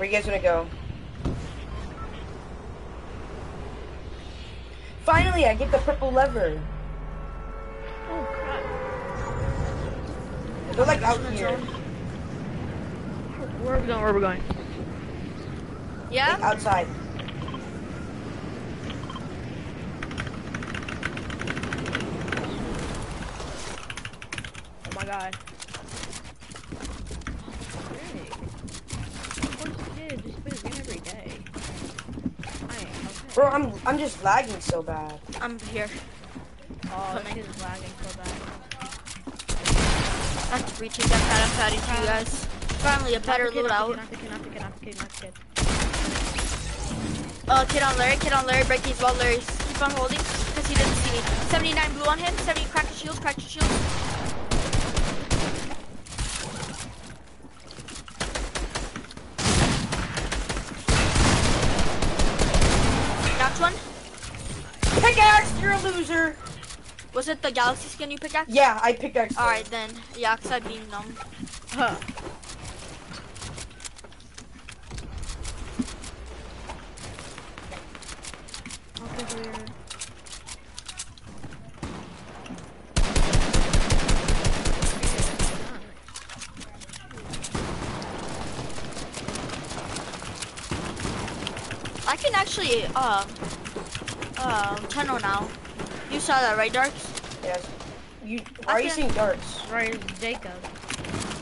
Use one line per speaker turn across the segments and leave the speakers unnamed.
Where you guys gonna go? Finally, I get the purple lever.
Oh crap.
They're like out here.
Where are we going? Where are we going?
Yeah?
Like outside.
Oh my god. Hey. Of course you did. Just play the game every day. I ain't okay.
Bro, I'm I'm just lagging so bad.
I'm here.
Oh,
coming.
this is lagging so bad.
That's to retake that pad. I'm patty to you guys. Finally, a better
Not the kid,
loadout. Uh, kid on Larry, kid on Larry, break these while Larry's keep on holding, because he didn't see me. 79 blue on him, 70 crack his shield, crack his shield. Knocked one.
Pickaxe, you're a loser.
Was it the galaxy skin you pickaxe?
Yeah, I pickaxe.
Alright then, yeah, cause I beamed them.
Huh. Okay, weird.
I can actually, um, uh, tunnel now. You saw that, right, Darks?
Yes. You why are you seeing darts?
Right, Jacob.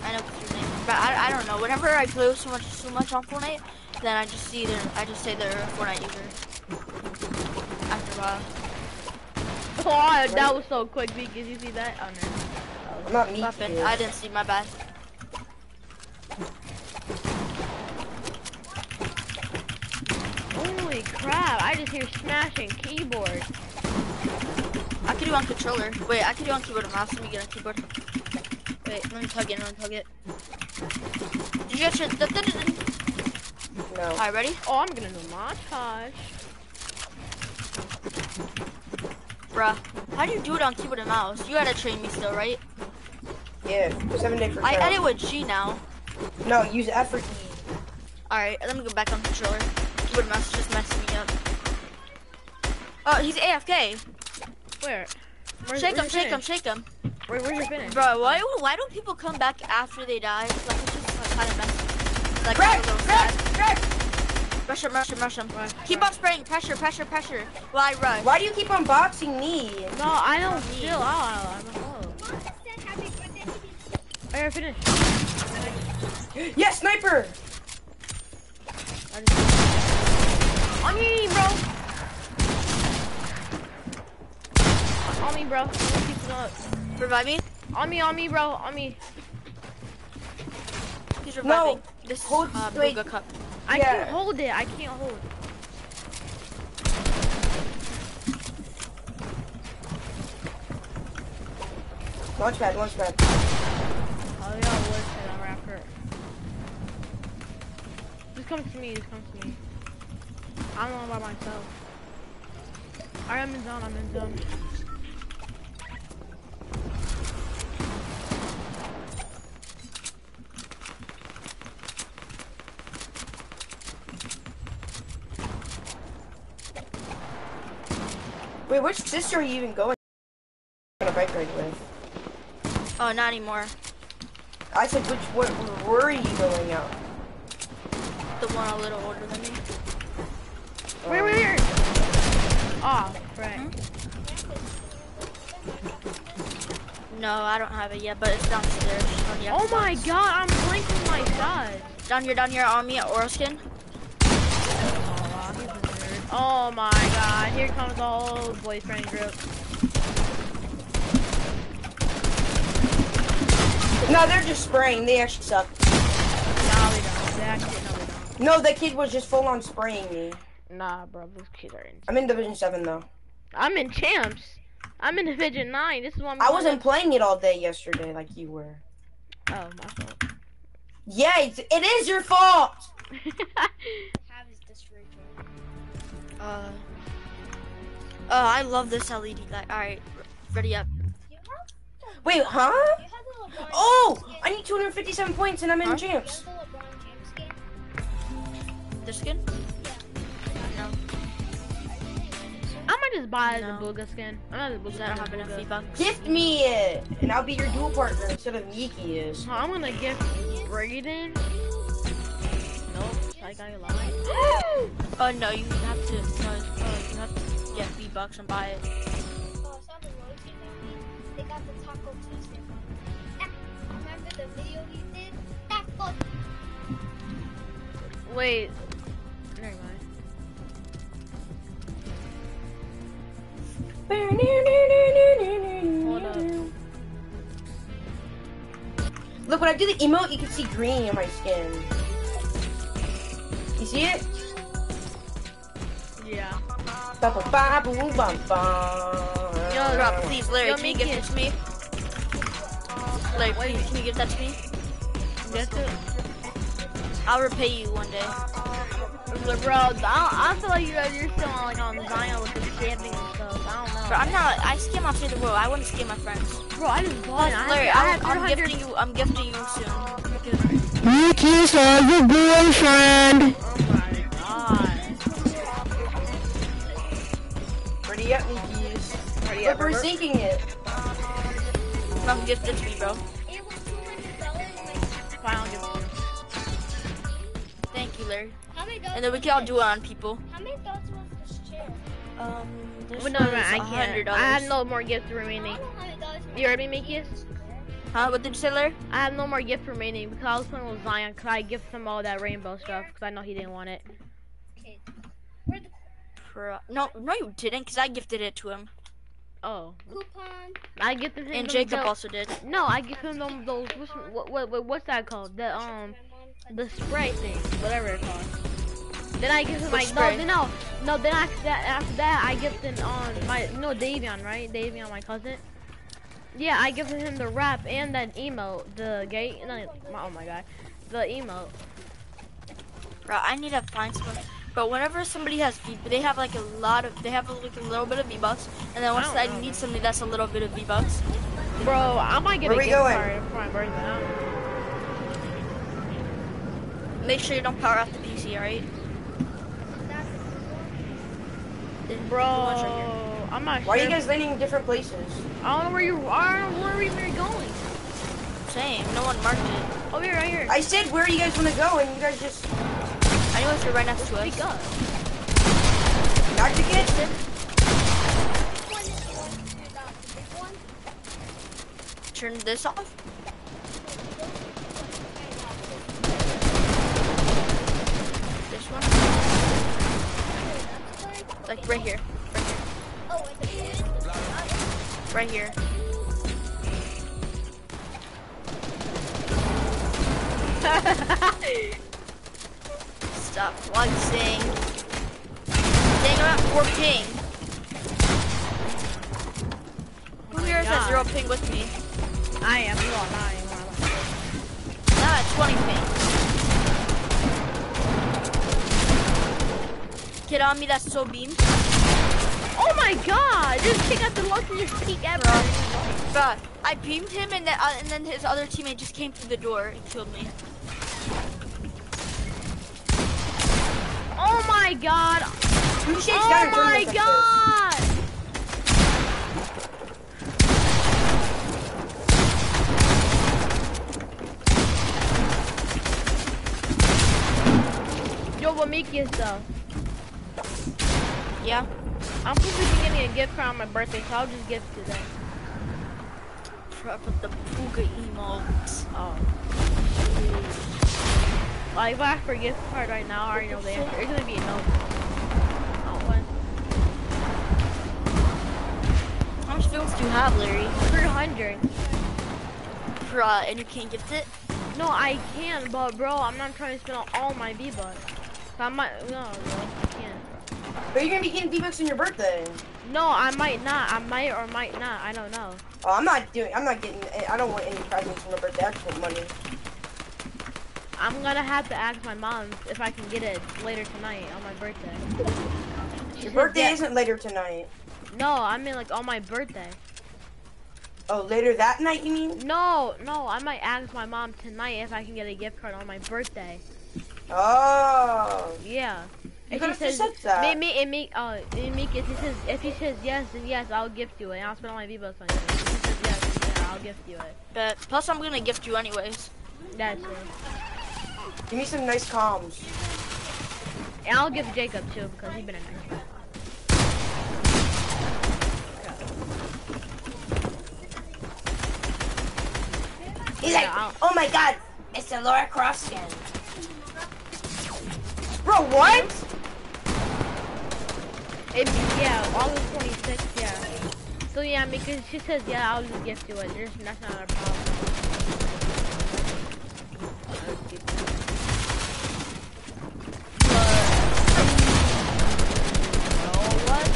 I know what's your name, but I, I don't know. Whenever I play so much so much on Fortnite, then I just see their I just say they're a Fortnite user. After a while.
Oh, that was so quick, B. Did you see that? Oh, no.
I'm not me.
I didn't see my bad.
Holy crap, I just hear smashing keyboard.
I could do on controller. Wait, I could do on keyboard and mouse. Let me get on keyboard. Wait, let me tug in. Let me plug it. Did you get your?
No.
Alright, ready?
Oh, I'm gonna do montage.
Bruh. How do you do it on keyboard and mouse? You gotta train me still, right?
Yeah, seven different.
I
times.
edit with G now.
No, use F or E.
Alright, let me go back on controller. Keyboard and mouse is just messing me up. Oh, he's AFK.
Where? Where's,
Shake him,
where's your
shake him, shake him.
Where, where's your finish?
Bro, why why don't people come back after they die? Like it's just like, kind of messy. Like
Crack,
a little
crack, crack.
Rush him, rush him, rush him.
Right,
Keep
right.
on spraying. Pressure, pressure, pressure. While I rush.
Why do you keep unboxing me?
No, I don't still. Oh, I'm a hoe. I gotta finish.
Yes, sniper.
I just... On me, bro. On me, bro. Keep it up.
Revive me.
On me, on me, bro. On me.
He's
No.
reviving. This is
Hold-
uh,
wait.
Bugha Cup.
I
Yeah.
can't hold it. I can't hold.
Launch pad, launch pad.
Oh yeah, what's it? I'm rapper. Just come to me. Just come to me. I'm all by myself. Alright, I'm in zone. I'm in zone.
Wait, which sister are you even going on a bike ride with?
Oh, not anymore.
I said, which what were you going out?
The one a little older than me.
Wait, wait, wait. Oh, right. Hmm?
No, I don't have it yet, but it's downstairs on the
Oh my god, I'm blinking my shots.
Down here, down here on me at Oral Skin.
Oh, wow, he's a nerd. Oh my god, here comes the whole boyfriend group.
No, they're just spraying. They actually suck.
Nah, we don't. They actually, no, we don't.
No, the kid was just full on spraying me.
Nah, bro, those kids are in.
I'm in Division 7 though.
I'm in champs. I'm in Division 9. This is what I'm
I wasn't playing it all day yesterday like you were.
Oh, my fault.
Yeah, it's, it is your fault!
Uh. Oh, I love this LED light. Alright, ready up.
Wait, huh? Oh! I need 257 points and I'm in
Huh?
champs.
This skin? No.
I might just buy
No.
the Bugha skin. I'm not the
Bugha. I don't have enough V-Bucks.
Gift me it, and I'll be your dual partner instead of Miki is.
So I'm gonna gift Braden. Nope, that guy lied.
Oh no, you have to. No, you have to get V-Bucks and buy it.
Oh, saw the They got the Taco Tuesday one. Remember the video you did? That.
Wait. Never mind.
Look, when I do the emote, you can see green in my skin. You see it?
Yeah.
Ba ba ba boom bum bum.
Yo,
Bro, please, Larry,
Yo,
can you
make
give
it.
it to me? Larry, please, can you give that to me?
Get it?
I'll repay you one day.
But bro, I, don't, I feel like you guys you're still on like on Zion with the scamming and stuff. I don't know.
Bro, I'm not. I scam off to the world. I wouldn't scam my friends.
Bro, I just bought it. I
Larry,
have, I
I'm,
have
I'm gifting you. I'm gifting you soon.
Miki's on your boyfriend.
Oh my god.
Ready up, Miki's.
Ready
Look,
up,
we're sinking it.
Come gift it to me, bro.
It was two hundred dollars. Like,
Fine, I'll give it to you.
Thank you, Larry.
How many?
And then we can all do it on people.
How many dollars was this chair?
Um, this
But no, no, I can't. I have no more gifts remaining.
don't know how many dollars.
You heard me, Mikius?
Huh? What did you say, Larry?
I have no more gifts remaining because I was playing with Zion because I gifted him all that rainbow stuff because I know he didn't want it.
Okay. Where'd the
Pro- no, no, you didn't, because I gifted it to him.
Oh,
coupon?
I gifted him.
And Jacob
the-
also did.
No, I gifted him those. What's, what, what, what, what's that called? The um, the spray thing, whatever it's called. Then I give him
my
like no, then no, no. Then after that, after that, I gifted on my no know Davion, right? Davion, my cousin. Yeah, I gifted him the rap and that emote, the gate. No, oh my god, the emote.
Bro, I need to find someone. But whenever somebody has V, they have like a lot of, they have like a little bit of V bucks, and then once
don't
I, need something that's a little bit of V bucks.
Bro, I might get
Where
a
we
gift
going?
card for my birthday. I don't know.
Make sure you don't power off the PC, alright?
Bro,
right.
I'm not
Why are you guys landing in different places?
I don't know where you. I don't know where we were going.
Same. No one marked it.
Oh, here, right here.
I said where you guys want to go, and you guys just
Anyways, you're right next to us.
Speak up.
not to get it.
Which one is the one you figured out? The big one?
Turn this off. This one. Like right here. Right here. Stop flexing. Dang, I'm at 4 ping. Who here has zero ping with me?
I am. You are not. Not.
Now at 20 ping. Get on me, that's so beam.
Oh my god! This kid got the luckiest peak ever.
Bruh, I beamed him and then, uh, and then his other teammate just came through the door and killed me.
Oh my god!
Who shakes
Oh
down and turns
my
us
god! Yo, what Miki is though?
Yeah?
I'm supposed to be getting a gift card on my birthday, so I'll just gift it then.
Bruh, With the Bugha emotes.
Oh. Like, if I ask for a gift card right now, I already know the answer. It's gonna be a no. Oh?
How much films do you have, Larry?
300.
Bruh, and you can't gift it?
No, I can, but bro, I'm not trying to spend all my V-Bucks. I might, no, bro,
But you're gonna be getting V-Bucks on your birthday.
No, I might not. I might or might not. I don't know.
Oh, I'm not doing. I'm not getting. I don't want any presents for my birthday. I just want money.
I'm gonna have to ask my mom if I can get it later tonight on my birthday. She
Your birthday
that-
isn't later tonight.
No, I mean like on my birthday.
Oh, later that night, you mean?
No, no, I might ask my mom tonight if I can get a gift card on my birthday.
Oh.
Yeah.
You
If he says,
just said that.
Make, make, and make, uh, and make, if he says, if he says yes, then yes, I'll gift you it. And I'll spend all my V-Bucks on you. If he says yes, then yeah, I'll gift you it.
But plus, I'm gonna gift you anyways.
That's it.
Give me some nice comms.
And I'll gift Jacob too because he's been a nice guy.
He's like,
I'll-
oh my god, it's the Lara Croft skin. Bro, what?
It, yeah, August 26th, yeah. So yeah, because she says yeah, I'll just gift you it. There's, that's not a problem. I'll just gift you it. What the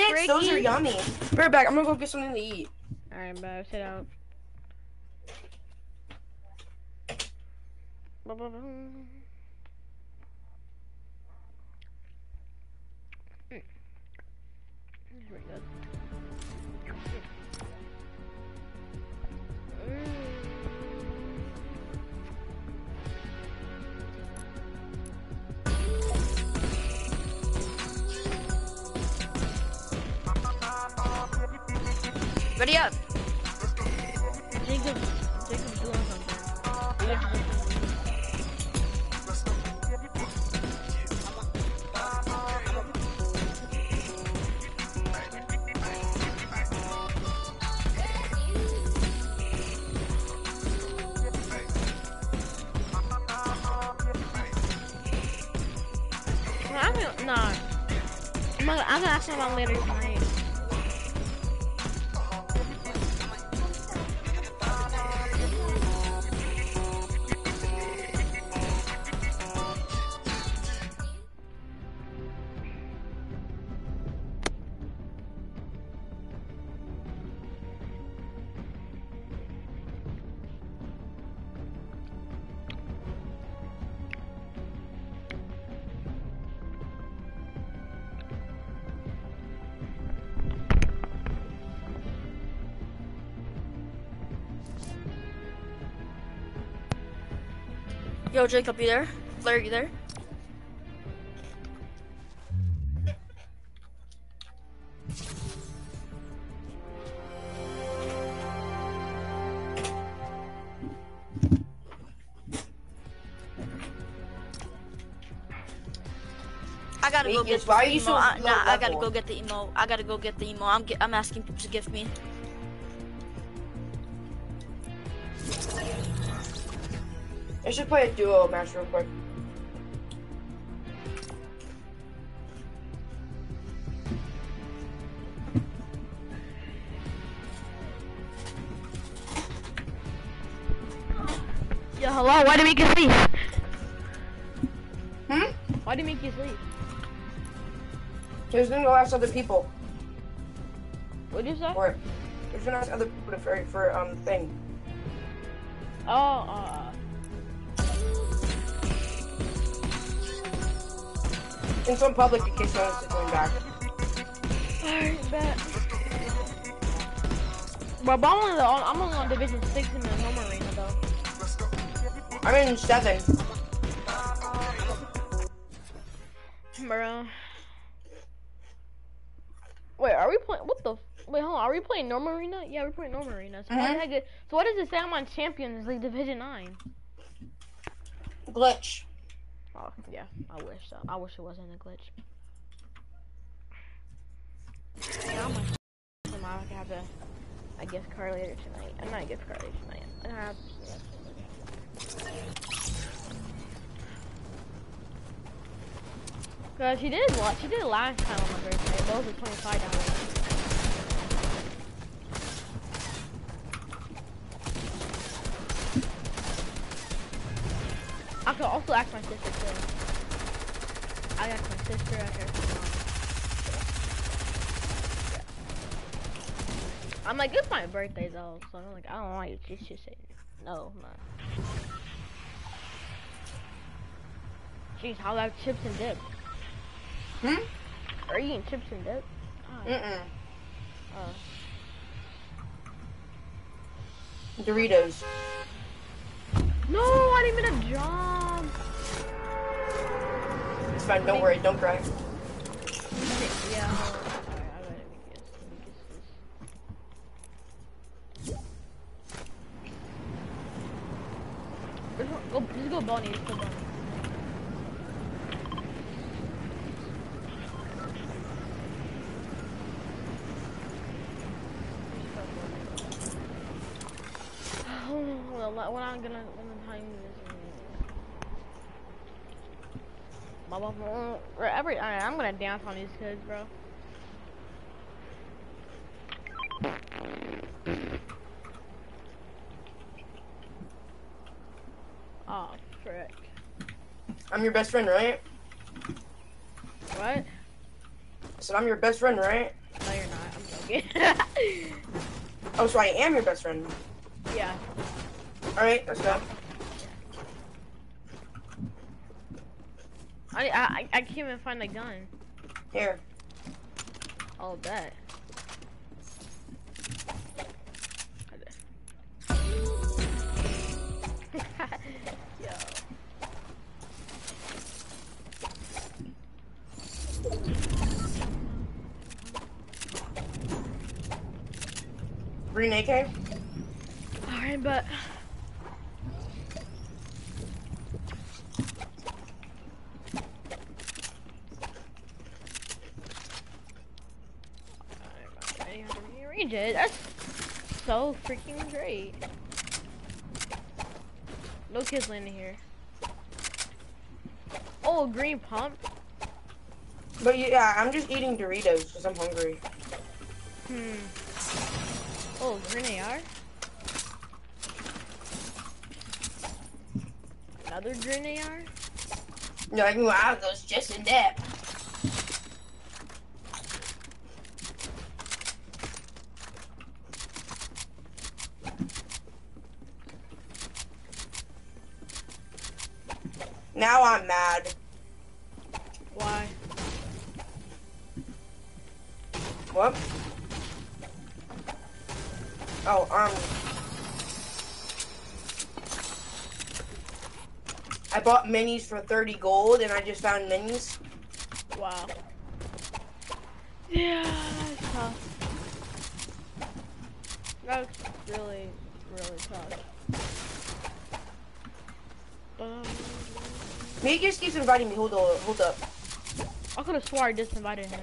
Cheez-Its? Those are yummy. Be right back, I'm gonna go get something to eat.
Alright, bro, sit out. Mm.
Ready up.
Jacob, him. I'm gonna, ask my mom later
Yo, Jacob, you there? Blair, you there? I gotta go get
why
the
are you
emo.
so
I, nah, I gotta go get the emo. I gotta go get the emo. I'm get, I'm asking people to gift me.
I should play a duo match real quick.
Yo, hello, why did you make you sleep?
Hmm?
Why did you make you sleep?
There's gonna ask other people.
What did you say?
Or there's gonna ask other people to, for, for um thing.
Oh, uh,
In some public in case no one's going back.
alright, bet. But I'm only, on, I'm only on Division 6 in the normal arena, though.
I'm in seven.
Bro. Wait, are we playing? What the? f- Wait, hold on. Are we playing normal arena? Yeah, we're playing normal arena. So, the heck is- so what does it say I'm on Champions League Division 9?
Glitch.
Yeah. I wish so. I wish it wasn't a glitch. Yeah, I'm. I have a, a gift card later tonight. I'm not a gift card later tonight. I have, Cause she did la- She did last time on my birthday. Those were twenty five dollars. I could also ask my sister too. I got my sister. I my mom. I'm like, it's my birthday though, so I'm like, I don't want you. She should say no, man. Jeez, how about chips and dip?
Hmm?
Are you eating chips and dip? Ah,
Mm-mm.
uh,
Doritos.
no, I didn't even a job.
Fine. Don't worry. Don't cry.
Go, Bonnie, let's go Bonnie. On, when I'm gonna, when I'm time this. Blah, blah, blah. Every, I'm gonna dance on these kids, bro. Oh, frick.
I'm your best friend, right?
What?
I said I'm your best friend, right?
No, you're not. I'm joking.
Oh, so I am your best friend.
yeah.
All right, let's go.
I, I, I can't even find a gun.
Here.
I'll bet. Yo.
Green AK.
Alright, but. Reach it. That's so freaking great. No kids landing here. Oh, green pump.
But yeah, I'm just eating Doritos because I'm hungry.
Hmm. Oh, green AR. Another green AR.
You're like, wow, those just in depth. Bought minis for 30 gold and I just found minis.
Wow. Yeah, that's tough. That's really, really tough. Um,
He just keeps inviting me. Hold up, hold up.
I could have swore I just invited him.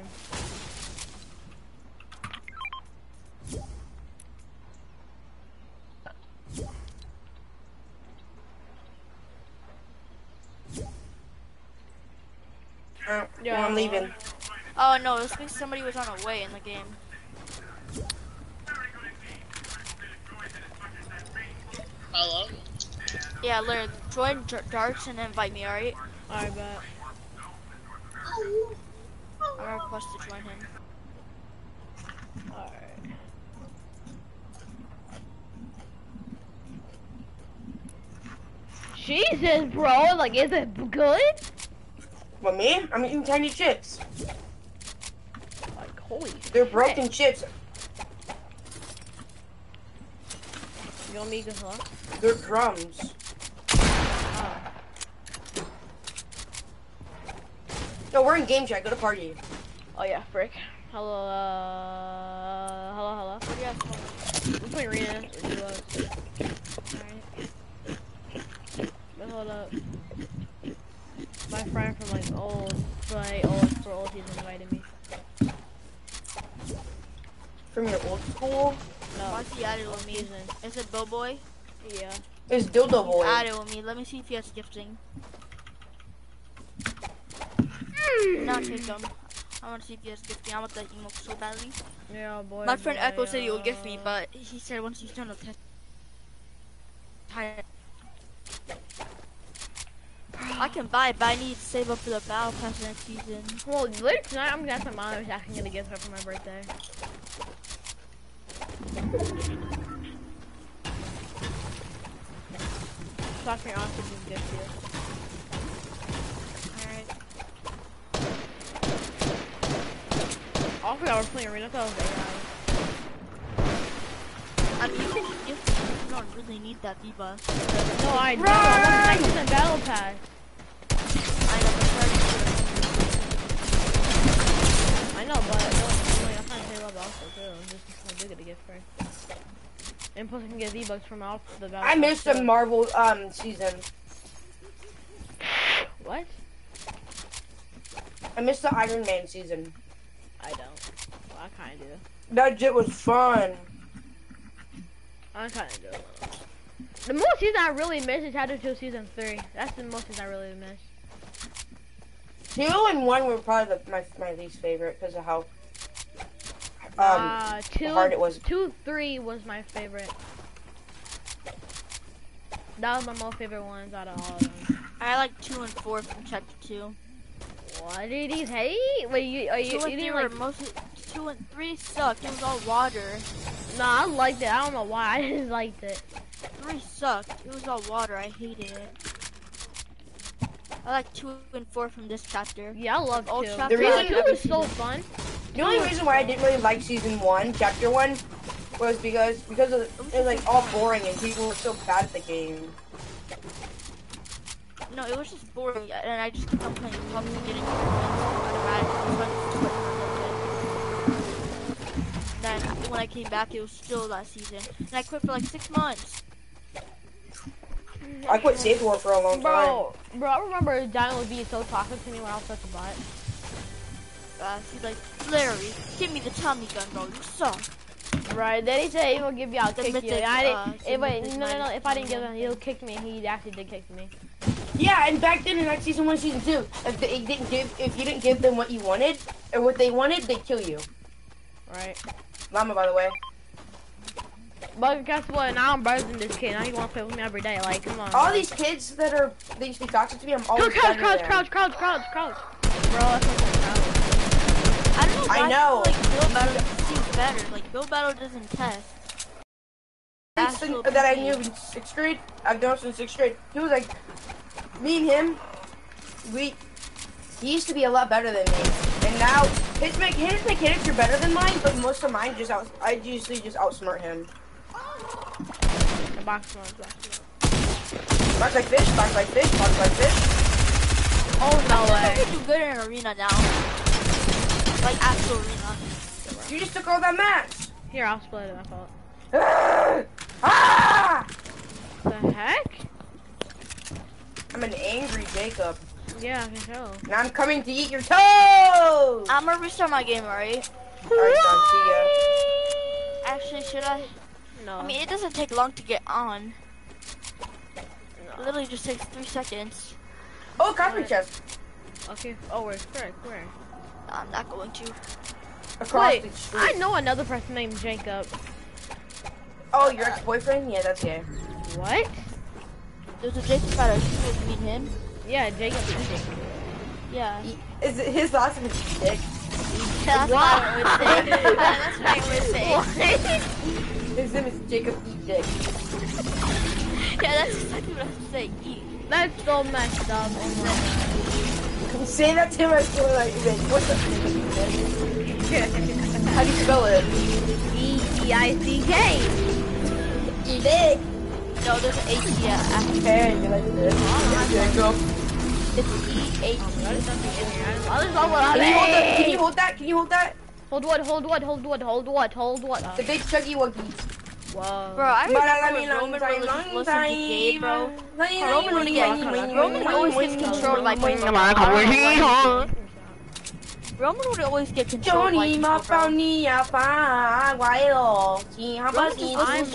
Uh,
Yeah.
I'm leaving.
No, this means somebody was on a way in the game.
Hello?
Yeah, Larry, join J- Darts and invite me, alright?
Alright, bet.
I'm gonna request to join him.
Alright. Jesus, bro, like, is it good?
For me? I'm eating tiny chips. They're broken chips.
You want me to hello?
They're crumbs.
Oh.
No, we're in game chat. Go to party.
oh, yeah, frick. Hello, uh, hello, hello.
What do you have?
We're playing arena. Alright. But hold up. My friend from like old, my old, for old, he's invited me.
From your old school.
No,
Why's he added with me?
season.
Is it Bill Boy?
Yeah.
It's Dildo Boy.
Add it with me. Let me see if he has gifting. Not take him. I want to see if he has gifting. I want that emote so badly.
Yeah, boy.
My friend
boy,
Echo said he will gift me,
uh,
but he said once he's done the test. I can buy it, but I need to save up for the battle pass next season.
Well, later tonight, I'm gonna ask my mom if I can get a gift her for my birthday. Suck your oxygen dick
Alright.
All forgot we're playing arena, that AI.
I mean, you can you don't really need that debuff.
No, I don't. I'm not battle pass.
I know, but
I know, but I don't, like, I'm not about also too. And plus I can get V-Bucks from off the battle.
I missed the. Marvel um season.
What?
I missed the Iron Man season.
I don't. Well, I kinda do.
That shit was fun.
I kinda do. The most season I really miss is Shadow 2 season 3. That's the most season I really miss.
Two and one were probably the, my my least favorite because of how um
uh, two,
hard it was.
Two, three was my favorite. That was my most favorite ones out of all of them.
I like two and four from chapter two.
What did he say? Wait, you are you,
Two
you
and three
didn't
were
like?
mostly two and three sucked. It was all water.
Nah, I liked it. I don't know why. I just liked it.
Three sucked. It was all water. I hated it. I like two and four from this chapter.
Yeah, I love
All
two.
chapters
The reason-
two was so fun.
The only reason why I didn't really like season one, chapter one, was because because of the, it was like all boring and people were so bad at the game.
No, it was just boring, and I just kept on playing pubs and getting automatic. Then when I came back, it was still that season, and I quit for like six months.
I quit Safe War for a long time.
Bro, bro, I remember Daniel being so toxic to me when I was such a butt.
Uh, he's like, Larry, give me the Tommy gun, bro. You suck.
Right, then he said he will give you, I'll
The
kick you.
mythic,
I
uh,
didn't,
the
if, wait, no, no, no, if I didn't give him, he'll kick me. He actually did kick me.
Yeah, and back then in like season one, season two, if they didn't give if you didn't give them what you wanted or what they wanted, they kill you.
Right.
Llama, by the way.
But guess what? Now I'm better than this kid. Now he wants to play with me every day. Like, come on.
All these kids that are they used to be toxic to me, I'm always
crouch, crouch,
than.
crouch, crouch, crouch, crouch. Bro, that's not crouch.
I don't know.
I know.
Like Bill Battle seems better. Like Bill Battle doesn't test. Actual
that I knew in sixth grade, I've known since sixth grade. He was like, me and him, we, he used to be a lot better than me, and now his his mechanics are better than mine, but most of mine just out. I usually just outsmart him.
The box one, box one.
Box like fish, box like fish, box like fish.
Oh, no
I
way.
think I do good in arena now. Like actual arena.
You just took all that match.
Here, I'll split it. I thought.
ah!
The heck?
I'm an angry Jacob,
Yeah, I can tell.
Now I'm coming to eat your toes.
I'm gonna restart my game, alright?
Alright, see ya.
Actually, should I?
No.
I mean, it doesn't take long to get on. It literally just takes three seconds.
Oh, copy chest
okay. Oh, where? Where? Where?
I'm not going to.
across
Wait,
the street.
I know another person named Jacob.
Oh, your ex-boyfriend? Yeah, that's gay.
What?
There's a Jacob Battle. You would meet him.
Yeah, Jacob Eating.
Yeah.
He- Is it his last name is Dick?
That's what I would say. That's what I would say.
His name is Jacob E. Dick.
Yeah, that's exactly what I would say. E.
That's so messed up. Oh my
Say that to him, I feel like, wait, what the How do you spell it?
E E I C K.
E. Dick.
No, there's an H yeah. after-
Hey, you like this? Jacob.
It's E H.
Oh, oh, this is all what
Can you hold that? Can you hold that? Can you hold that?
Hold what? Hold what? Hold what? Hold what? Hold what?
The big chuggy wuggies.
Whoa.
Bro, I remember Roman really listened to Gabe, bro. Roman really get Roman always gets controlled by Roman. Roman would always get controlled by people, bro.
I'm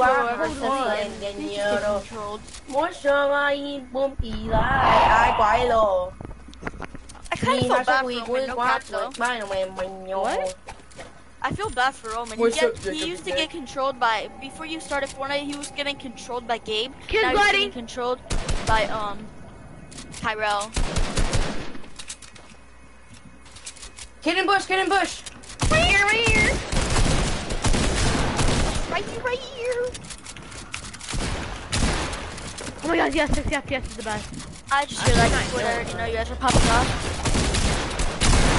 I kind of feel bad for Roman, no cap though.
What?
I feel bad for Roman. He, get,
up, Jacob?
he used to get controlled by before you started Fortnite. He was getting controlled by Gabe.
Kid
now he's
buddy.
getting controlled by um Tyrell.
Kid in bush, kid in bush.
Right here, right here.
Right here, right here.
Oh my god, yes, yes, yes, yes, is the best.
I just hear like Twitter. You know, you guys are popping off.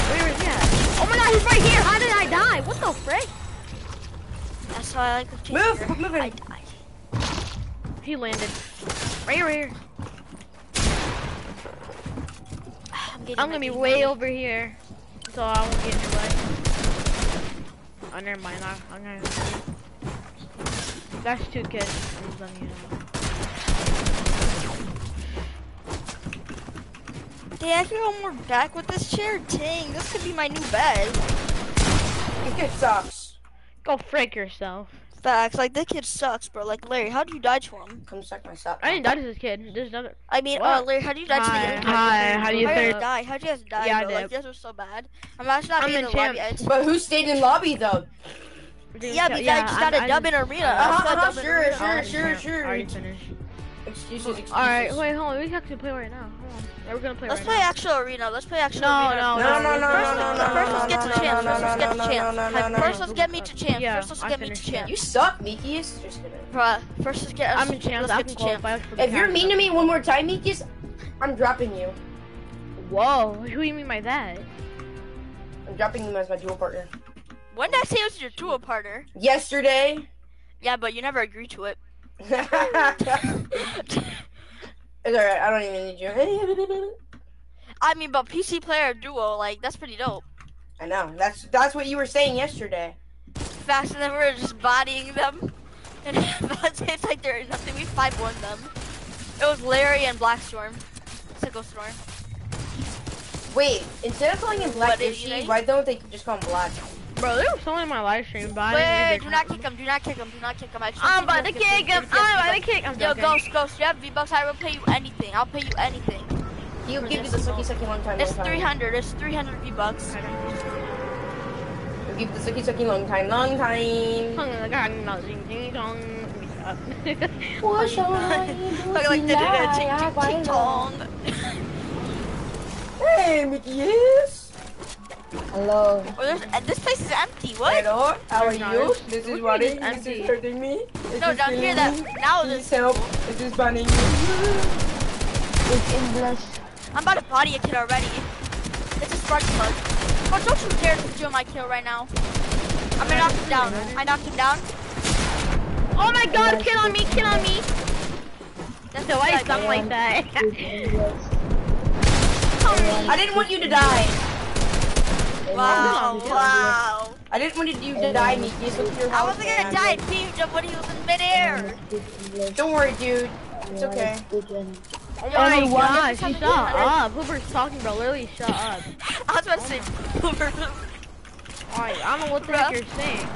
Where is he at? Oh my god, he's right here. How did I die? What the frick?
That's why I like the chaser.
Move, quit moving.
I died.
He landed. Right here, right here.
I'm,
I'm gonna be
game
way
ready.
over here, so I won't get in your way. Oh, never mind. I, I'm gonna. That's two kids. I'm just letting you know.
Dang, I can go more back with this chair. Dang, this could be my new bed.
This kid sucks.
Go frick yourself.
Facts, like this kid sucks, bro. Like Larry, how do you die to him?
Come suck my sock.
I didn't die to this kid. There's another.
I mean, uh, Larry, how do you die to
Hi,
the enemy?
hi, how do you
How do you die? How do you guys die,
Yeah, I
bro? Like
did.
this was so bad. I'm actually not
I'm
being in
in
the lobby.
champs.
But who stayed in lobby though?
Yeah, because I just got a dub in arena.
Uh,
I just
Uh-huh, uh-huh,
dub in
sure,
arena.
sure,
already
sure,
finished.
sure.
Already finished.
Excuses, excuses.
Alright, wait, hold on. We can actually play right now. Hold on. Yeah, we're gonna play
Let's
right
play
now.
actual arena. Let's play actual
No,
arena.
no,
No, no, no, no,
First,
no, no,
let's-
no,
first
no,
let's get
no,
to
no,
chance.
no,
First let's
no,
get to
no,
chance.
no, no, no,
First
no.
let's get me to chance.
Yeah,
First let's
I
get me to
finished
chance.
You suck, Mikius. Just kidding.
Bruh, first let's get us
I'm in champs.
let's
I
get
can
to champs.
qualify for the
If you're
champs.
mean to me one more time, Mikius, I'm dropping you.
Whoa, who do you mean by that?
I'm dropping you as my dual partner.
When did I say it was your duo partner?
Yesterday.
Yeah, but you never agreed to it.
It's alright, I don't even need you.
I mean, but PC player duo, like that's pretty dope.
I know. That's that's what you were saying yesterday.
Faster than we were just bodying them. And it's like there is nothing. We five won them. It was Larry and Blackstorm. Sickle Storm.
Wait, instead of calling him Black
What did you
Ishi,
say?
why don't they just call him Black?
Bro, there was someone in my live stream, but I
Wait,
didn't
wait,
read
wait,
their
do not kick him. Do not kick him. Do not kick him. I
I'm about to kick him.
V-Bucks,
I'm about to kick him.
Yo,
Okay.
Ghost, Ghost, you have V-Bucks, I will pay you anything. I'll pay you anything.
He'll
For
give you the
one.
sucky sucky long time.
It's 300. It's 300 V-Bucks.
He'll give the sucky sucky long time, long time.
Look like the ching ching ching chong.
Hey, Mickey is.
Hello.
Oh, uh, this place is empty. What?
Hello, how are you? This is
what
Ronnie.
you mean
This is hurting me. This
No,
is
down
killing
here that now
Please
this.
help. This is burning me.
It's English.
I'm about to body a kid already. It's a spark plug. Oh, don't you dare to steal my kill right now. I'm gonna knock him down. I knocked him down.
Oh my god, kill on me, kill on me.
That's
So why
what
you sound like that?
I didn't want you to die.
Wow, wow.
I didn't want you to die, Mickey. So your
I wasn't gonna die if he jumped when he was in midair.
Don't worry, dude. It's okay.
Oh my
Only one
gosh,
episode
you
of
shut up. Hoover's talking, bro. Literally, shut up.
I was about to say,
Alright, I don't know what the
Bruh.
heck you're saying.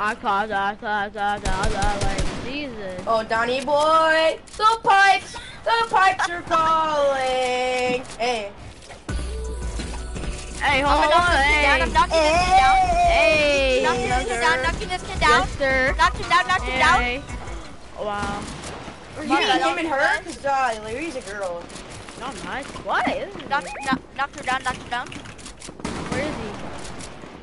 I call da da da da da like Jesus.
Oh, Donnie boy, the pipes, the pipes are calling. Hey,
Hey,
I'm
hold
knock
on,
this kid down.
hey.
I'm knocking this kid down.
Hey,
Knocking this kid down. Knocking this kid down.
Yes, sir.
Knocked him down. Knocked him down.
Hey. Wow.
you
Fuck,
mean
I
him and her? Cause uh, Larry's a girl.
Not nice. What? This is
Knocked, knock, knocked her down. Knocked her down.
Where is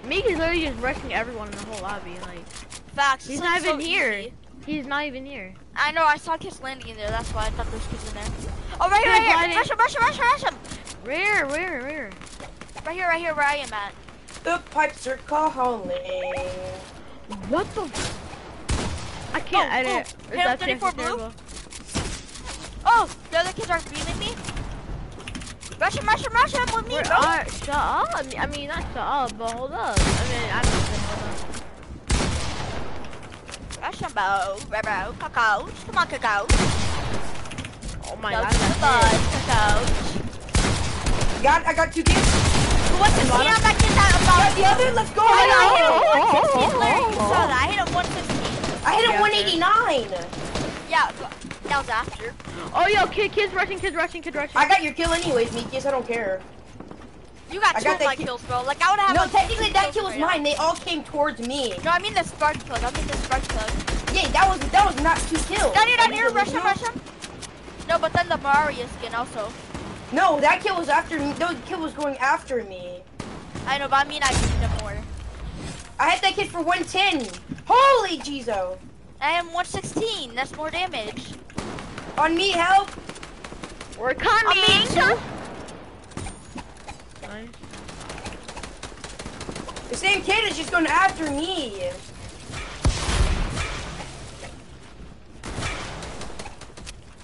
he? Meek is literally just rushing everyone in the whole lobby. Like,
Facts.
he's not
like
even
so
here.
easy.
He's not even here.
I know. I saw kids landing in there. That's why I thought there was kids in there. Oh, right here, right here. Rush him, rush him, rush him, rush him.
Where? Where? Where?
Right here, right here, where I am at.
The pipes are calling.
What the? f- I can't
Oh,
edit.
oh,
Is
hit
that
34
chance
blue? Oh, the other kids are beaming me. Rush him, rush him, rush him with me,
Where
bro.
are? Shut up. I mean, I mean, not shut up, but hold up. I mean, I don't know. Hold up.
Rush him, bro. Bro, bro. Cacao. Come on, cacao.
Oh my
Go
god.
to the
that's
bud, cacao.
Got, I got two kids.
Who wants to see how that kid's out about?
the other. Let's go.
I hit him 116, Larry. You saw that. I hit him 116.
I hit him 189.
Yeah, that was after.
Oh, yo, kid, kids rushing, kids rushing, kids rushing.
I got your kill anyways, Mikius. I don't care.
You got
I
two
got
of my
ki-
kills, bro. Like, I would have
No, technically that kill was
right now.
mine. They all came towards me.
No, I mean the spark plug. I mean the spark plug.
Yeah, that was that was not two kills.
Down here, down here.
Are you
Rush him, rush him. No, but then the Mario skin also.
No, that kid was after me. No, the kill was going after me.
I know, but I mean I need him more.
I hit that kid for 110. Holy Jizo.
I am 116. That's more damage.
On me, help.
We're
I
coming.
mean, so-
Nice.
The same kid is just going after me.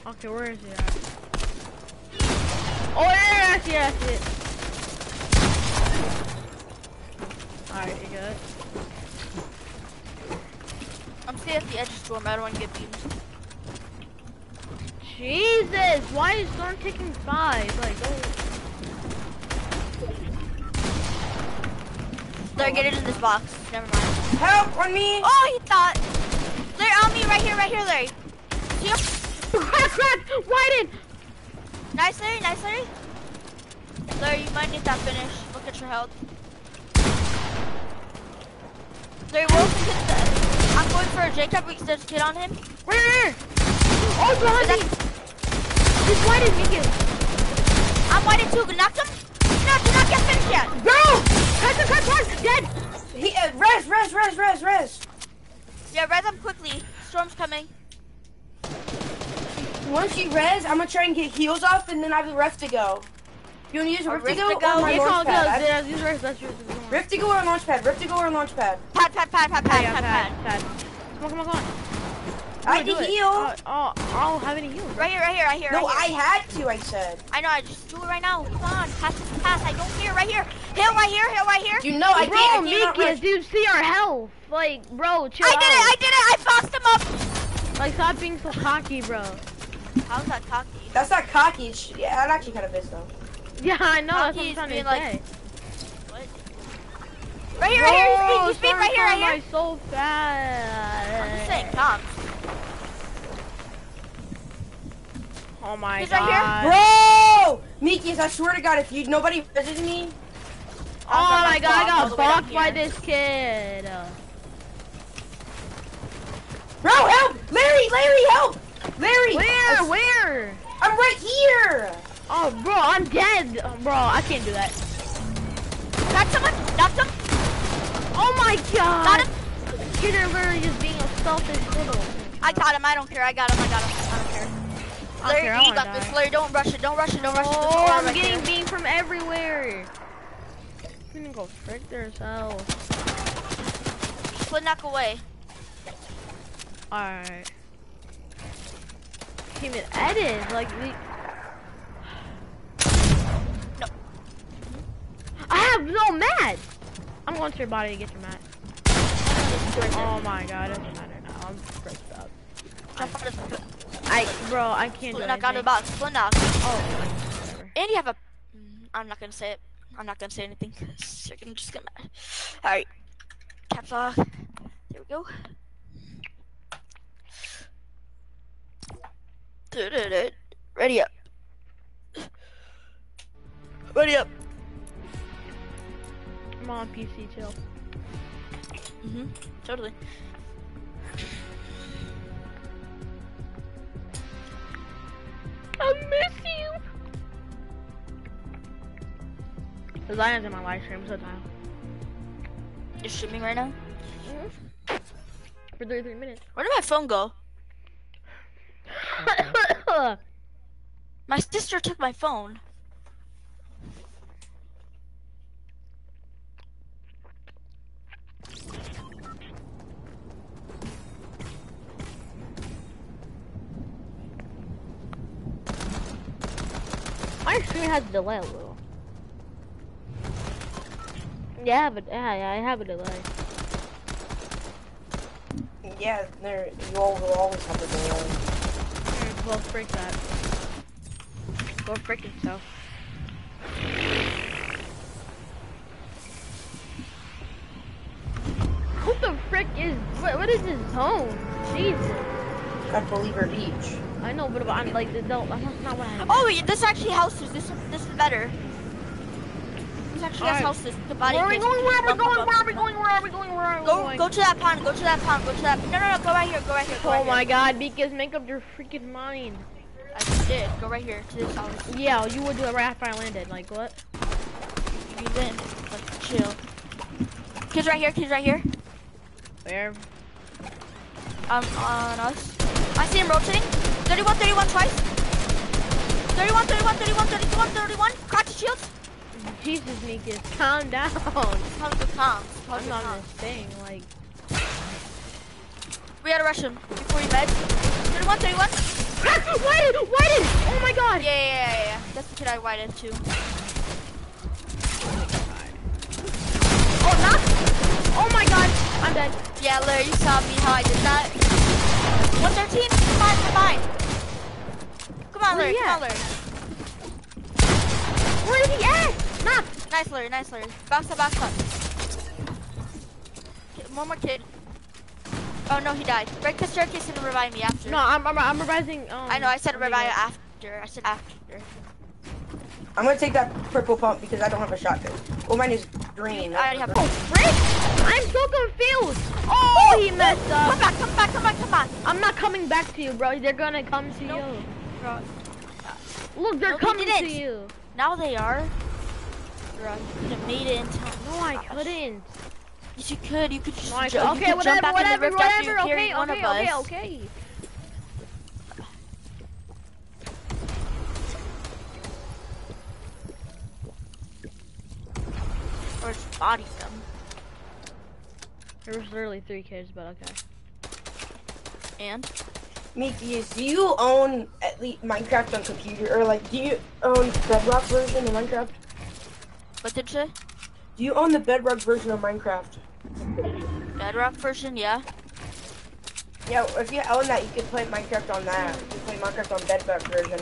Okay, where is he at? Oh, yeah, I see it, I see it. Alright, you good?
stay at the edge of storm. I don't want to get beamed.
Jesus, why is Storm taking five? Like, oh.
Larry, get it in this box. Never mind.
Help on me!
Oh, he thought. Larry, on me, right here, right here, Larry. See him?
crack, crack, widen.
Nice, Larry, nice, Larry. Larry, you might need that finish. Look at your health. Larry, Wilson can. I'm going for a Jacob. We can just hit on him.
Where? Oh, behind me. Just widen, Megan.
I'm white too. Knocked him. No, did not get finished yet.
Go! Crack, crack, crack, crack, dead.
He, uh, res, res, res, res, res.
Yeah, res him quickly. Storm's coming.
Once you res, I'm gonna try and get heals off, and then I have the rift to go. You wanna use
A
rift to go
to
or my launch
good.
pad? I-
Yeah, these are that's yours.
Rift to go or launch pad? Rift to go or launch pad?
Pad, pad, pad, pad, pad,
Yeah,
pad,
pad,
pad.
pad. Come on, come on, come on.
I
Do
can
it.
heal.
Oh, oh, I don't have any heals.
Right here, right here, right here.
no,
right
I had to. I said.
I know. I just do it right now. Come on, pass, pass. I don't care. Right here. Hill right here. Hill right here.
You know I
bro,
can't. I cannot
Mikas, do you see our health? Like, bro, chill
I did it. I did it. I boxed him up.
Like, stop being so cocky, bro.
How's that cocky?
That's not cocky. It's, yeah, that actually kind of is though.
Yeah, I know. That's what I'm trying to
being like-
say.
What? Right here, right here.
Bro,
He's, he's being right here, right
Stormfront
here.
is so fast.
I'm just saying, calm.
Oh my
He's right here.
Bro, Miki's, I swear to God, if you nobody visits me,
Oh my god, I got
the way down
blocked by
here.
this kid.
bro, help! Larry, Larry, help! Larry,
Where? Where?
I'm right here.
Oh, bro, I'm dead. Oh, bro, I can't do that.
Knocked someone. Knocked him.
Oh my god!
Got him.
Kid are literally just being a selfish little.
I got him. I don't care. I got him. I got him. I don't care.
I don't
Larry,
care,
you got this. Larry, don't rush it. Don't rush it. Don't rush it.
Oh, I'm
right
getting beamed from everywhere. I'm gonna go frick themselves.
Split knock away.
Alright. Came in edit, like we.
No.
I have no mat. I'm going to your body to get your mat. Oh my god, it doesn't matter now. I'm fricked up.
Jump on this.
I, bro, I can't do
Split knock out of the box. Split knock.
Oh.
And you have a. Mm, I'm not gonna say it. I'm not gonna say anything. gonna just mad. All right. Caps lock. There we go. Ready up. Ready up.
I'm on PC chill.
Mhm. Totally.
I miss you. The Zion's in my live stream, so time.
You're streaming right now. Mhm.
For 33 minutes.
Where did my phone go? My sister took my phone.
my stream has a delay a little. Yeah, but yeah, yeah, I have a delay.
Yeah, there. You all will always have a delay.
Well, freak that. Go freak yourself. Who the frick is? What, what is this zone? Jesus.
God believer beach.
I know, but I'm like the don't. That's not what I.
Oh, wait, this actually houses. This this is better. This actually has
Alright.
houses. The body.
Where are we going? Where are we going? Where are we going? Where are we going? Where are we
Go
going?
go to that pond. Go to that pond. Go to that. No, no, no. Go right here. Go right here. Go right
Oh
here.
my God, because make up your freaking mind.
I just did. Go right here to this house.
Yeah, you would do it right after I landed. Like what?
You didn't. Like, chill. Kids right here. Kids right here.
Where?
Um, on us. I see him rotating. 31, 31 twice. 31, 31, 31, 31, 31. Crack the shields.
Jesus, Mikas, calm down.
How's the comms? How's
I'm
the
not this thing. Like,
We gotta rush him before he meds. 31, 31.
wait, wait! Oh my God!
Yeah, yeah, yeah, yeah. That's the kid I whited too.
Oh, not! Oh my God! I'm dead.
Yeah, Larry, you saw me how I did that. 113? Come on, come on. On, Larry, come on? Larry.
Where is he at? Knock.
Nice, Larry, nice, Larry. Bounce up, bounce up. Okay, One more kid. Oh no, he died. Break the staircase and revive me after.
No, I'm I'm, I'm revising. Um,
I know, I said revive after. I said after.
I'm gonna take that purple pump because I don't have a shotgun. Well, mine is green.
I already have
Oh, frick! I'm so confused. Oh, he messed
Come
up.
Come back, come back, come back, come back.
I'm not coming back to you, bro. They're gonna come to
Nope.
you.
Bro,
Look, they're
No,
coming to you.
now they are. Bro, you could have made it in time.
No, I couldn't.
Yes, you could. You could just
No, I
ju-
could.
you
Okay,
could
whatever,
jump back in the
whatever,
rift after you
whatever.
carried
Okay,
one
okay,
of
okay,
us.
okay.
Or just body them.
There was literally three kids, but okay.
And
Mickey, do you own at least Minecraft on computer, or like, do you own Bedrock version of Minecraft?
What did you say?
Do you own the Bedrock version of Minecraft?
Bedrock version, yeah.
Yeah, if you own that, you can play Minecraft on that. You can play Minecraft on Bedrock version.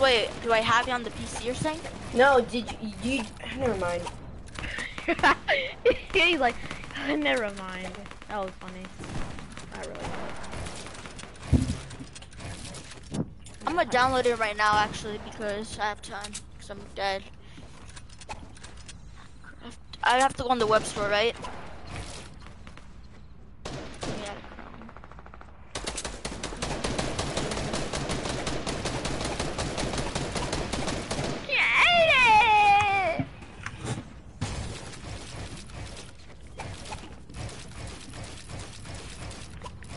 Wait, do I have it on the PC or something?
No, did you? you never mind.
He's like, ah, never mind. That was funny. Not really.
I'm gonna download it right now actually because I have time. Cause I'm dead. I have to go on the web store, right? Yeah.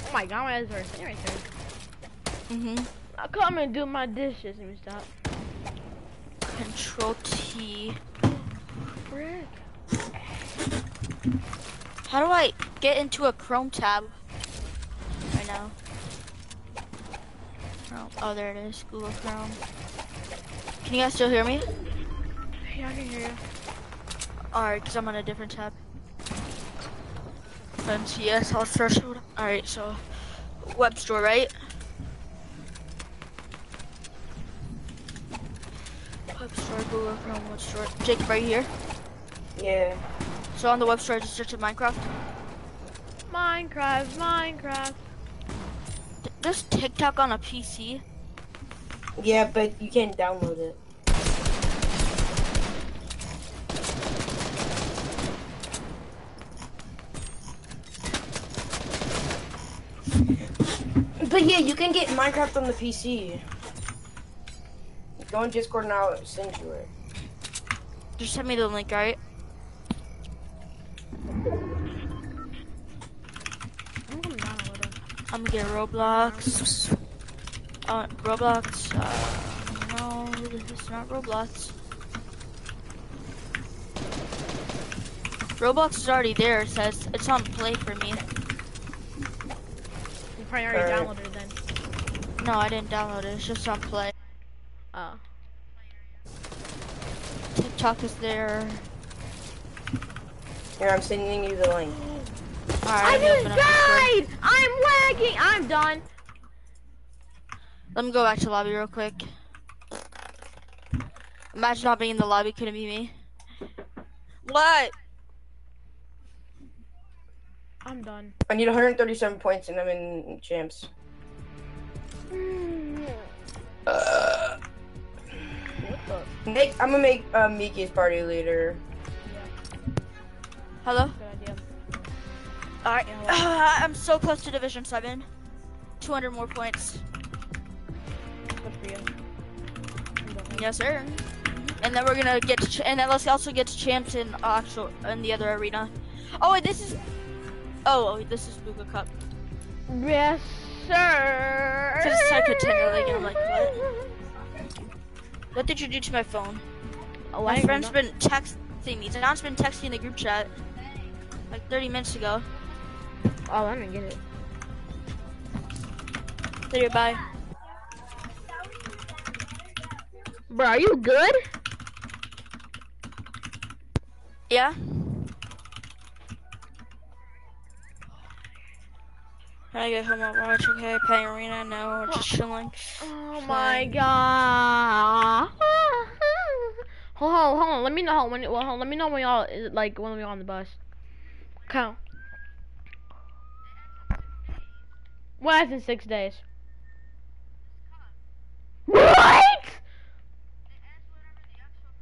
Oh my god, my eyes are staying right there.
Mhm.
I'll come and do my dishes. Me stop.
Control T.
Frick.
How do I get into a Chrome tab right now? Chrome. Oh, there it is. Google Chrome. Can you guys still hear me?
Yeah, I can hear you.
Alright, because I'm on a different tab. Yes, I'll search. Alright, so web store, right? Web store, Google Chrome, web store. Jacob, right here.
Yeah.
So on the web store, just search Minecraft.
Minecraft, Minecraft.
Th- There's TikTok on a PC.
Yeah, but you can't download it. But yeah, you can get Minecraft on the PC. Go on Discord and I'll send you it.
Just send me the link, alright?
I'm coming down a little.
I'm gonna get Roblox. Uh, Roblox. Uh, no, this is not Roblox. Roblox is already there. It says it's on play for me.
You probably already
Alright.
downloaded it then.
No, I didn't download it. It's just on play.
Oh.
TikTok is there.
Here, I'm sending you the link.
Alright,
I just
open up Discord.
died! I'm lagging! I'm done.
Let me go back to the lobby real quick. Imagine not being in the lobby. Couldn't be me. What?
I'm done.
I need 137 points and I'm in champs. Uh,
What the?
make, I'm gonna make uh, Miki's party leader.
Hello?
Good idea.
Alright.
Yeah,
I'm so close to Division 7. 200 more points.
Good for you.
Yes, sir. And then we're gonna get to, ch- and then let's also get to champs in uh, actual in the other arena. Oh, wait, this is. Oh, oh, this is Bugha Cup.
Yes, sir.
Just a Tinder, like, I'm like, what? What did you do to my phone?
Oh,
My friend's been texting me. Don's been texting in the group chat like 30 minutes ago.
Oh, I didn't get it.
Say bye.
Bro, are you good?
Yeah. I get home, I'll watch. Okay, playing arena. No, just chilling.
Oh my god. hold on, hold on. Let me know when. Well, hold on, let me know when y'all is like when we're on the bus. Okay. What in six days? What?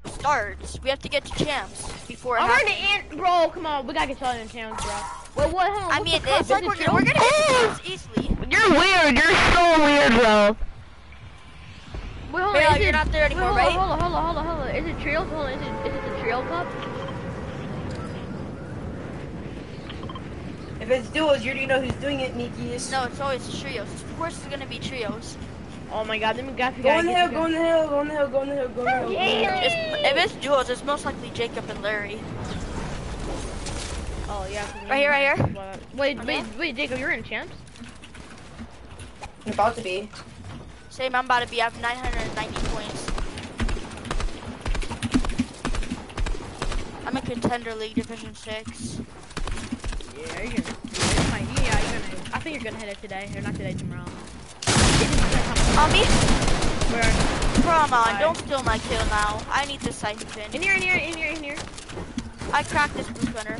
Starts. We have to get to champs before
I'm
happens.
already in, bro. Come on, we gotta get y'all in challenge, bro. Well, what? Hold on,
I mean,
the cup?
it's like we're gonna, we're gonna get to champs easily.
You're weird. You're so weird, bro. Wait, hold on.
Bella,
is
you're
it-
not there
wait,
anymore,
hold
right?
On, hold on, hold on, hold on, hold on. Is it trail? Hold on. Is it is it the trail cup?
It's duos, you already know who's doing it, Nikis.
No, it's always trios. Of course, it's gonna be trios.
Oh my god, then we got to
Go on the hill, go on the hill, go on the hill, go on the hill, go on the hill.
It's, if it's duos, it's most likely Jacob and Larry.
Oh yeah. 'cause
Right here, right here.
Well, Wait,
Okay.
wait, wait, Jacob, you're in champs.
I'm about to be.
Same, I'm about to be. I have 990 points. I'm in Contender League Division 6.
Yeah, you're gonna. you might- Yeah, you're gonna. I think you're gonna hit it today, or not today, tomorrow.
On me?
Where?
Come on,
Bye.
don't steal my kill now. I need this siphon
In here, in here, in here, in here.
I cracked this blue gunner.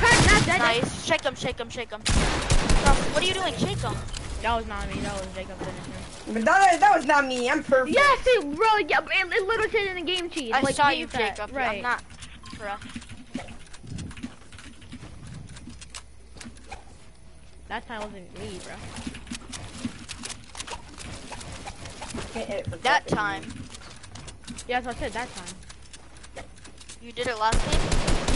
Crack, not dead.
Nice. Shake him, shake him, shake him. Bro, what are you doing? Shake him.
That was not me. That was Jacob finishing.
But that, that was not me. I'm perfect.
Yes, it, bro. Yeah, it, it literally said in the game cheat.
I
like,
saw
game
you, Jacob.
Right.
I'm not. Bruh.
That time wasn't me, bro.
Can't hit it for
That time.
Yeah, that's what I said that time.
You did it last game?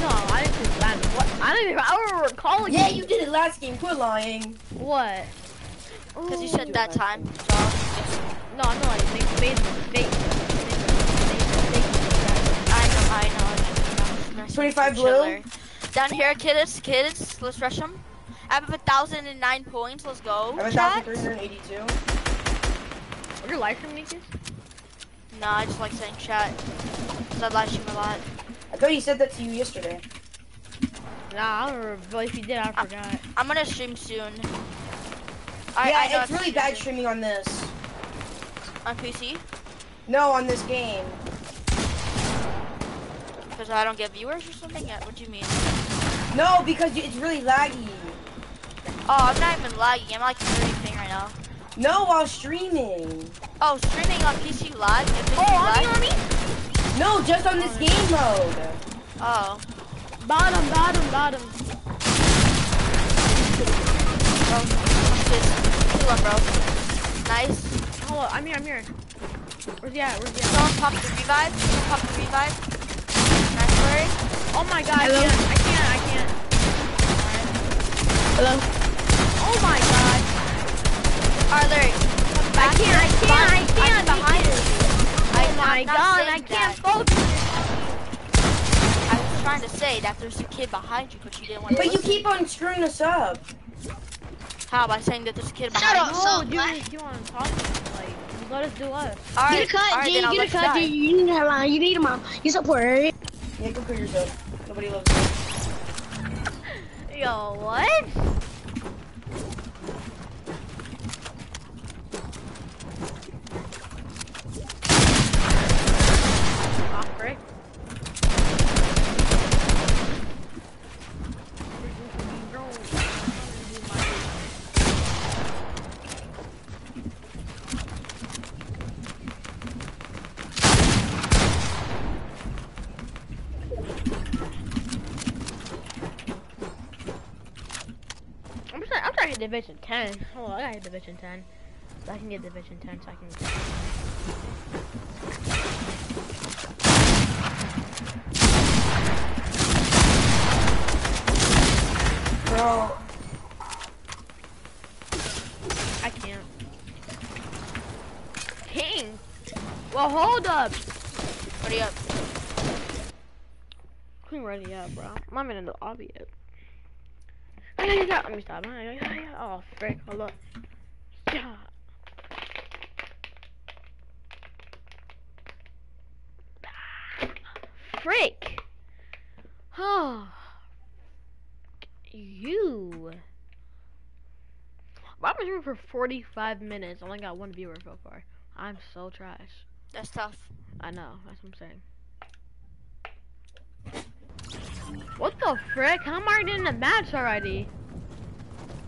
No, I didn't say that. What? I don't even. I don't recall.
Yeah, you did it last game. Quit lying.
What?
Because you said that time. So,
No, I know. Like, they made fake.
I know, I know. I know.
25 blue.
Down here, kids, kids, let's rush them. I have a thousand and nine points. Let's go.
I have
chat.
1,382.
you live stream, Nikki?
No, I just like saying chat. Cause I live stream a lot.
I thought he said that to you yesterday.
Nah, I don't remember. But if you did, I forgot.
I'm gonna stream soon. I,
yeah,
I
it's really bad streaming on this.
on PC
No, on this game.
because I don't get viewers or something. Yeah, what do you mean?
No, because it's really laggy.
Oh, I'm not even lagging. I'm like everything right now.
No, while streaming.
Oh, streaming on PC live. If it's
Oh, on me, on me.
No, just on this game mode.
Oh,
Bottom, bottom, bottom.
Oh, bro, what's this? Kill him, bro. Nice.
Hold on, I'm here, I'm here. Where's he at? Where's he at?
Someone pop the revive. Someone pop the revive. Nice, Larry.
Oh my god,
Hello?
I can't, I can't, I can't.
Hello?
Oh my god.
Alright, Larry. Come
I can't. I can't, I
I'm
can't.
behind
Nikki.
you.
Oh
I'm
my god, I can't
that.
focus.
I was trying to say that there's a kid behind you, but you didn't want to
But you keep on screwing us up.
How? By saying that there's a kid
Shut
behind
up.
you?
No,
So,
dude, you want to talk? Like, let us do us.
Alright,
Get a cut,
alright,
Jay. Get a
let you
cut,
die.
You need a line. You need a mom. You support.
Yeah, go kill yourself. Nobody loves you.
Yo, what? Ah, frick. I'm hit Division 10. Oh, I gotta Division 10. So I can get Division 10 so I can...
Bro,
I can't. King! Well, hold up!
You up?
Clean ready up, bro. I'm in the lobby yet. Ay, ay, ay. Let me stop. Ay, ay, ay. Oh, frick. Hold up. Yeah. Frick! Oh. You. I've been streaming for 45 minutes. Only got one viewer so far. I'm so trash.
That's tough.
I know. That's what I'm saying. What the frick? How am I already in the match already?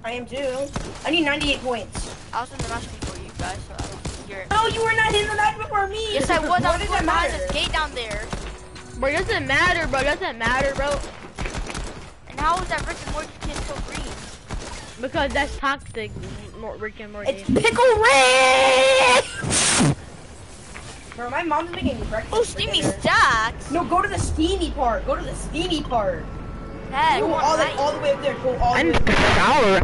I am too. I need 98 points.
I was in the match before you guys, so I don't hear it.
No, you were not in the match before me.
Yes, I was.
What
I was
does
going
it
behind
matter?
this gate down there.
Bro, it doesn't matter, bro. It doesn't matter, bro.
And how is that Rick and Morty kid so green?
Because that's toxic, Rick and Morty.
It's Pickle Rick! Bro, my mom's making breakfast.
Oh,
for
steamy
dinner.
stacks.
No, go to the steamy part. Go to the steamy part.
Heck,
Go
one
all the, all the way up there. Go all the way up there.
shower.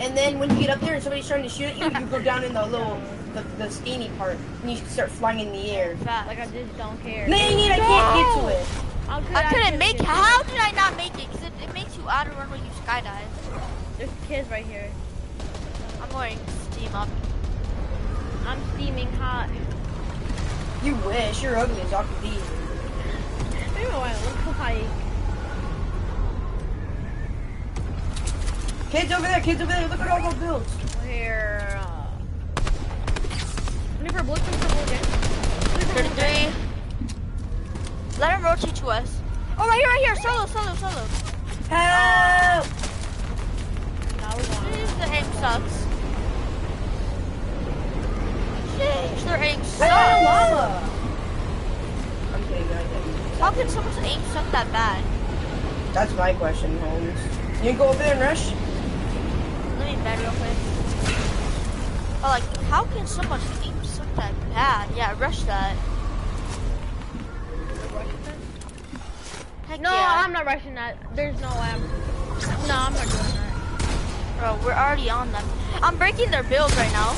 And then when you get up there and somebody's trying to shoot at you, you go down in the little, the, the steamy part. And you start flying in the air.
Fat.
Like I just don't care.
Dang it, I can't get to it.
How could
I couldn't
just
make.
get-
How did I not make it? Cause it, it makes you out of run when you skydive.
There's kids right here.
I'm going steam up.
I'm steaming hot.
You wish. You're ugly as Dr. D.
Maybe I look like.
Kids over there, kids over there. Look at all those builds.
Here. Uh, looking for blue, looking for blue again. Looking for
33. Let him rotate to us. Oh, right here, right here. Solo, solo, solo.
Help!
Now we want
the aim sucks. Jeez, their aim
Hey,
sucks.
llama! I'm kidding.
How can someone's aim suck that bad?
That's my question, Holmes. You go over there and rush?
Let me bed real quick. Oh, like, how can someone's aim suck that bad? Yeah, rush that. Heck
No,
yeah.
I'm not rushing that. There's no way I'm. No, I'm not doing that.
Bro, we're already on them. I'm breaking their build right now.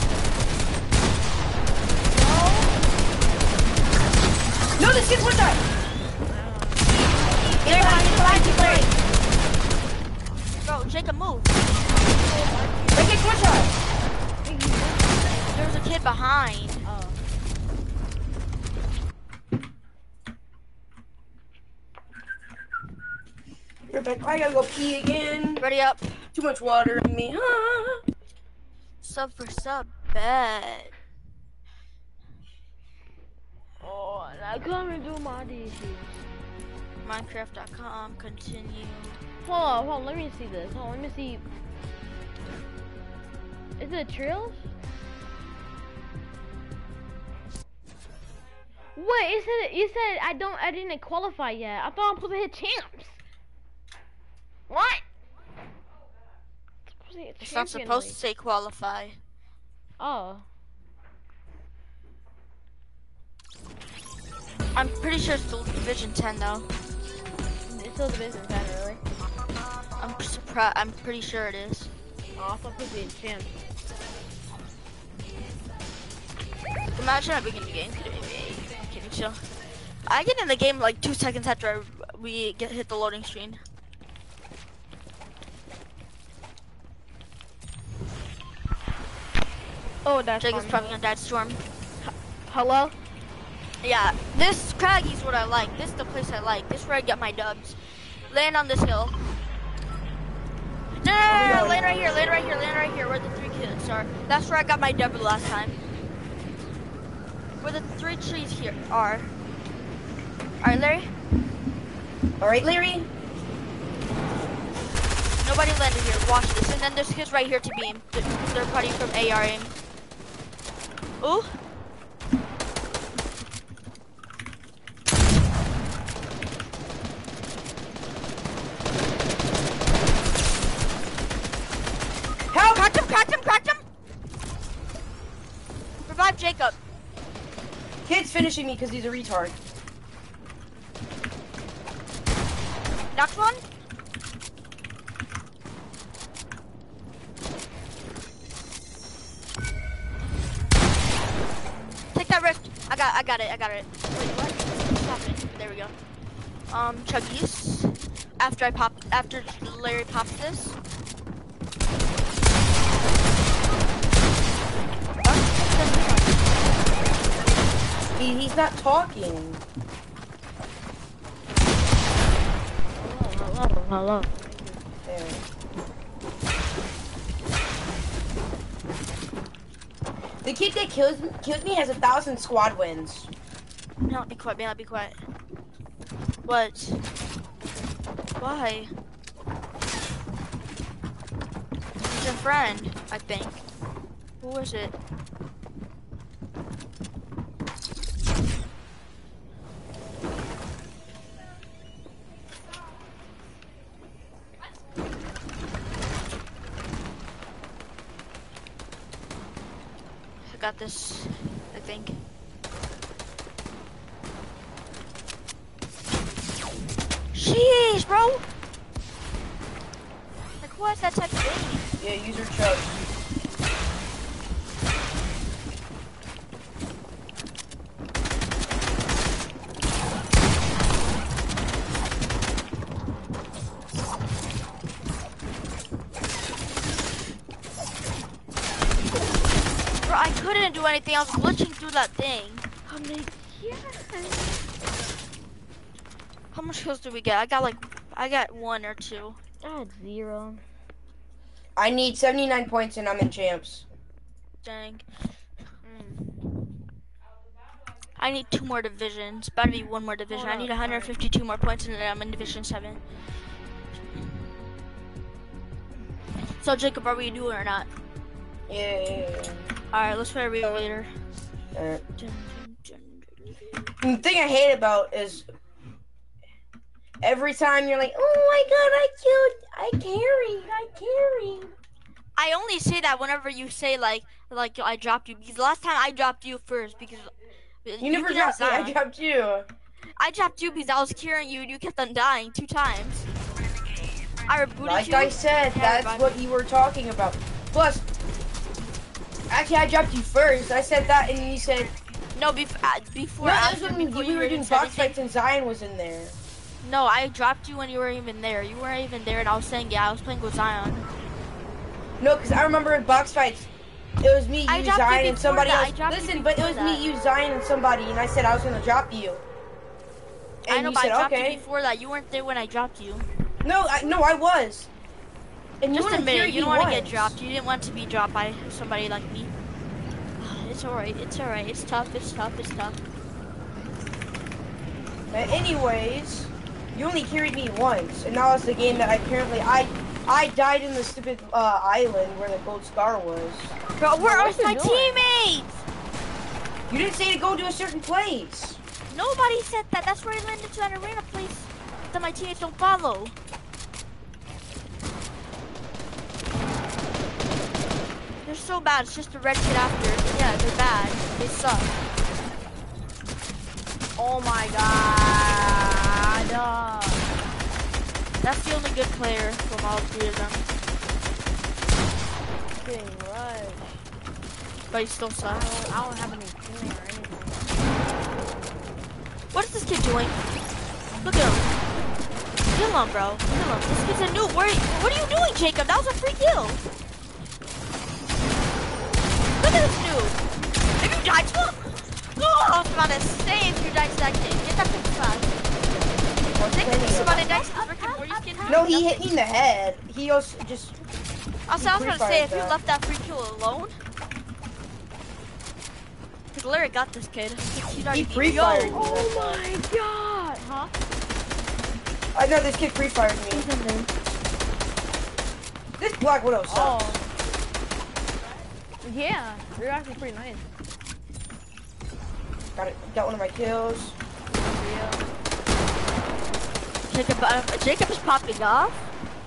No, no this kid's one shot!
They're behind you, behind you,
Play.
Bro, Jacob, move.
That kid's one shot!
There's a kid behind.
Oh.
I gotta go pee again.
Ready up.
Too much water in me. Huh?
Sub for sub. Bet.
Oh, now come and do my dishes.
Minecraft.com. Continue.
Hold on, hold on. Let me see this. Hold on, let me see. Is it Trills? Wait, it said you said I don't I didn't qualify yet. I thought I'm supposed to hit champs. What? Supposed to hit
It's not supposed to say qualify.
Oh.
I'm pretty sure it's still Division 10 though.
It's still Division 10, really?
I'm pretty sure it is.
Oh, I thought it was being champs.
Imagine I begin the game. Could it be? Kidding, chill. I get in the game like two seconds after I, we get hit the loading screen.
Oh, that's
Jacob's
is
probably gonna die to storm.
Hello?
Yeah, this Craggy's what I like. This is the place I like. This is where I get my dubs. Land on this hill. No, no, no, no, land right here, land right here, land right here, where the three kids are. That's where I got my the last time. Where the three trees here are. Alright, Larry?
Alright, Larry?
Nobody landed here. Watch this. And then there's kids right here to beam. They're, they're probably from AR aim. Ooh.
Help!
Cracked him, cracked him, cracked him! Revive Jacob.
Me because he's a retard.
Knocked one. Take that rift. I got I got it, I got it. Wait, what? There we go. Um, Chuggies. After I pop after Larry pops this.
He, he's not talking.
Hello, hello.
There. The kid that kills kills me has a thousand squad wins.
No, be quiet, man. Be quiet. What? Why? He's your friend, I think. Who is it? This, I think. Jeez, bro! Like, what's that type of thing?
Yeah, user chug.
Bro, I couldn't do anything. I was glitching through that thing.
I'm like, yes.
How much kills did we get? I got like, I got one or two.
I had zero.
I need 79 points and I'm in champs.
Dang. Mm. I need two more divisions. Better be one more division. I need 152 more points and then I'm in Division 7. So, Jacob, are we doing or not?
Yeah, yeah, yeah.
Alright, let's play a real later.
Alright. The thing I hate about is every time you're like, oh my god, I killed, I carried, I carried.
I only say that whenever you say like, like I dropped you because last time I dropped you first because
You never dropped me,
have
I dropped you.
I dropped you because I was carrying you and you kept on dying two times. I rebooted
Like
you.
I said, that's
but-
what you were talking about. Plus, actually, I dropped you first. I said that, and you said
No, bef- uh, before
no. That
after,
was when
before
we were doing box fights, and Zion was in there.
No, I dropped you when you were even there. You weren't even there, and I was saying, yeah, I was playing with Zion.
No, because I remember in box fights, it was me, you,
dropped you
Zion, and somebody
that. I
else. Listen, but it was
that.
me, you, Zion, and somebody, and I said I was gonna drop you. And
I know,
you
but I dropped
okay.
you before that. You weren't there when I dropped you.
No, I, no, I was. And
Just admit it. You don't want to get dropped. You didn't want to be dropped by somebody like me. It's alright. It's alright. It's tough. It's tough. It's tough.
But anyways, you only carried me once, and that was the game that I apparently I I died in the stupid uh, island where the gold star was.
Bro, where are my
doing?
teammates?
You didn't say to go to a certain place.
Nobody said that. That's where I landed to that arena place that my teammates don't follow. They're so bad. It's just a red kid after. Yeah, they're bad. They suck.
Oh my god. Uh,
That's the only good player from all three of them.
getting rushed.
But he still
I
sucks.
don't, I don't have any team or anything.
What is this kid doing? Look at him. Kill him, bro. Kill him. This kid's a noob. Where, what are you doing, Jacob? That was a free kill. At this noob. If you died to him. Oh, I was about if you to that kid. Get that 55. Think
plenty
this
of
about to to the freaking Morty's kid.
No, he hit me in the head. He also just
Also, I was to say if you left that free kill alone. Cause Larry got this kid.
He free fired me.
Oh my god. Huh?
I know this kid free fired me. This Black Widow oh. sucks.
Oh. Yeah, you're actually pretty nice.
Got it. Got one of my kills.
Yeah.
Jacob, uh, Jacob is popping off.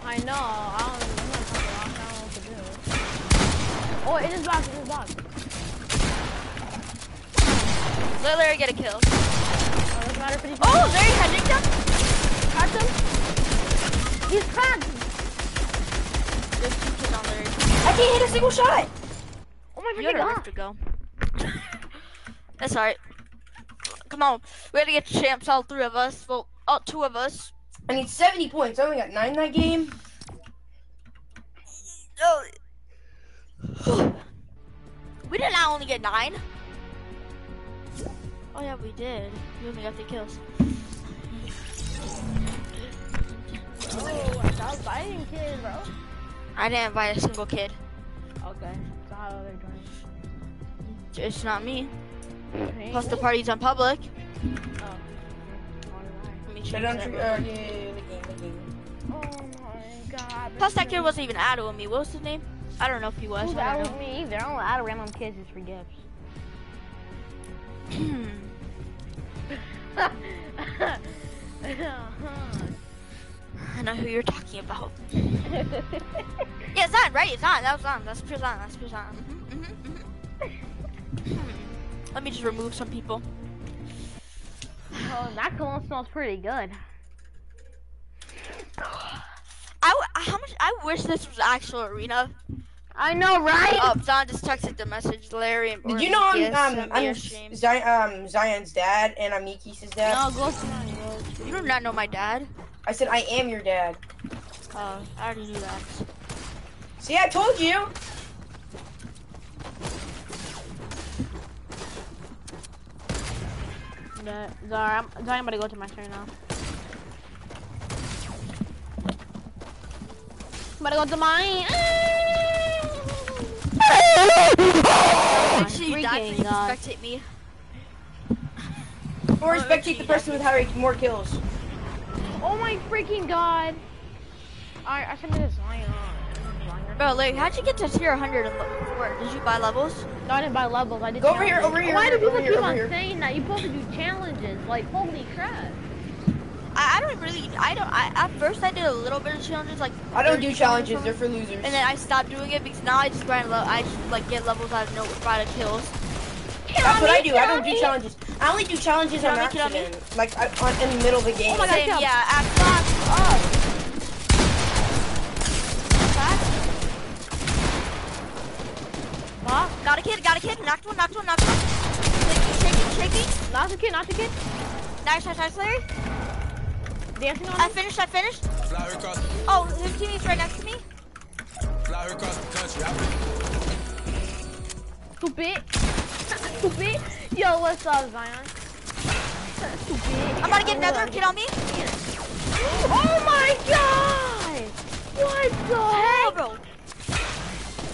I know. I don't. I'm not talking off. I don't know what to do. Oh, it is box. It is box.
Let Larry get a kill.
Oh, doesn't matter if it is.
Oh, Larry had Jacob.
Cracked him. He's cracked.
There's two kids on Larry.
I can't hit a single shot.
Oh my
You had
freaking
a rift to go. That's alright. Come on, we gotta get champs, all three of us. Well, all two of us.
I need 70 points. I only got nine that game.
Oh. we did not only get nine. Oh yeah, we did. We only got the kills.
Oh, I was fighting kid, bro.
I didn't invite a single kid.
Okay. So how are they doing?
It's not me.
Okay.
Plus the party's on public.
Oh.
Let me
Shut
change
down.
that
Uh, yeah, yeah, yeah, the game, the game.
Oh my god.
Plus that kid wasn't even added with me. What was his name? I don't know if he was.
Who's
I
out
don't know.
me either? I don't add random kids just for gifts.
I know who you're talking about. Yeah, Zion, right? It's Zion. That was Zion. That's pure Zion. That's pure Zion. Mhm, mhm, mhm. Hmm. Let me just remove some people.
oh, that cologne smells pretty good.
I w- how much? I wish this was actual arena.
I know, right?
Oh, Zion just texted the message, Larry. And
Did you know I'm
Yes,
um,
sent me a
I'm
stream.
Zion, um, Zion's dad and I'm Mikis' dad?
No, go Zion, go.
You do not know my dad.
I said I am your dad.
Oh, I already knew that.
See, I told you.
Zara, I'm, Zara, I'm about to go to my turn now. I'm about to go to mine.
Make sure you die
freaking God.
can spectate me.
Or spectate the person with higher, more kills.
Oh my freaking god! Alright, I sent me this Zion.
Bro, Larry, how'd you get to tier 100 and before? Did you buy levels?
No, I didn't buy levels. I did.
Go over here, over here,
Why do people keep on saying that? You're supposed to do challenges. Like, holy crap!
I, I don't really, I don't, I, at first I did a little bit of challenges, like.
I don't do challenges. They're for losers.
And then I stopped doing it because now I just grind low. I just like get levels out of nowhere by the kills.
That's what I do. I don't do challenges. I only do challenges on
Kill me, kill me.
accident. Like I, on, in the middle of the game.
Oh my God,
Same, yeah, at class. Oh.
Huh?
Got a kid, got a kid. Knocked one, knocked one, knocked one. Shaking, shaking, shaking.
Not the kid, not the kid.
Nice, nice, nice, Larry.
Dancing on
I
me.
finished, I finished.
Fly her across,
Oh, his teammate's right next to me.
fly her across the country.
Stupid. Stupid. Yo, what's up, Zion? Stupid.
I'm about to get another kid on me.
Oh my god! What the heck?
bro.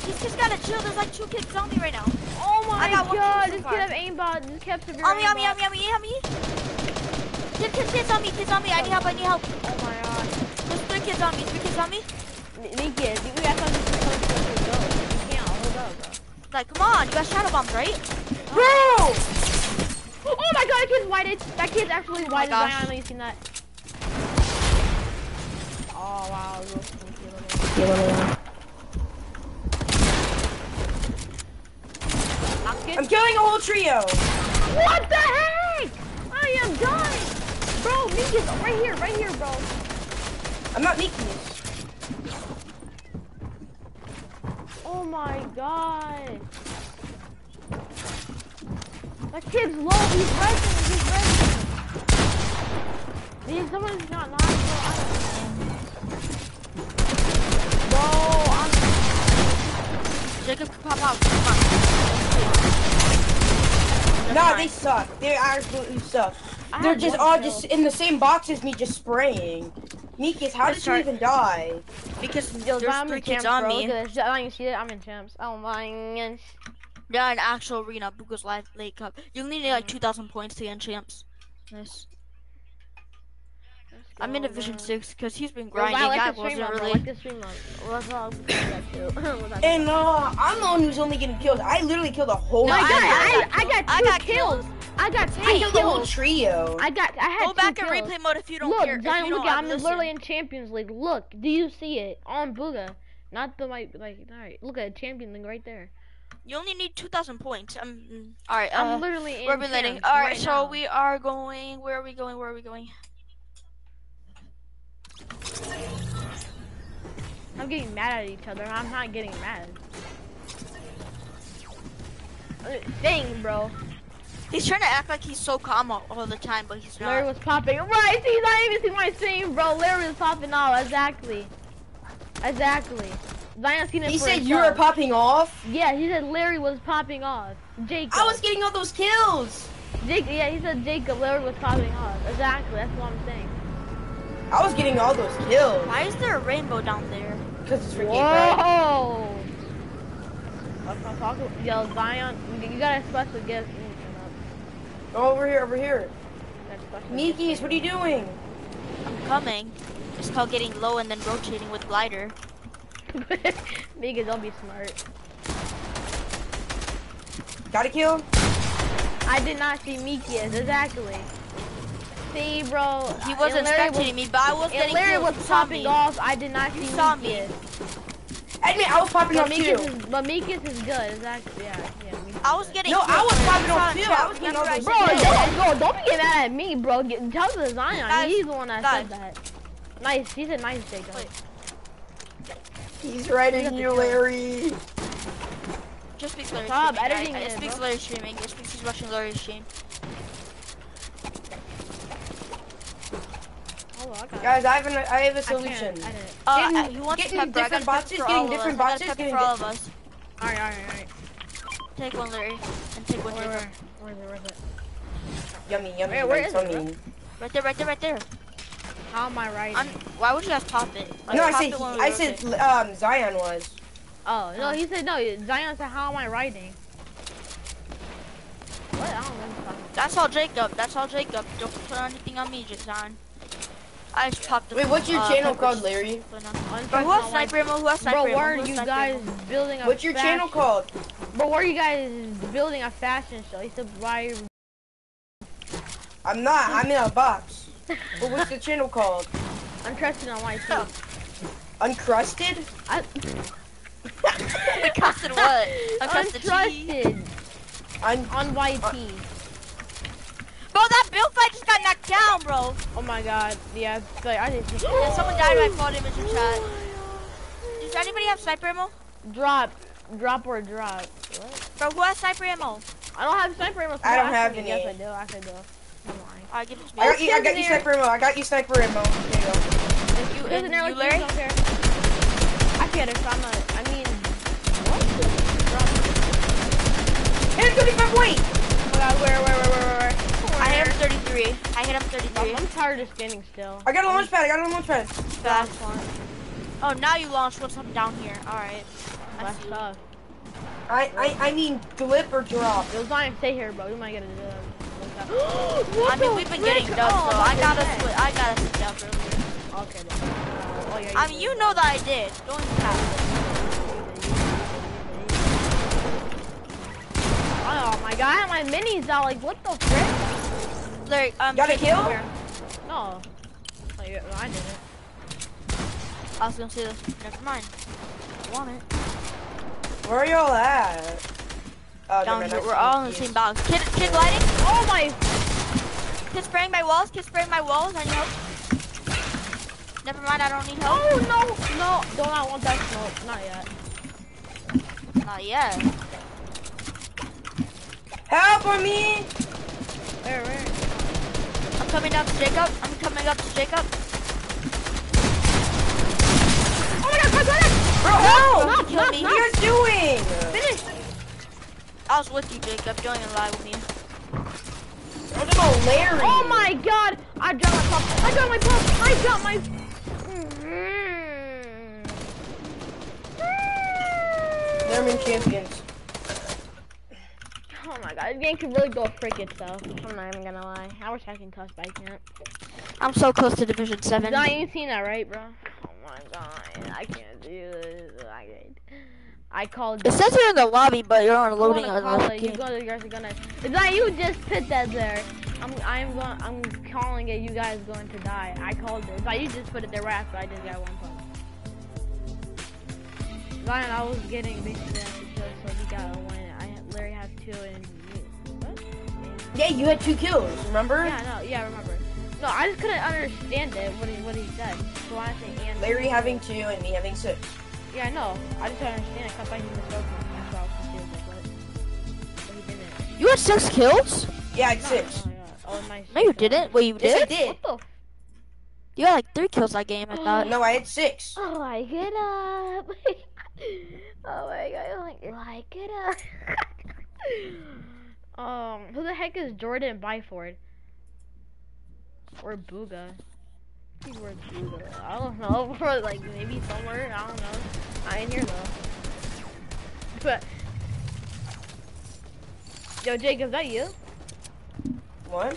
These kids gotta chill. There's like two kids on me right now.
Oh my
I got one
god!
so
This kid have aimbot. This kept severe
On me, on me,
aimbot.
on me, on me, on me. Kids, kids, kids on me, kids on me. I need help, I need help.
Oh my god.
There's three kids on me, three kids on me.
Nikki, you got something to go. You can't hold up, bro.
Like, come on, you got shadow bombs, right?
Bro!
Oh my god, that kid's whited. That kid's actually oh
my
whited.
gosh.
I know you seen that. Oh wow, sneaky little. Knock kid.
I'm killing a whole trio.
What the heck? I am done. Bro, Nikki's right here, right here, bro.
I'm not Miki's.
Oh my god. That kid's low. He's resting. He's resting. Dude, someone's not knocked. Bro, I don't Bro, I'm.
Jacob pop out. Come on. That's
Nah, they suck. They absolutely suck.
I
They're just all
kill.
just in the same box as me, just spraying. Mikis, how did you even die?
Because
Yo,
there's
I'm
three kids on
bro.
me.
Look at this. I don't see it. I'm in champs. Oh my gosh.
Yeah, an actual arena, Bugha's Live Lake Cup. You'll need like mm-hmm. 2,000 points to get in champs. Nice. I'm in Division 6 because he's been grinding.
like
I
the stream
wasn't
up,
really.
Like the stream up. What's up? What's up?
And uh, I'm the one who's only getting kills. I literally killed a whole.
No,
my
I-
god,
I
I, I,
got
got two
I got
kills.
kills.
I got
I
three
killed the whole trio.
I got. I had
Go
two
back and replay mode if you don't
Look,
care.
Zion,
you
look,
don't
I'm
listen.
literally in Champions League. Look, do you see it on Bugha? Not the like, like, all right. Look at Champions League right there.
You only need 2,000 points. Um, mm, all right.
I'm
Uh,
literally in.
where are we landing? All right,
right
so
now.
we are going. Where are we going? Where are we going?
I'm getting mad at each other. I'm not getting mad. Uh, Dang, bro.
He's trying to act like he's so calm all, all the time, but he's not.
Larry was popping. Right, he's not even seeing my stream, bro. Larry was popping off. Exactly. Exactly. Zion's seen it
He
for
said you were popping off.
Yeah, he said Larry was popping off. Jacob.
I was getting all those kills.
Jake, yeah, he said Jacob. Larry was popping off. Exactly. That's what I'm saying.
I was getting all those kills
Why is there a rainbow down there?
because it's for game.
Whoa. Let's not talk. Yo, Zion, you got a special gift.
Oh, over here, over here.
shut up. Got a special
Mikis, what are you doing?
I'm coming. It's called getting low and then rotating with glider.
gift. Mika, don't be smart.
Got a kill?
I did not see Mikias, exactly. See, bro.
He wasn't
and Larry
spectating me, but I was
Was, and
getting
Larry
kills.
was
saw
popping
me.
off. I did not see
saw me.
Mikias.
Admit, I was popping
But
off too.
Is, but Mikias is good, exactly. Yeah, yeah. Mikias
I was getting
No,
kills.
I was popping
saw
off
in
too. I was getting
Remember
all
I
Bro, don't, bro, don't be getting mad at me, bro. Get, tell the Zion.
Guys,
He's the one that
guys.
said that. Nice. He's a nice, Jacob.
Wait.
He's right in you, Larry.
Just speaks Larry
Stop
streaming.
editing
I, I,
it,
it speaks
bro.
Larry streaming. It speaks he's watching Larry's stream.
Oh, I got it.
Guys, I have, an, I have a
I
solution.
can't edit.
Uh,
Getting-
uh, he wants
getting
pepper. I got
different
a
boxes,
for
getting
all of
different
us.
Boxes, getting
for all of us.
Alright, alright, alright.
Take one, Larry, and take one,
Where,
Jacob.
where, where is it, where is it?
Yummy, yummy,
Wait, where is it,
yummy.
Right there, right there, right there.
How am I writing?
I'm, why would you guys pop it? Like,
No, I said,
it when
I
rotate.
said, um, Zion was.
Oh, no, he said no. Zion said, how am I writing? What? I don't know what he's talking
That's all Jacob. That's all Jacob. Don't put anything on me, Jason. I just popped
Wait, what's your
uh,
channel called, Larry?
But no.
about.
Bro, who has sniper ammo? Who has sniper
Bro,
ammo?
where are
Who
you guys building a
What's your channel called?
Bro, where are you guys building a fashion show? You said why?
I'm not, I'm in a box. But what's the channel called?
Uncrusted on YT.
Uncrusted?
I,
Uncrusted what? Uncrusted cheese.
Uncrusted
Un-
on YT.
Bro, that build fight just got knocked down, bro.
Oh my god. Yeah, like, I didn't.
And someone died by fall damage in chat. Does anybody have sniper ammo?
Drop, drop or drop. What?
Bro, who has sniper ammo?
I don't have sniper ammo.
I don't
Ask
have any.
Yes, I do. Yes, I do. I'm lying.
Give it to me.
I got you, I got you sniper ammo, I got you sniper ammo. There you go.
And you,
There's
and
an
you, Larry?
Larry? I get it. So I'm not. I mean, what? Drop.
Hit him 25 weight!
Oh my god, where, where, where, where, where? where?
I hit him 33. I hit him
I'm,
33.
I'm tired of standing still.
I got a launch pad, I got a launch pad.
Fast. Oh, now you launched What's I'm down here. Alright. I
That's
see.
tough.
I, I, I mean glip or drop.
Yo, Zion, stay here, bro. You might get a dub.
I mean, we've been getting dubs,
Oh,
so I gotta, swi- I gotta sit down earlier.
Okay, then. Uh, oh, yeah,
I mean, you know that I did. Don't even
Oh my god, my minis out. Like, what the frick?
It. Larry, um,
Got a kill?
where?
No. Oh, yeah, I didn't.
I was gonna say this. Never mind. I want it.
Where are y'all at? Oh,
Down
never
here. We're all in the same box. Kid, kid gliding.
Oh my.
Kid spraying my walls. Kid spraying my walls. I need help. Never mind. I don't need help.
Oh no, no. Don't I want that smoke? Not yet.
Not yet.
Help for me!
Where, where?
I'm coming up to Jacob. I'm coming up to Jacob.
Oh my god, quick, quick,
Bro, help!
Knock,
kill
knock,
me.
What are you doing?
Finish.
I was with you, Jacob. Don't even lie with me.
I'm about Larry.
Oh my god! I dropped my pump. I dropped my pump. I dropped my.
Lerman champions.
Oh my god, this game could really go frick itself. I'm not even gonna lie. I wish I cuss, but I can't.
I'm so close to Division 7.
Zion, you seen that, right, bro? Oh my god, I can't do this. I, I called.
It says you're in the lobby, but you're on
I
loading on
call
the
it. You go to you guys are gonna. Zion, you just put that there. I'm I'm going. I'm calling it. You guys going to die. I called it. Zion, you just put it there right after I just got one point. Zion, I was getting after two, so we got
Yeah, you had two kills, remember?
Yeah, no, yeah, I remember. No, I just couldn't understand it, what he, what he said. So I say and.
Larry having two and me having six.
Yeah, I know. I just don't understand it 'cause I thought he misspoke. That's why I was confused. Like, what? But he didn't.
You had six kills?
Yeah, I had
No,
six.
no, yeah. Oh, nice.
No, you didn't. Wait, you
Yes, I
did?
did.
What the?
You had like three kills that game, I oh. thought.
No, I had six.
oh, like it up. oh my god, like, like it up. um, who the heck is Jordan Byford? Or Bugha? I we're Bugha. I don't know. Or like maybe somewhere. I don't know. I ain't here though. But Yo, Jake, is that you?
What?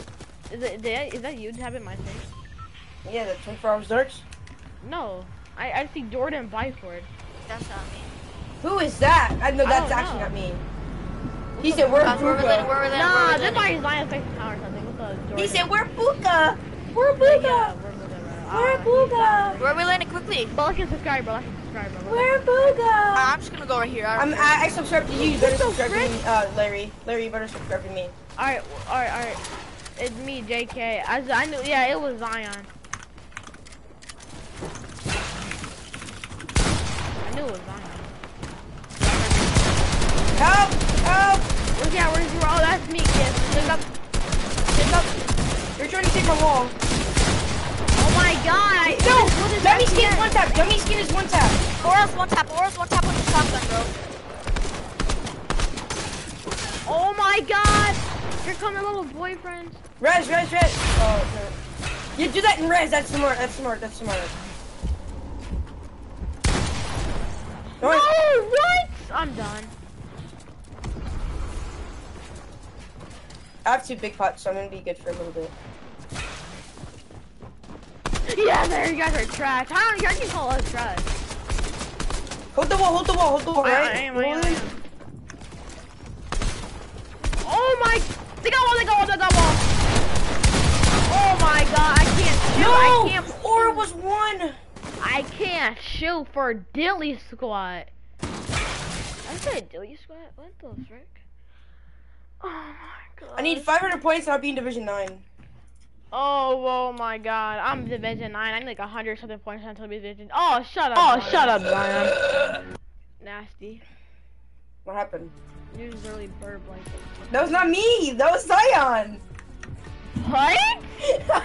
Is it? Is that, is that you tapping my thing?
Yeah, the 24 hours darks.
No, I I see Jordan Byford.
That's not me.
Who is that? I know that's
don't
actually
know.
not me. He said we're
Uh, where we landing?
Puka.
Where we landing?
Nah,
where we
this
landing?
might Zion face tower or something. What's up, Jordan?
He said we're Puka. We're
Yeah,
Puka.
yeah, we're Puka, bro.
We're
Ah,
Puka.
Where are we landing quickly?
But like and subscribe, bro. Like and subscribe, bro.
We're
Uh,
Puka.
I'm just gonna go right here. I don't
I'm,
care.
I, I subscribe to you. You better
so
subscribe to
frick-
me, uh, Larry. Larry, you better subscribe to me.
Alright, alright, alright. It's me, JK. I, I knew, yeah, it was Zion. I knew it was Zion.
Help! Help!
Where's yeah, where's your, oh, that's me, kid. Look up.
Get up! You're trying to take my wall.
Oh my god.
No!
what is
Dummy skin is one tap. Dummy skin is one tap.
Aura's one tap. Aura's one tap with the shotgun, bro.
Oh my god. Here come my little boyfriend.
Res, res, res. Oh, no. You do that in res. That's smart. That's smart. That's smart.
No,
No,
what? I'm done.
I have two big pots, so I'm gonna be good for a little bit.
Yeah, there you guys are trash. How do you guys can call us trash?
Hold the wall. Hold the wall. Hold the wall.
I- I
Right?
am, I am, I am. Oh my! They got one! They got one! They got one! Oh my god! I can't shoot! I can't.
No! Or was one.
I can't shoot for dilly squat. I said dilly squat. What the frick? Oh my god!
I need 500 points and I'll be in Division 9.
Oh, oh my god! I'm Division Nine. I need like a hundred something points until Division. Oh, shut up! Oh, shut up, Zion. Nasty.
What happened?
You just really burp like.
That was not me. That was Zion.
What?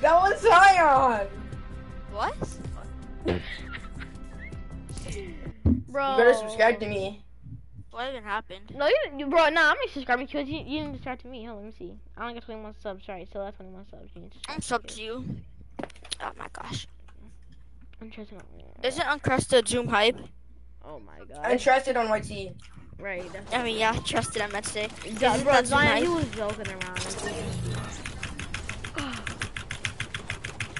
that was Zion.
What?
Bro.
You better subscribe to me.
What even happened?
No, you, you bro. Nah, I'm not subscribing because you, you didn't subscribe to me. Hold on, let me see. I only got 21 subs. Right, so that's 21 subs. You
I'm
subscribe
sub to you. Oh my gosh.
I'm trusting on
Isn't Uncrusted Zoom hype?
Oh my god.
I'm trusted on YT.
right. That's,
I mean, yeah, trusted, I meant to say.
Yeah,
Isn't
bro, Zion, he was joking around.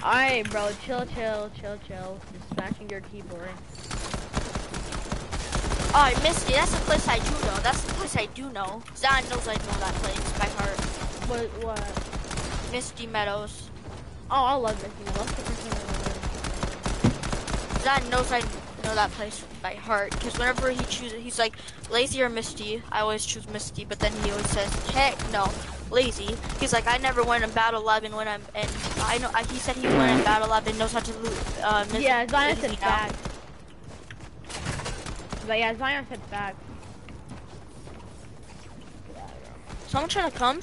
Alright, bro, chill, chill, chill, chill. Just smashing your keyboard.
Oh, Misty, that's the place I do know. That's the place I do know. Zion knows I know that place by heart.
What? What?
Misty Meadows.
Oh, I love Misty Mouse. That's the first I
Zion knows I know that place by heart. Because whenever he chooses, he's like, lazy or Misty. I always choose Misty, but then he always says, heck no, lazy. He's like, I never went in Battle 11 when I'm, and I know, I, he said he went in Battle 11, knows how to lose. Uh,
ever- Yeah, Zion said
now.
But yeah, Zion said back.
Someone trying to come?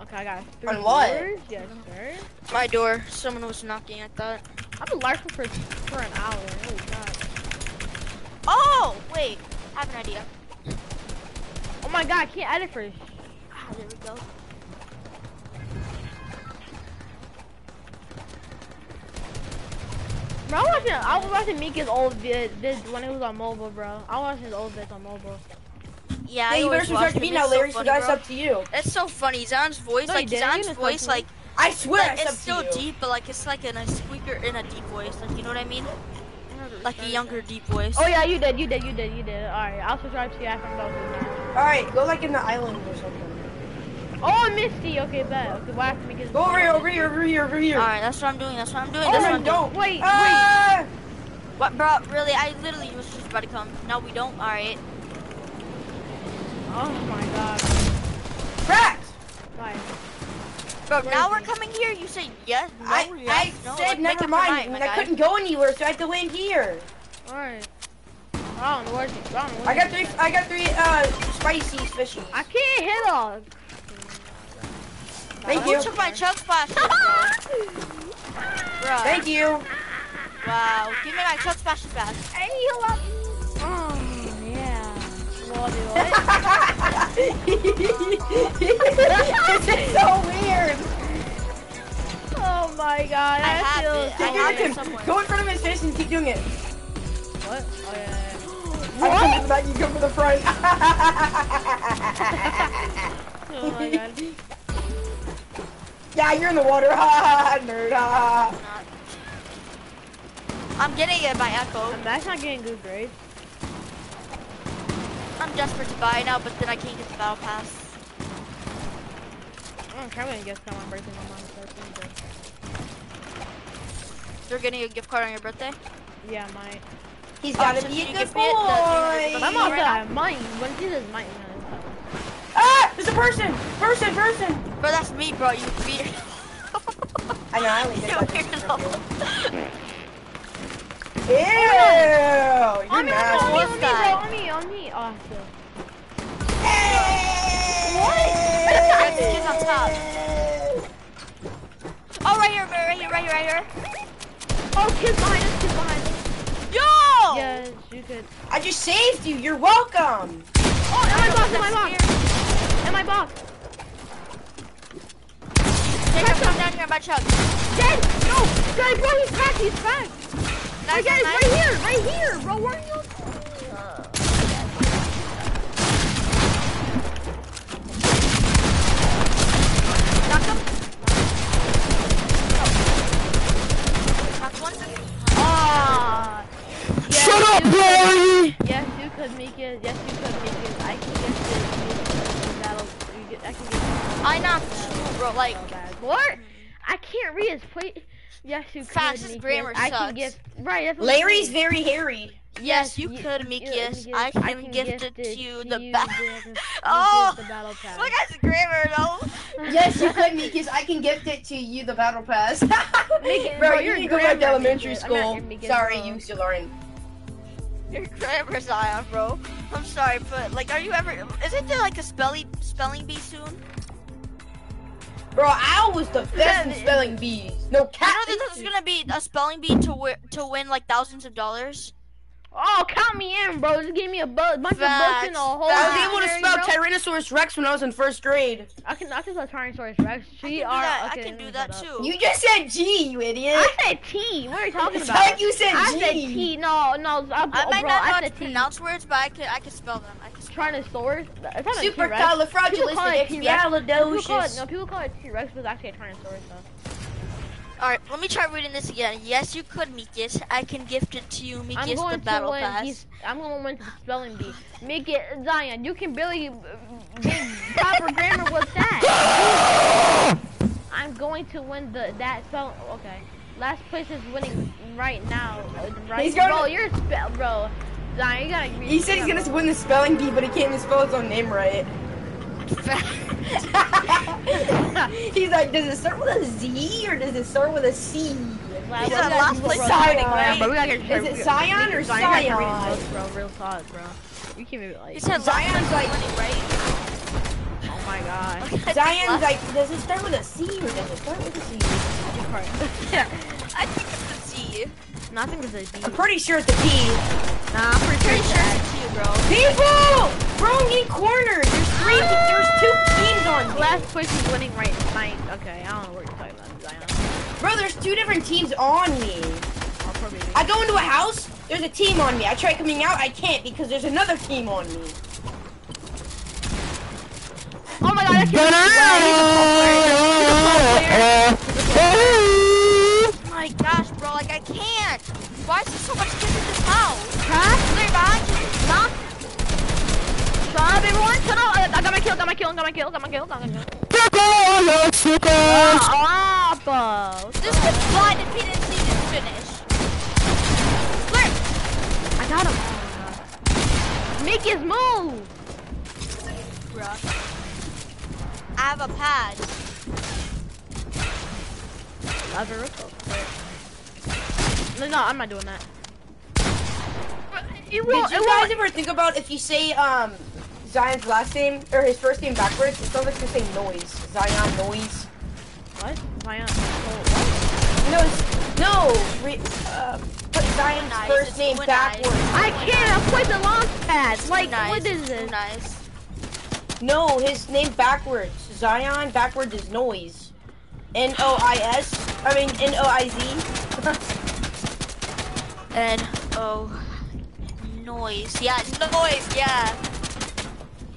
Okay, I got three
On what?
viewers. Yes, sir.
My door. Someone was knocking, at that.
I've been larking for for an hour. Holy god.
Oh, wait. I have an idea.
Oh my god, I can't edit for this.
Ah, there we go.
Bro, I was watching, I was watching Mika's old vid, vid when he was on mobile, bro. I watched his old vids on mobile.
Yeah,
Yeah,
I
you better
always
subscribe to me now, Larry, so
funny,
that's
bro.
up to you.
It's so funny. Zion's voice,
No,
like
didn't. You
Zion's
didn't
voice, like
I swear
like,
it's,
it's still deep, but like it's like in a squeaker in a deep voice. Like you know what I mean? Like a younger deep voice.
Oh yeah, you did, you did, you did, you did. Alright, I'll subscribe to you after I'm done with this.
Alright, go like in the island or something.
Oh, Misty. Okay, bet. Okay, why have to Mika's
Go over here, over here, over here, over here.
All right, that's what I'm doing. That's what I'm doing.
Oh,
That's
no,
what I'm doing.
don't.
Wait,
Ah!
What, bro? Really? I literally was just about to come. No, we don't. All right.
Oh my god.
Cracked!
Bye.
Bro,
Where
now we're coming here. You say yes, no,
I,
yes,
I
no.
said
like,
never
up
mind,
my
and I couldn't go anywhere, so I had to land here.
Alright. I don't know where he- I
I got three. I got three uh spicy fishies.
I can't hit all.
Thank
Who
you.
took my chug splashes, bro? Bro.
Thank you.
Wow. Give me my chug splashes back.
Hey, you love. Oh yeah. Well, do
this is so weird.
Oh my god.
I
that
have
feels
it. I have it somewhere.
Go in front of his face and keep doing it.
What? Oh yeah. yeah.
I come to the back, you come for the front.
Oh my god.
yeah, you're in the water. Ha ha, nerd. Ha.
Not. I'm getting it by Echo.
And that's not getting good grades.
I'm desperate to buy now, but then I can't get the battle pass.
I'm trying to get some on birthday. My mom's birthday.
You're getting a gift card on your birthday?
but- Yeah, my.
He's gotta
so
be a
can
good
fit the-
boy.
the-
My
you
mom
right
said
now?
I might. When she says might, you know,
Ah, there's a person. Person, person.
Bro, that's me, bro. You weird.
I know. I only did
you
that.
weirdo.
Ew, you're
on me, on me,
nasty.
on me, on me, bro, on me, on me. Oh, so.
There's the kids on top. Oh, right here, right here, right here, right here.
Oh, kids behind us, kids behind us.
Yo!
Yes, you could.
I just saved you. You're welcome.
Oh, in my box, in my box. In my box.
Jacob, come down here, my chug.
Dead! No! Guys, bro, he's back, he's back!
Nice,
Hey, guys,
nice.
right here, right here! Bro, where are you?
Knock him.
Ah! Yes,
Shut up,
you
boy.
Yes, you could make it. Yes, you could make it. I can get this. That'll. You get, I can get
I knocked two, bro. Like,
oh, so. What? I can't read his plate. Yes, you could.
Fastest
make
grammar
it. I
sucks.
can get. Right, that's what I'm
Larry's very hairy.
yes, you
y-
could,
y-
Mikius.
Mikius,
I can gift it to you the battle. Oh,
the battle pass.
Look at the grammar, though.
Yes, you could, because I can gift it to you, the battle pass.
Make-
bro,
bro,
you
you're
need to go
grammar,
back to elementary
Mikis. I'm not
school. Sorry, you still aren't.
Your grammar, Zion, bro. I'm sorry, but like, are you ever? Isn't there like a spelling spelling bee soon?
Bro, I was the best in spelling bees. No
You
cat.
know that there's gonna be a spelling bee to wi- to win like thousands of dollars.
Oh, count me in, bro. Just give me a bu- bunch of books
Facts,
and a whole.
I was able to spell
bro.
Tyrannosaurus Rex when I was in first grade.
I can I can spell Tyrannosaurus Rex.
I
G
can do that.
Okay,
I can do that too.
You just said G, you idiot.
I said T. What are you talking
It's
about?
like you said
I said
G.
T. No, no. I,
I might
bro,
not know
I
how to
T.
pronounce words, but I could I could spell them. I could spell.
Tyrannosaurus. It's not a T-Rex. People call it T-Rex. People call it,
Supercalifragilisticexpialidocious.
no, people call it T-Rex, but it's actually a Tyrannosaurus though.
All right, let me try reading this again. Yes, you could, Mikius. I can gift it to you,
I'm going
the
to
battle
win.
pass.
He's, I'm going to win the spelling bee. Make it Zion. You can barely uh, get proper grammar with that. I'm going to win the that spell. Okay, last place is winning right now. Right,
He's going
bro.
to-
You're spell, bro. Zion, you gotta. agree-
He said he's gonna
gotta-
win the spelling bee, but he can't even spell his own name right. he's like, does it start with a Z or does it start with a C?
Wow,
He's
we
at
gotta
last
do
place
bro.
Zion.
Bro, we gotta get
Is it
gotta-
Zion or
you gotta read
Zion?
his notes, bro. Real solid, bro. You can't even like.
He said
Zion's
Zion's
like-
winning, right?
Oh my god.
Zion's like, does it start with a C or does it start with a C?
yeah.
I think it's a C.
Nothing is a D.
I'm pretty sure it's a P.
Nah, I'm pretty sure
Pretty
it's
sure it's a T, bro.
People! Bro, I'm getting cornered. There's three, there's two teams on me.
Last place is winning right tonight. Okay, I don't know what you're talking about, Zion.
Bro, there's two different teams on me.
I'll probably.
I go into a house, there's a team on me. I try coming out, I can't because there's another team on me.
Oh my god, that kid
Oh my gosh, bro, like I can't. Why is there so much kids in this house?
Huh?
They're behind you. Knock.
Shut up, everyone! Shut up! I got my kill, got my kill, got my kill, got my kill, got my kill. Stop! uh,
This kid's blind if he didn't see this finish. Look.
I got him. Oh my god. Make his move!
Bruh. I have a pad.
Lazaruko. No, no, I'm not doing that. It
Did
won't,
you guys ever think about if you say um Zion's last name or his first name backwards, it sounds like you're saying noise. Zion noise.
What? Zion. Oh,
No, it's, no. Re, uh, put Zion's
Nice,
first
it's
name backwards.
what? I can't I put the launch pad. Like,
nice.
what is this?
Nice.
No, his name backwards. Zion backwards is noise. N O I S. I mean N O I Z.
N O Noise. Yeah, noise. Yeah.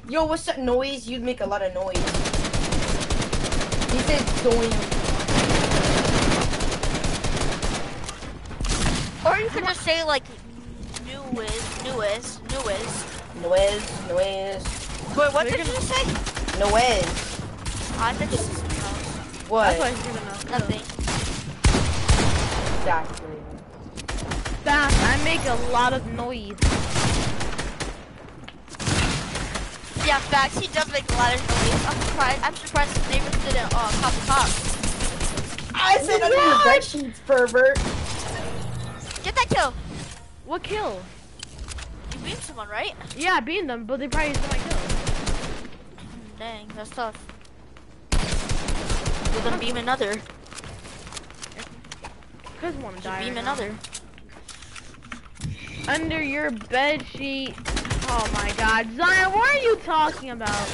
Yo, what's that noise? You make a lot of noise. He said doing.
Or you could just say like newest, newest, newest.
Noise, noise,
Wait, what did you say?
noise.
I thought you said something else.
What?
That's what he's gonna.
Nothing.
Exactly.
Fast, I make a lot of noise.
Yeah, facts. He does make a lot of noise. I'm surprised. I'm surprised his neighbors didn't uh, cop the cops.
I said under your bed sheets, pervert.
Get that kill.
What kill?
You beat someone, right?
Yeah, I beat them, but they probably stole my kill.
Dang, that's tough. You're gonna beam another.
Cause one
Just
died.
beam
right
another.
Under your bed sheet. Oh my god. Zion, what are you talking about?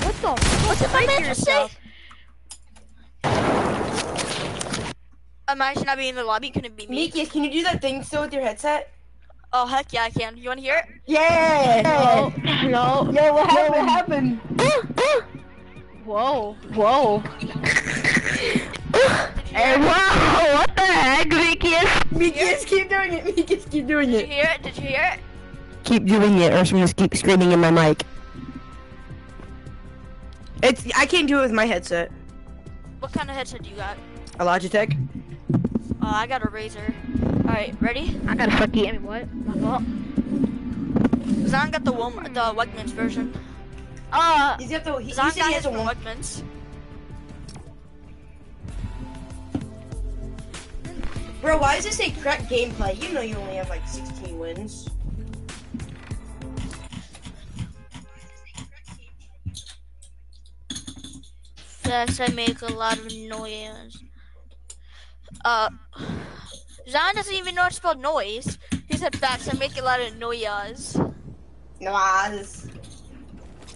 What the What
did my man just say? Imagine I being in the lobby, couldn't be me.
Miki, can you do that thing still with your headset?
Oh heck yeah, I can. You wanna hear it?
Yeah.
No.
Yo, what happened? What happened?
Whoa. Whoa. Hey, whoa, what the heck, Vicky?
Miki, just keep doing it. Miki, just keep doing it.
Did you hear it? Did you hear it?
Keep doing it, or else I'm just keep screaming in my mic. It's I can't do it with my headset.
What kind of headset do you got?
A Logitech.
Oh, I got a Razer. Alright, ready?
I got a fucking, I mean, what? My fault.
Zan got the Walmart, the Wegmans version.
Uh,
He's got the. He, he
got
he
his
a.
Wegmans.
Bro, why does it say correct gameplay? You know you only have like 16 wins.
Yes, I make a lot of noise. Uh, Zan doesn't even know how to spell noise. He said facts, I make a lot of noise.
No eyes.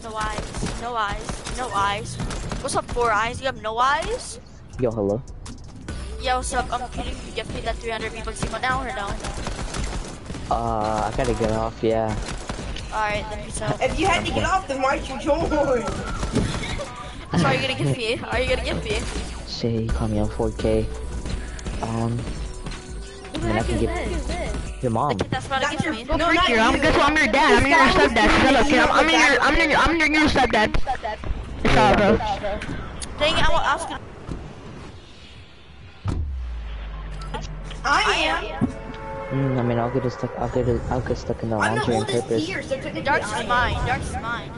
No eyes, no eyes, no eyes. What's up, four eyes? You have no eyes?
Yo, hello.
Yo, what's up? I'm kidding. You give me that 300 people see now or no?
Uh, I gotta get off, yeah.
Alright, then peace out.
If you had to get off, then why'd you join?
So are you gonna give me? Are you gonna give me?
Say, call me on 4K. Um,
what the
I
heck
can
is
get-
this?
your mom.
That's what I
That's
give
your-
me.
No,
Freak
not
you, I'm,
you.
guess what, I'm your dad, I'm your stepdad. Shut up, kid, I'm, I'm your, I'm your, I'm your new stepdad. It's all, bro.
Dang it, I wa- I was gonna.
I am.
Mm, I mean, I'll get stuck. I'll get. I'll get stuck in the laundry on purpose.
here, so
Darks is mine. Darks is mine.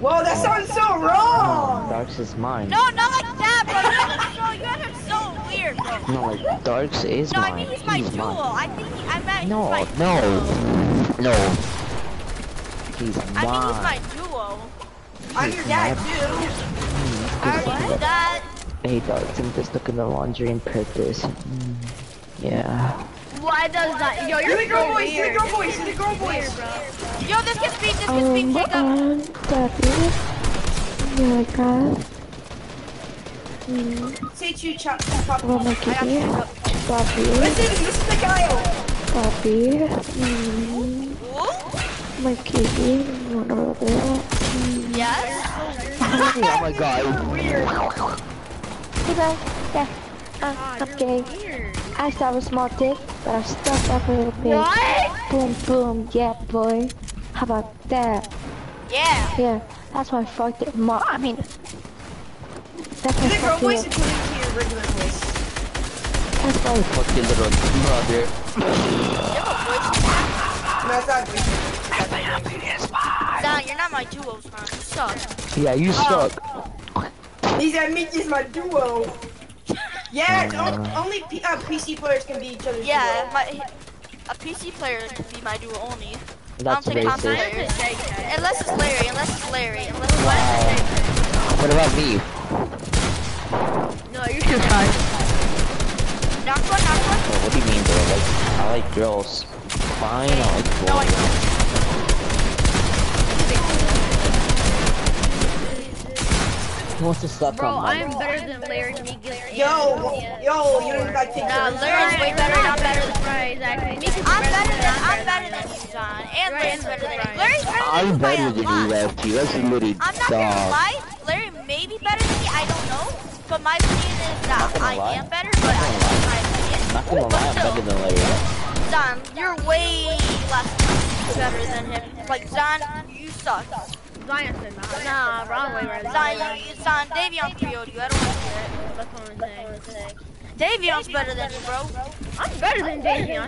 Whoa, that sounds so wrong.
Darks is mine.
No, not like that, bro. You guys are so, you guys are so weird, bro.
No, like Darks is
No, I
mine.
mean he's my duo.
mine.
I think he, I meant
No,
he's my
no, no. no. He's mine.
I mean he's my
mine.
duo.
I'm your dad too.
I already knew that.
Hey, Darks, I'm just stuck in the laundry on purpose. Mm, yeah.
Why does that? Yo, you're
the girl
so
voice. Do the
weird.
girl voice. Do the girl voice.
Yo, this gets beat. This gets beat. Jacob.
Um, Daddy. Yeah, God. Mm,
Say two chop chop.
what my kitty?
Jacob.
Bobby.
Listen, listen to Kyle.
Bobby. Mm,
Who?
my kitty. What about that?
Yes.
oh my god.
Weird.
Hey, bro. Yeah. Uh, okay.
Weird.
I still have a small dick, but I'm stuck up a little bit.
What?
Boom, boom. Yeah, boy. How about that?
Yeah.
Yeah, that's why I fucked it. Mo I mean, that's
Do
why I fucked
voice
it.
and put it to your regular voice.
That's why
Fuck your little brother.
No, it's not good.
Nah, you're not my duo, son. You suck.
Yeah, you oh. suck.
He said Mickey's my duo. Yeah, it's only P- uh, PC players can be each other's
Yeah,
duo.
my a PC player can be my duo only.
That's
I don't take console
racist.
players. Unless it's Larry. Unless it's Larry. Unless it's Larry.
What about me?
No, you should try.
Knock one. Knock one.
Oh, what do you mean, bro? Like, I like girls. Fine, I like boys.
No, I don't.
He wants to suck
Bro,
on
I am better than Larry Meekus.
Yo, yo, you don't got kicked
Nah,
out.
Larry's way better. I'm better than.
Right, exactly. Meekus
I'm better
than
than. I'm
I'm
better than you, John. And
Right,
Larry's better than you.
right.
Larry's better than you
I'm better than you. Lefty. That's literally
I'm not gonna lie. Larry may be better than me. I don't know. But my opinion is that I am better. But I, my opinion.
Not gonna lie, I'm better than Larry.
Don, you're way less better than him. Like Don, you suck.
Zion said nah. Nah, wrong way,
you, you Don, Davion 3 0'd you. I don't want to hear it.
That's what I'm saying.
Davion's better than you, bro.
I'm better than Davion.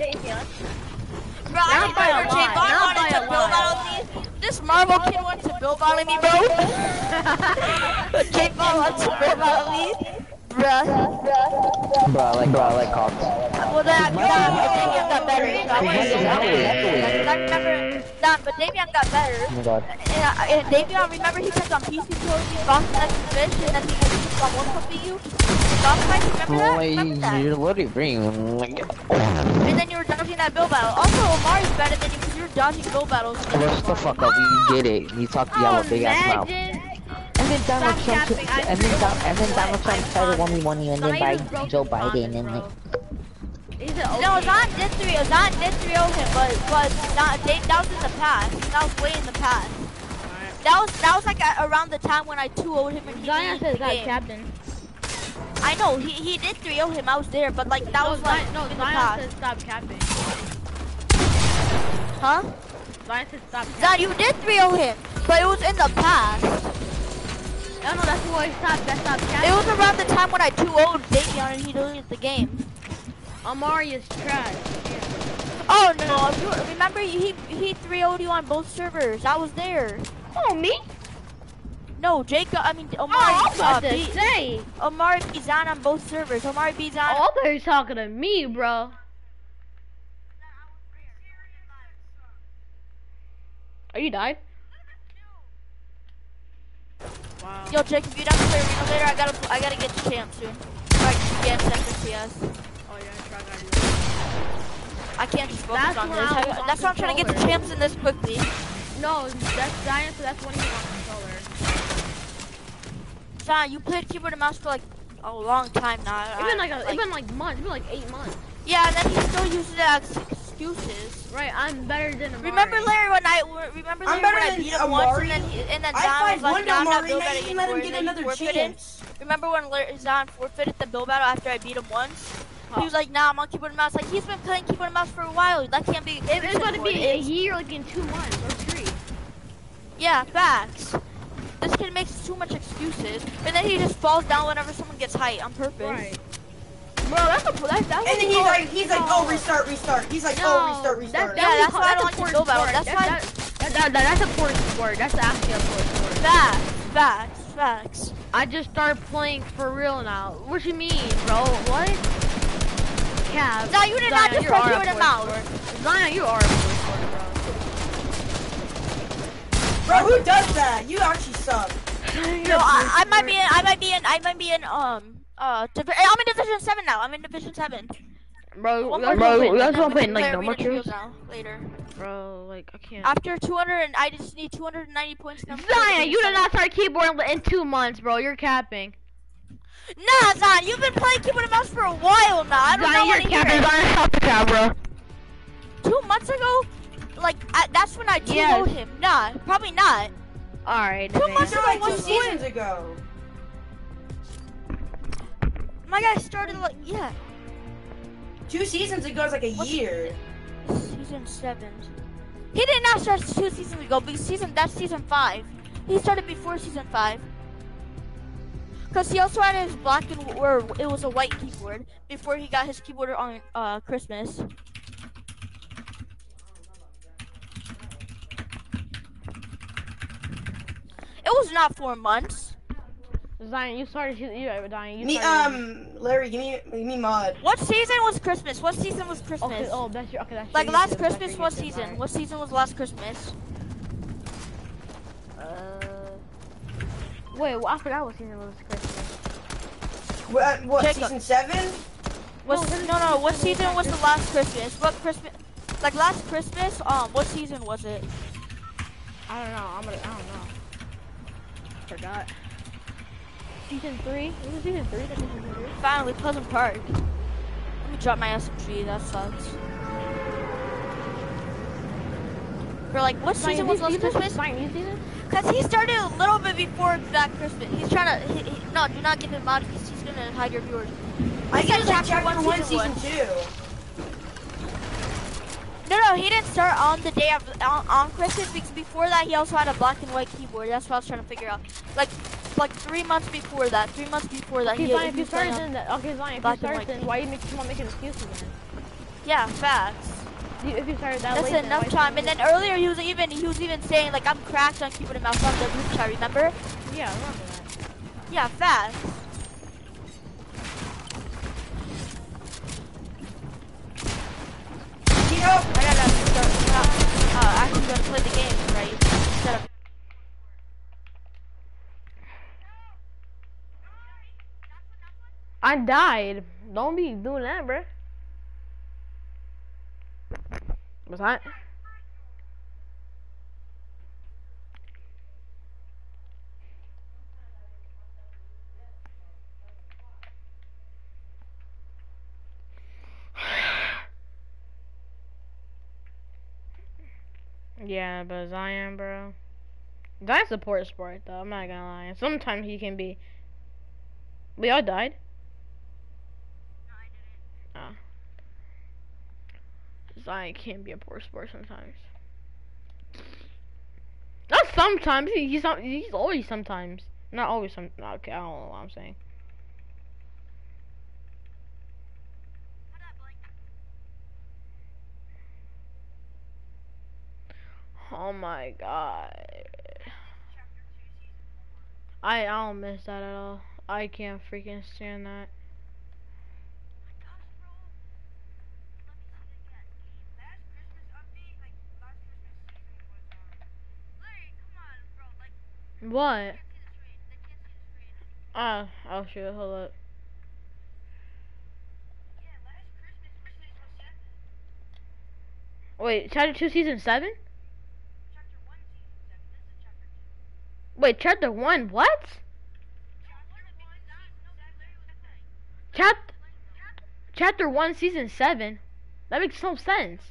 Bro, I
Not
remember
lot,
Javon
not
wanted to build out me. This Marvel kid wants to build out me, bro. Javon wants to build out me. Bruh.
Bro, I like, bro, I like cops.
Well, that, that Davion got better. So I want to say that. I remember, Don, but Davion got better.
Oh my god.
And, uh, and Davion, remember he kept on PC closing, boxing like a fish, and then he kept on one puppy you? Dog fight, remember that? Remember that?
you're literally bringing.
And then you were dodging that Bill battle. Also, Omari's better than you because you were dodging Bill battles.
Shut the fuck up, you get it. You talk to y'all a big ass mouth.
Imagine.
And then Donald Trump,
capping, I
and then,
dribbled
Don, and then Donald Trump
five
tried to
times.
one v one you, and then by Joe Biden, and
bro.
like.
He's
No,
OG.
Zon did 3 Zon did 3 him, but, but not, they, that was in the past. That was way in the past. That was that was like at, around the time when I 2 0'd him and he
Zion
didn't
says
the
that captain.
I know, he, he did 3 him, I was there, but like that
No,
was like
no,
in the
Zion
past.
says stop capping.
Huh?
Zion says stop capping.
Zon, you did 3 him, but it was in the past.
No, no, that's why he stopped. That stopped
It was around the time when I 2 0'd Davion and he deleted the game.
Amari is trash.
Oh no! You, remember he he 3 0'd you on both servers. I was there.
Oh, me?
No, Jacob. I mean
Oh, I was
uh,
to say.
Omari beats on on both servers. Omari beats on.
Oh, I thought you talking to me, bro. Are you died? Wow.
Yo, Jacob, you don't play arena later. I gotta I gotta get the champ soon. So I can get second CS.
Oh, yeah, try gotta that.
I can't just focus
That's
on this.
I
I-
on
that's why I'm trying to get the champs in this quickly.
No, that's Zion, so that's when he was on controller.
John, you played keyboard and mouse for like a long time now.
It's
I-
been like, a, it's been like months. It's been like eight months.
yeah, and then he still uses it as excuses.
Right, I'm better than Amari.
Remember Larry when I remember
I'm better
when I beat him once and then he, and then
I
Don was like,
one
"No, I'm Bill
and I let him get
and then he
another chance.
Remember when Larry Zon forfeited the Bill battle after I beat him once? He was like, "Nah, I'm on keyboard and mouse." Like he's been playing keyboard and mouse for a while. That can't be.
It, it's going to be a year, like in two months or three.
Yeah, facts. This kid makes too much excuses, and then he just falls down whenever someone gets height on purpose.
Right. Bro, that's a that's that's.
And then he's like, he's like, oh, restart, restart. He's like, oh, restart, restart.
Yeah, that's why I don't like
poor
to build battle. That's why-
That, that, that, that, that's a poor sport. That's actually a poor sport.
Facts, facts, facts.
I just started playing for real now. What you mean, bro? What? Cab.
No, you did not just
you
press
are a
keyboard and
poor
mouse.
sport. Zion, you are a poor sport,
Bro, Bro, who does that? You actually suck.
No, I, I might be in. I might be in. I might be in. Um. Uh. Divi- I'm in division seven now. I'm in division seven.
Bro,
One
that's
more
what I'm playing. That's what I'm
we
playing. Like
play
no more
Arena Trios
kills.
now later.
Bro, like I can't.
After 200, and I just need 290 points. Now
Zion, you did not start keyboard in two months, bro. You're capping.
Nah, Zon, you've been playing keyboard and mouse for a while now. I don't know
Zion,
what
you're
to hear.
capping. Zion, stop the cap, bro.
Two months ago, like I, that's when I 2
Yes.
him. Nah, probably not.
All right.
Two months ago
like two
was
seasons ago.
My guy started like yeah,
Two seasons ago is like a
What's-
year.
season seven. He did not start two seasons ago. Because season that's season five. He started before season five. Cause he also had his black and or it was a white keyboard before he got his keyboard on uh Christmas. It was not four months.
Zion, you started. You, you, Zion, you
Me,
started.
um, Larry, give me, give me mod.
What season was Christmas? What season was Christmas?
Okay, oh, that's your. Okay, that's
like
your
last
YouTube,
Christmas, what
YouTube,
season?
alright.
What season was last Christmas?
Uh, wait, well, I forgot what season was Christmas.
What, what
Jacob.
season seven?
What,
No,
no, no, What season was the last Christmas? What Christmas? Like last Christmas? Um, what season was it?
I don't know. I'm gonna. I don't know. Forgot. Season three. Was it season three? That's season three.
Finally, Pleasant Park. Let me drop my SMG. That sucks. We're like, what season was last
this?
Christmas?
Zion, you see?
Cause he started a little bit before that Christmas. He's trying to. He, he, no, do not give him mod because he's gonna hide your viewers.
I
He
guess
said
like chapter one,
season
season two.
No, no, he didn't start on the day of on, on Christmas because before that he also had a black and white keyboard. That's what I was trying to figure out. Like, like three months before that. Three months before that.
Okay,
he,
Zion, if
he
you started then, that, okay, Zion, if you started then, why you make, come on making excuses then?
Yeah, facts.
You, if you started that
That's
late,
enough
why
time. And then earlier he was even he was even saying like I'm cracked on keyboard and mouse on the group chat. Remember?
Yeah, I remember that.
Yeah, facts.
You know,
I gotta start uh, actually gonna play the game right instead of.
I died. Don't be doing that, bruh. What's that? Yeah, but Zion, bro. Zion's a poor sport, though. I'm not gonna lie. Sometimes he can be. We all died. Oh. Zion can be a poor sport sometimes. Not sometimes. He's not, he's always sometimes. Not always some. Okay, I don't know what I'm saying. Oh my god. I I don't miss that at all. I can't freaking stand that. What? Ah, oh shoot, hold up. Wait, chapter two, season seven? Wait, chapter one, what? Chapter chapter one, season seven. That makes no sense.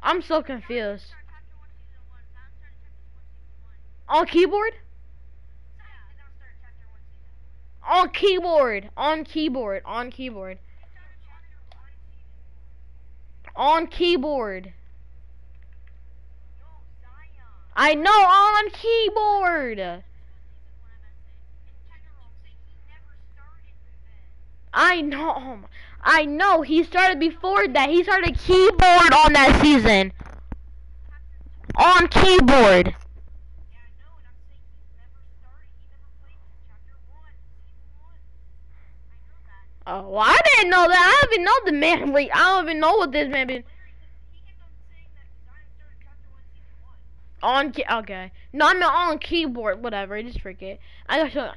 I'm so confused. On keyboard? On keyboard. On keyboard. On keyboard. On keyboard. I know on keyboard. I know. Oh I know. He started before that. He started keyboard on that season. On keyboard. Oh, well, I didn't know that. I don't even know the man. Like, I don't even know what this man been. On key, okay. No, mean on keyboard, whatever. Just forget. I got to.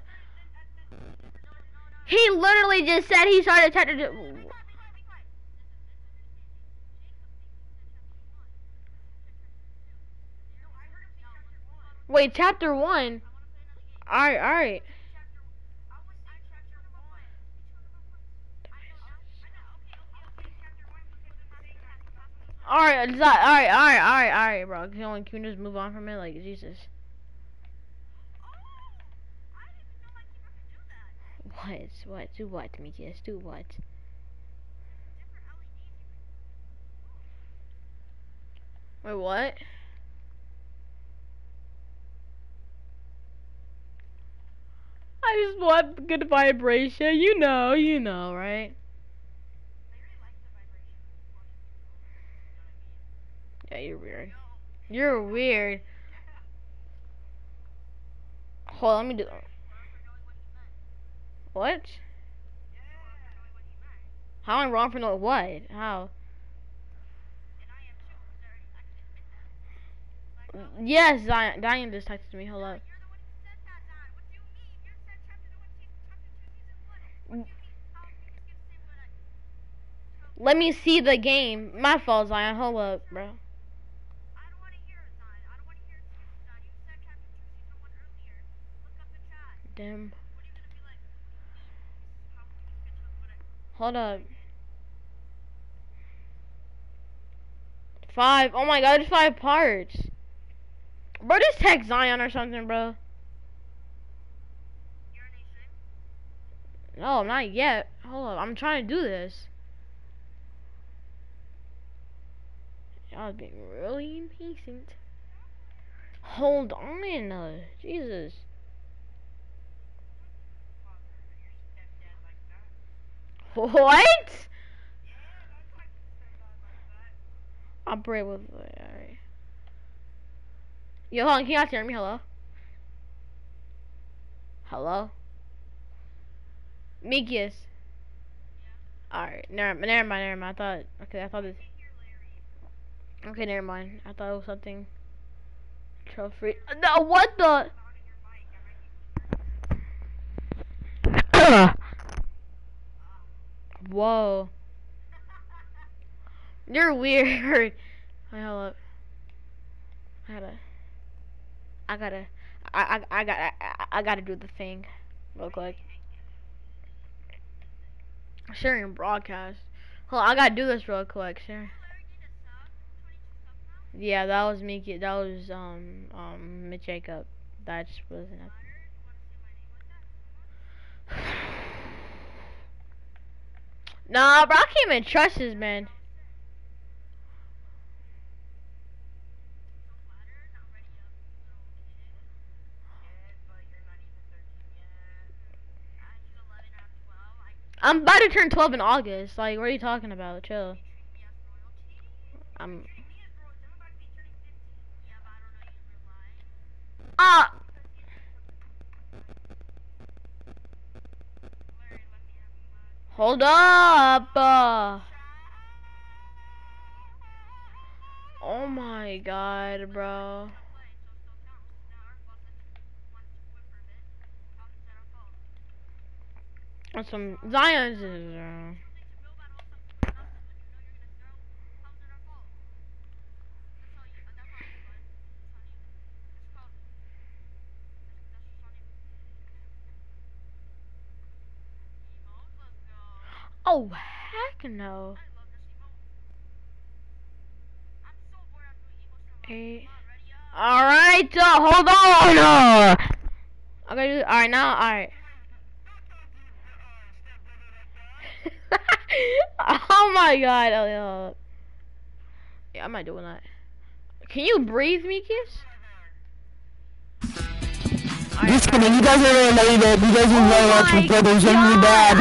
He literally just said he started chapter. Wait, chapter one. All right, all right. All right, all right, all right, all right, all right, all right, bro. Can, we- can just move on from it? Like Jesus. What? What? Do what, Demetrius? Do what? Wait, what? I just want good vibration. You know, you know, right? Yeah, you're weird. You're weird. Hold on, let me do. What? How am I wrong for no what? How? Yes, Zion. Diane just texted me. Up. Let me see the game. My fault, Zion. Hold up, bro. Damn. Hold up. Five. Oh my god, there's five parts. Bro, just text Zion or something, bro. No, not yet. Hold up, I'm trying to do this. Y'all being really impatient. Hold on, Jesus. What? I'll pray with. Alright. Yo, hold on, can you guys hear me? Hello? Hello? Mikius. Alright, never, never mind, never mind. I thought, okay, I thought this. Okay, never mind. I thought it was something. Trophy. No, what the? Whoa. You're weird. Wait, hold up. I gotta. I gotta. I I I got I, I gotta do the thing, real quick. Sharing broadcast. Hold on, I gotta do this real quick, sir. Yeah, that was me. That was um um Mitch Jacob. That just wasn't. Nah, bro, I can't even trust this man. I'm about to turn 12 in August. Like, what are you talking about? Chill. I'm. Ah. Hold up. Uh. Oh my god, bro. Some Zion's Oh heck no. Eight. Alright, uh, hold on! Uh, I gotta do alright now, alright. oh my god. Oh, yeah. yeah, I might do that. Can you breathe, Mikius?
Just kidding, you guys are related. You guys are very much with brothers and really bad.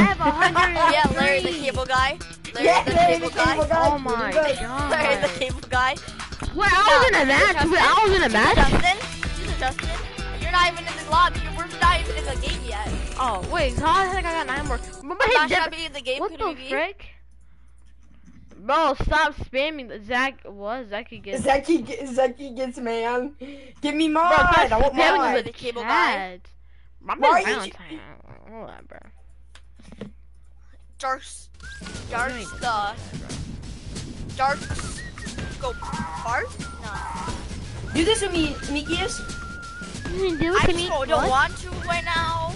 yeah, Larry the cable guy. Larry
Yeah,
the
Larry
cable
the
guy.
cable guy.
Oh my
Larry
god.
the cable guy.
Wait, I was in a match. Wait, I was in a match.
Justin, Justin. You're not even in the lobby. We're not even in the game yet.
Oh, wait, how the heck I got nine more? Remember
I'm
his
not
dip-
be in the game.
What
Could
the
we be?
Frick? Bro, stop spamming. the- Zach, what? Zach could get.
Zeki, ge- Zeki gets man. Give me
Bro,
mine.
stop
I want mine.
the
The cable guy.
My
Why
man's
you-
Valentine. Hold on, bro.
Darks. Darks the. Darks. Go Barth? No.
Do this with me, Mikius.
You do
I don't want to right now.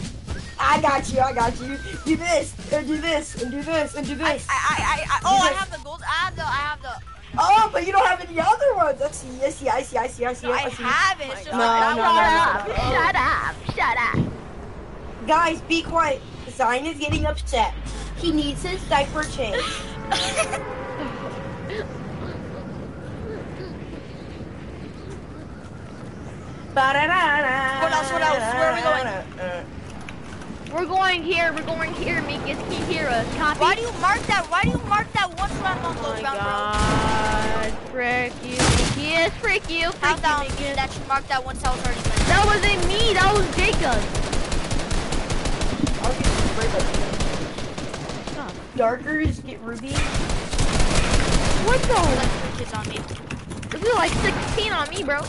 I got you. I got you. Do this and do this and do this and do this.
I, I, I, I oh, I have the gold. I have the, I have the.
Oh, but you don't have any other ones. I see. I see. I see. I see. I see.
No, I
I see.
have it. It's just
No,
not
no,
that
no,
one.
no, no.
Shut up! Shut up!
Guys, be quiet. Zion is getting upset. He needs his diaper changed.
What else, what else? Where are we going?
We're going here. We're going here. Mikas, can you hear us? Uh, copy.
Why do you mark that? Why do you mark that one round on
Oh
those
my
round,
god. Frick you, Mikas. Frick you.
bro? How
Frick you, Mikas.
that you marked that once I was already playing?
That wasn't me. That was Jacob.
Darkers get ruby.
What the?
Like three kids on me.
This is like 16 on me, bro.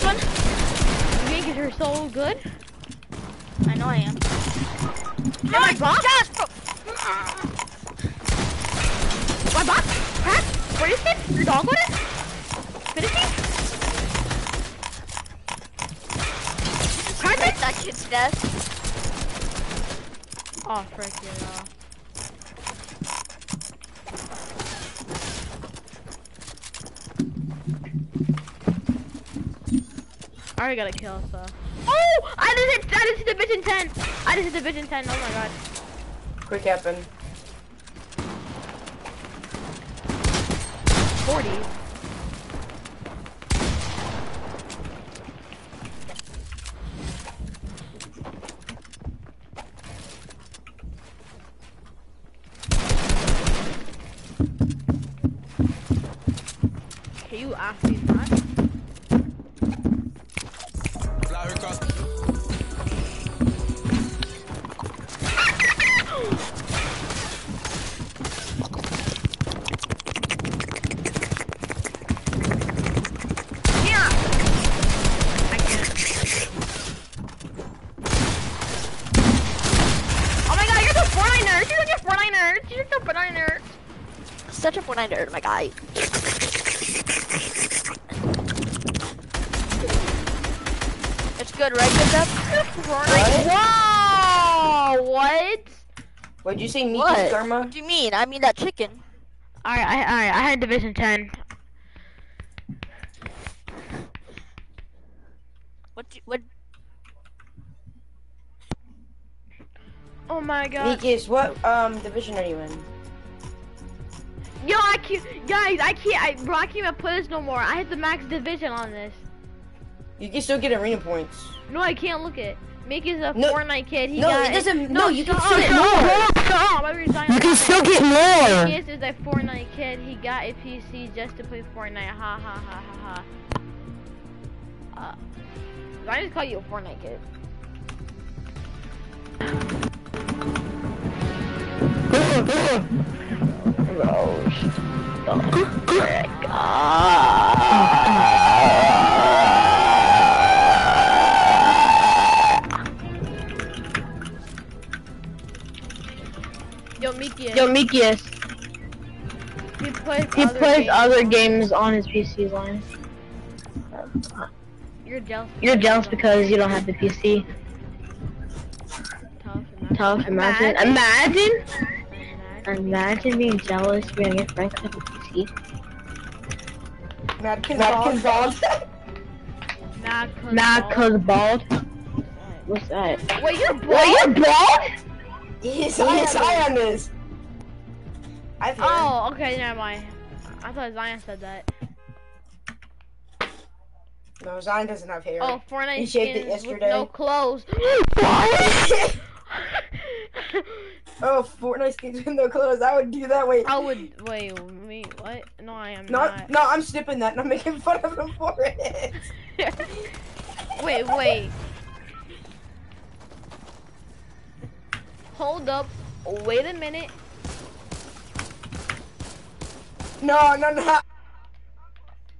One?
Mikas, you're so good.
I know I am.
my box?
Yes.
My box? Crack? Where is it? Your dog on it? Finish it? Crack it?
that kid's desk.
Oh, frick it already got a kill, so. Oh! I just hit, I just hit Division 10! I just hit Division 10, oh my god.
Quick happen.
40. Can you ask me
What'd you say, Miki
What?
Karma?
What do you mean? I mean that chicken.
Alright, I, alright, I had Division 10.
What? Do, what?
Oh my god.
Mikis, what um division are you in?
Yo, I can't, guys, I can't, I, bro, I can't even play this no more. I hit the max division on this.
You can still get arena points.
No, I can't look it. Mickey's a
No-
Fortnite kid. He
no,
got
it doesn't- no, you can still get more.
Shut! I'm
You can still get more.
Mickey's is a Fortnite kid. He got a PC just to play Fortnite. Ha ha ha ha ha. Uh, I just call you a Fortnite kid. Yo, Mickey.
Yo, Mikius,
he plays.
he
other
plays
games.
other games on his PC line.
You're jealous.
You're jealous because you don't have the PC.
Tough. imagine.
Tough, imagine. Imagine! Imagine being jealous being your friend with a PC.
Madkin
Madkin
Ball.
Nah, cause
Nah,
ball-
cause bald. What's that?
Wait, you're bald?
Wait, you're bald?
He's he's high on this. I've.
Oh, okay, never mind. I thought Zion said that.
No, Zion doesn't have hair.
Oh, Fortnite
He shaved it yesterday.
no clothes.
oh, Fortnite skins with no clothes. I would do that. Wait.
I would wait. Me what? No, I am
No,
not.
no, I'm snipping that and I'm making fun of him for it.
wait, wait. Hold up. Wait a minute.
No, no, no.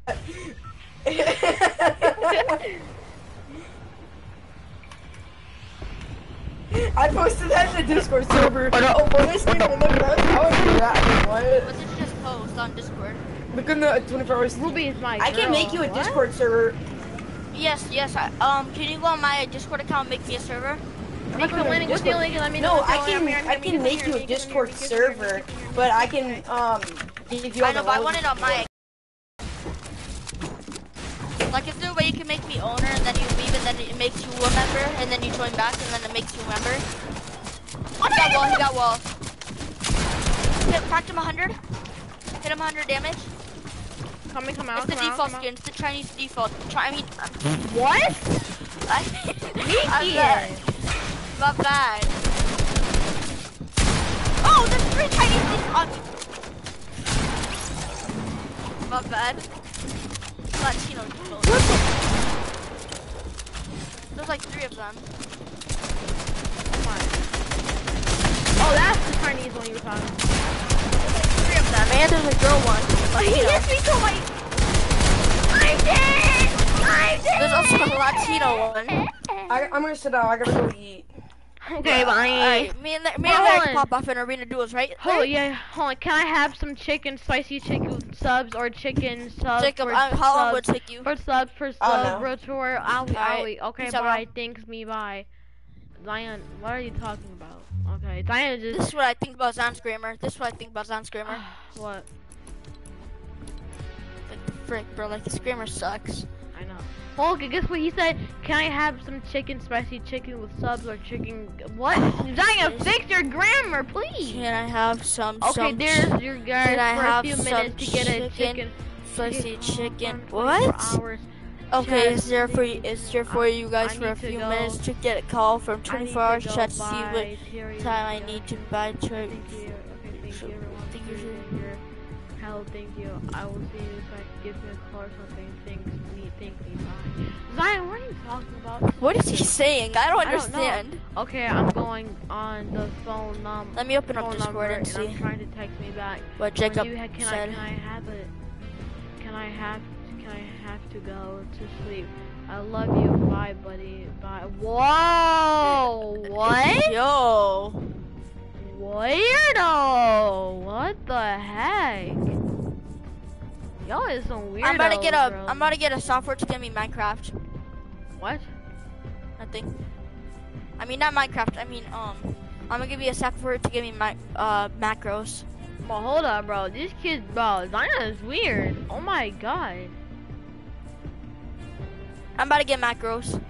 I posted that in the Discord server. Oh, Fortnite skin with no clothes. I would do that. I mean, what?
What did just post on Discord?
Look in the 24 hours.
Ruby is my
I can
girl.
make you a
What?
Discord server.
Yes, yes. I, um, can you go on my Discord account and make me a server?
Make the landing with the link let me know.
No, I can I can make you a Discord server, but I can um give you all
I know,
the
but I want it on my. Like, is there a way you can make me owner and then you leave and then it makes you a member and then you join back and then it makes you a member? Oh, he got wall. He got wall. Hit, cracked him 100. Hit him 100 damage.
Come in, come out.
It's the
come
default
out.
skin. It's the Chinese default. Try, I mean,
What?
I, I'm
Mickey.
Bad. Not bad. Oh, there's three Chinese default. Not bad. Latino default. There's like three of them.
Oh, that's the Chinese one you were talking.
Three of them, and there's a girl one.
He
Latino.
hits me so my. I'm dead. I'm dead.
There's also a Latino one.
I, I'm gonna sit down. I gotta go eat.
Okay, bye.
Alright, me and me and
Hold
Larry
on.
pop off in arena duels, right?
Oh
Larry?
yeah, hold on. Can I have some chicken, spicy chicken subs, or chicken subs?
Jacob,
for
I, how long would
subs,
it take you?
For subs, for
Oh,
subs,
no.
rotor, I'll be, I'll
Alright,
be. Okay,
peace out,
bye. Thanks, me, bye. Zion, what are you talking about? Okay, Zion
This is what I think about Zan Screamer. This is what I think about Zan Screamer.
what?
Like the frick, bro. Like the Screamer sucks.
I know. Okay, guess what he said? Can I have some chicken, spicy chicken with subs or chicken? What? Zion, fix your grammar, please.
Can I have some?
Okay,
some
there's your guys for a few minutes to get a
chicken? spicy
chicken.
What? Okay, is there for
thank
is there for you guys for a few
go.
minutes to get a call from 24
need
hours chat to see what time I need to buy
Thank you. Okay, thank you
thank you,
Hello, thank you. I will see you if I give me a call or something. Thanks me, thank me, bye. Zion, what are you talking about?
What is he saying? I don't
I don't
understand.
Okay, I'm going on the phone um
Let me open up Discord and
and I'm trying to text me back.
what Jacob
you can
said.
I can I have it? Can I have can I have to go to sleep? I love you. Bye, buddy. Bye. Whoa! What?
Yo,
Weirdo! What the heck? Y'all is some weirdo.
I'm about to get a
bro.
I'm about to get a software to give me Minecraft.
What?
Nothing. I mean not Minecraft. I mean um. I'm gonna give you a software to give me my uh macros.
Well, hold up, bro. This kid, bro, Zion is weird. Oh my god.
I'm about to get macros.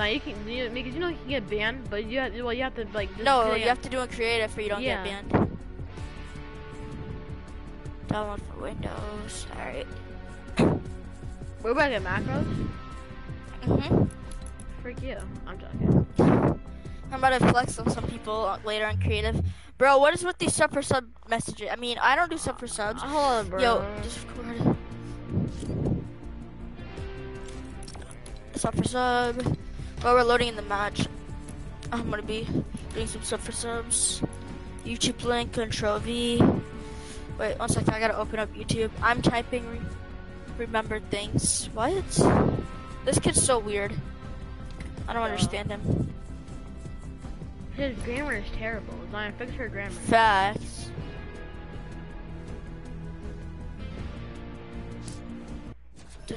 Zion, you can, you, because you know you can get banned, but you have, well, you have to like.
No, you have to do it creative or you don't
Yeah.
get banned. Download for Windows. Alright.
We're about to get macros.
hmm
Freak you. I'm joking.
I'm about to flex on some people later on creative. Bro, what is with these sub for sub messages? I mean, I don't do sub for subs.
Hold on, bro.
Yo, Discord. Sub for sub. While we're loading in the match, I'm gonna be doing some sub for subs. YouTube link, Control V. Wait, one second. I gotta open up YouTube. I'm typing. Re- remember things. What? This kid's so weird. I don't
Yeah.
understand him.
His grammar is terrible. Zion, fix her grammar.
Facts.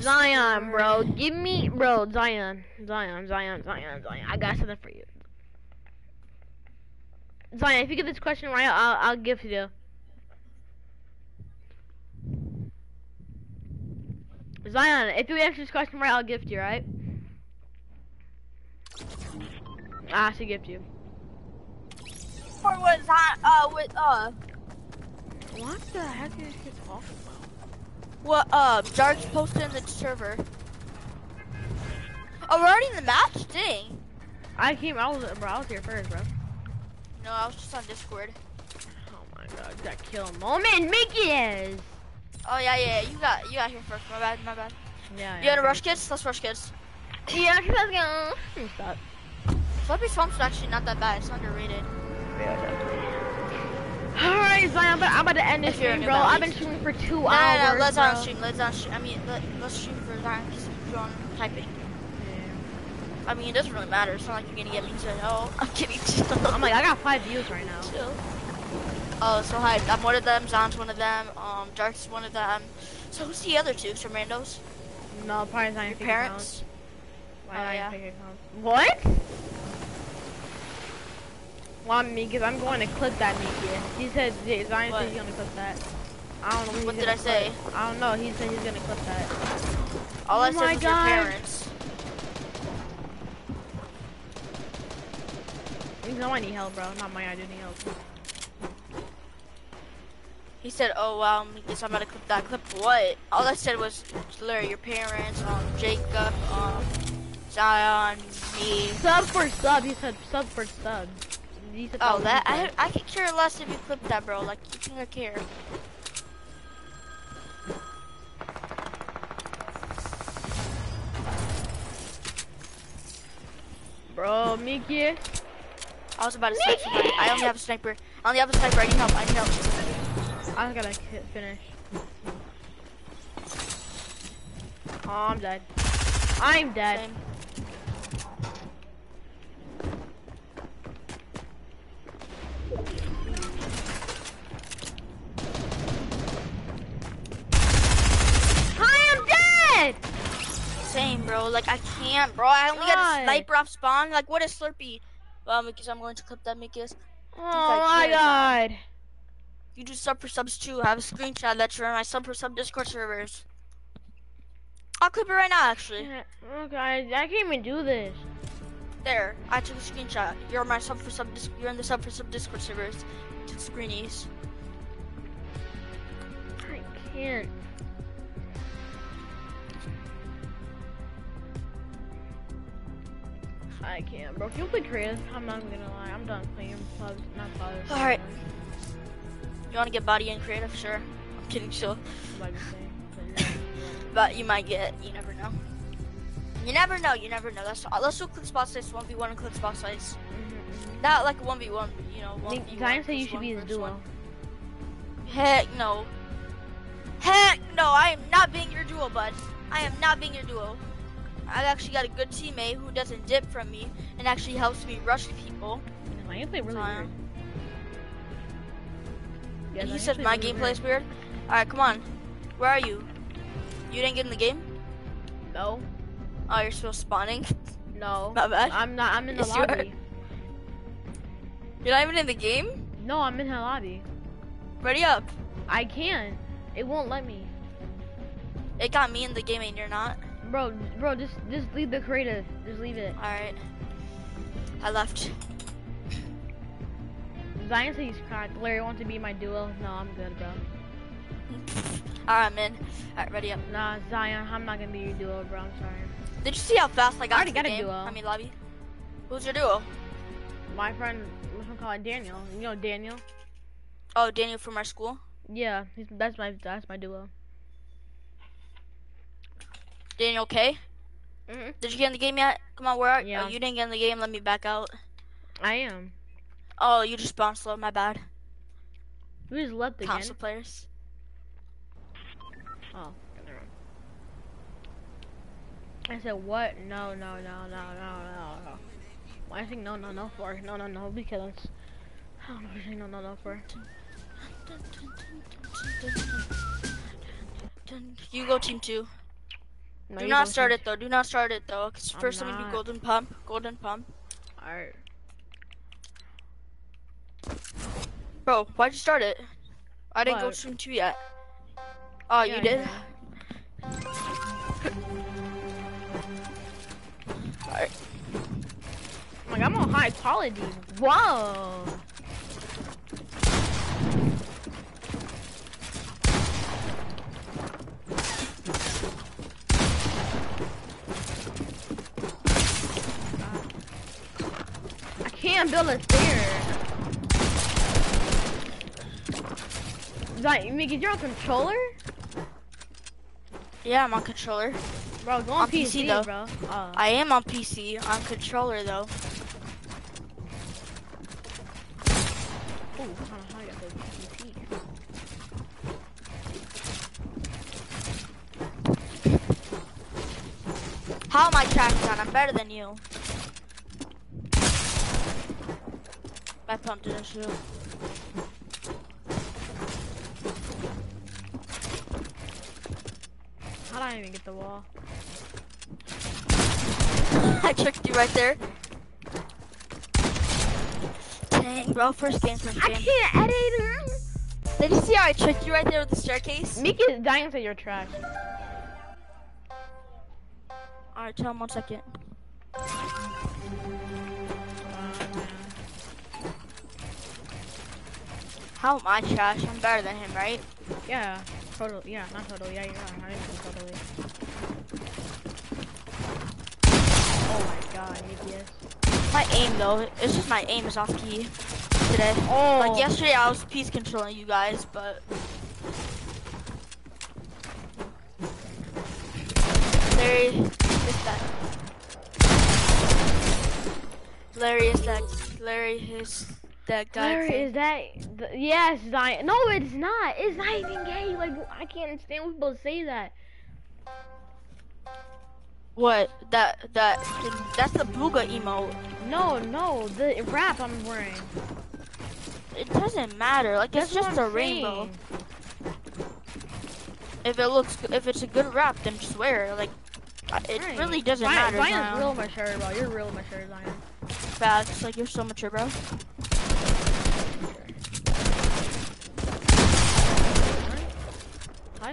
Zion, bro, give me, bro, Zion, Zion, Zion, Zion, Zion. I got something for you. Zion, if you get this question right, I'll, I'll give you. Zion, if you answer this question right, I'll gift you, right? I should gift you.
For what? Uh, with uh,
What the heck is this kid talking about?
What? Uh, Dark's posted in the server. Oh, we're already in the match. Dang.
I came, I was, bro, I was here first, bro.
No, I was just on Discord.
Oh my god, that kill moment, Mickey is.
Oh yeah, yeah. You got you got here first. My bad. My bad.
Yeah,
You wanna rush kids? Let's rush kids.
Yeah, cause let's go. Stop.
Slurpy Swamp's actually not that bad. It's underrated.
Alright, Zion, but I'm about to end this stream, bro. I've been streaming for two
No,
hours.
no, no. Let's
bro.
on stream. Let's on stream. I mean, let, let's stream for Zion. Just on typing. I mean, it doesn't really matter. It's not like you're gonna get me to know. I'm kidding.
I'm like, I got five views right now.
Chill. Oh, so hi. I'm one of them. Zon's one of them. Um, Dark's one of them. So who's the other two? Some randos?
No, probably Zion
Your parents?
Why
Oh,
not
yeah.
What? Well, me, because I'm going to clip that, Miki. He said, Zion
What?
said he's going to clip that. I don't know
What did I
gonna
say?
clip. I don't know. He said he's going to clip that.
All I
Oh
said
my
was your
God.
parents.
You know I need help, bro. Not my I do need help.
He said, "Oh wow, I guess I'm about to clip that clip." What? All I said was, "Larry, your parents, um, Jacob, um, Zion, me."
Sub for sub. He said sub for sub.
Oh, that I. I could care less if you clip that, bro. Like, you I care?
Bro, Miki.
I was about to snipe somebody. I only have a sniper. I only have a sniper. I need help. I need help.
I gotta hit finish. Oh, I'm dead. I'm dead.
Same. bro. Like Bro. I only got a sniper off spawn. Like what is Slurpee? Well, because I'm going to clip that, Mikias.
Oh my god.
You do sub for subs too. I have a screenshot that you're in my sub for sub Discord servers. I'll clip it right now, actually.
Yeah, oh Okay, I, I can't even do this.
There, I took a screenshot. You're my sub for sub. You're in the sub for sub Discord servers. To screenies.
I can't. I can't, bro. Can you play creative? I'm not gonna lie. I'm done playing pubs, not pubs.
All right. You want to get body and creative? Sure. I'm kidding, sure. But you might get. You never know. You never know. You never know. Let's uh, let's do Clix box fights one v one and Clix box fights. Mm-hmm, mm-hmm. Not like a one v one. You know. One v
Zion said you should be his duo.
Heck no. Heck no, I am not being your duo, bud. I am not being your duo. I've actually got a good teammate who doesn't dip from me and actually helps me rush people.
I play really weird. Yeah,
and he says my
really
gameplay is weird. Alright, come on. Where are you? You didn't get in the game?
No,
Oh, you're still spawning?
no.
My bad.
I'm not. I'm in the
Yes, you are.
lobby.
You're not even in the game?
No, I'm in the lobby.
Ready up.
I can't. It won't let me.
It got me in the game and you're not.
Bro, bro, just just leave the creative. Just leave it.
Alright. I left.
Zion said he's cracked. Larry wants to be my duo. No, I'm good, bro.
Alright, I'm in. Alright, ready up.
Nah, Zion, I'm not gonna be your duo, bro. I'm sorry.
Did you see how fast I got I already
got a
game?
duo.
I mean, lobby. Who's your duo?
My friend, what's one called Daniel? You know Daniel?
Oh, Daniel from our school.
Yeah, he's, that's my that's my duo.
Daniel K.
hmm
Did you get in the game yet? Come on, where are
Yeah.
Oh, you didn't get in the game. Let me back out.
I am.
Oh, you just spawned slow. My bad.
We just left again.
Council players.
Oh, never mind. I said what? No, no, no, no, no, no, no. Why I think no, no, no for? No, no, no, because I don't know what you're saying no, no, no for.
You go team two.
No,
Do not start
first.
it though. Do not start it though. Cause
I'm
first I'm gonna do golden pump. Golden pump.
Alright.
Bro, why'd you start it? I didn't go
What?
team two yet. Oh,
Yeah,
you did. Alright.
Like I'm on high quality. Whoa. Can't build a stair. Like, Mickey, you're on controller?
Yeah, I'm on controller.
Bro, go on,
On PC
PC,
though.
bro. Oh.
I am on PC. On controller though.
Ooh, I don't know how I got the PC.
How am I tracking on? I'm better than you. I pumped it issue.
How did I even get the wall?
I tricked you right there. Dang, bro, first game, first
I can't edit.
Did you see how I tricked you right there with the staircase?
Mickey is dying to say you're trash.
Alright, tell him one second. How am I trash? I'm better than him, right?
Yeah, totally. Yeah, not totally. Yeah, you're right. Not even totally. Oh my god, is.
My aim though, it's just my aim is off key today.
Oh.
Like yesterday I was peace controlling you guys, but Larry is that Larry is that Larry is that guy.
Larry, is that? th- yes, Zion. No, it's not. It's not even gay. Like, I can't understand when people say that.
what? That that that's the Bugha emote.
No, no, the wrap I'm wearing.
It doesn't matter. Like it's
That's what
just a rainbow. If it looks, if it's a good wrap, then just wear it. Like It
Right.
really doesn't
Zion,
matter.
Zion's
Zion.
real mature, bro. You're real mature, Zion.
Facts. Like you're so mature, bro.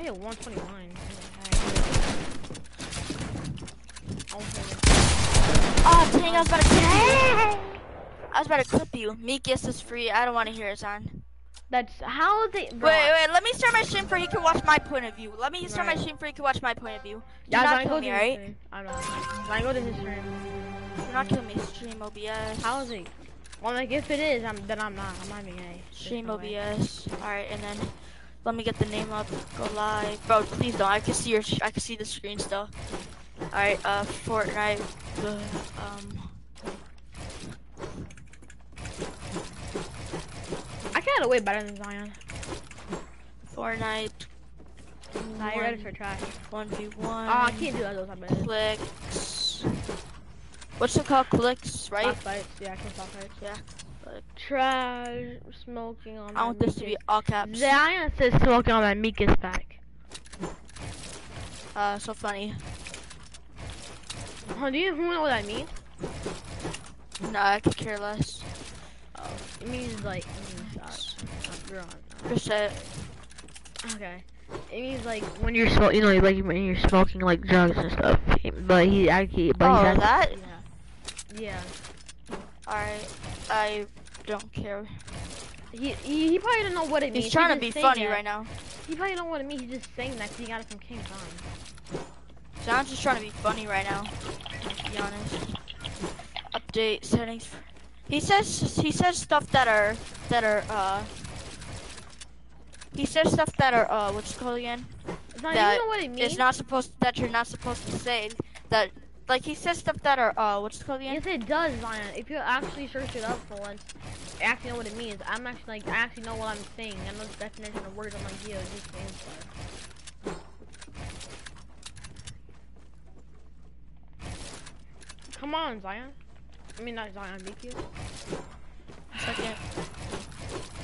I hit 129.
Oh dang! I was about to clip you. I was about to clip you. Meekest is free. I don't want to hear it, son.
That's how they.
Wait, wait. Let me start my stream for you can watch my point of view. Let me start
Right.
my stream for you can watch my point of view. Do
Yeah,
not kill
go
me,
to
alright?
I'm not. Zion, go to his stream.
Do not kill me. Stream OBS.
How is he? Well, like if it is, I'm then I'm not. I'm not being a.
Stream
no.
OBS. Alright, and then let me get the name up. Go live. Bro, please don't. I can see your. I can see the screen still. Alright, uh, Fortnite. Uh, um.
I got it way better than Zion.
Fortnite.
Nah, you're ready for trash.
One v
Oh,
one.
I can't do that those minutes.
Clix. What's it called? Clix, right?
Stop fights. Yeah, I can stop fights.
Yeah.
Trash smoking on.
I want this to be all caps.
Zion says smoking on my Meekest back.
Uh, so funny.
Oh, do you even know what that means?
No, I could care less.
Oh, it means like. You're on,
it.
Okay. It means like when you're smoking, you know, like when you're smoking like drugs and stuff. But he actually, but
Oh,
he says,
that?
Yeah. Yeah.
Alright. I don't care.
He, he he probably don't know what it means.
He's trying to be funny
that.
right now.
He probably don't know what it means. He's just saying that he got it from King Kong.
John's just trying to be funny right now. To be honest. Update settings. He says he says stuff that are that are uh. He says stuff that are uh what's it called again?
Zion,
that
you know what it means?
It's not supposed that you're not supposed to say that. Like he says stuff that are uh what's it called again?
Yes, it does, Zion. If you actually search it up for once, you actually know what it means. I'm actually like, I actually know what I'm saying. I know the definition of words. I'm like, yo, just saying stuff. Come on, Zion. I mean, not Zion, BQ.
Second.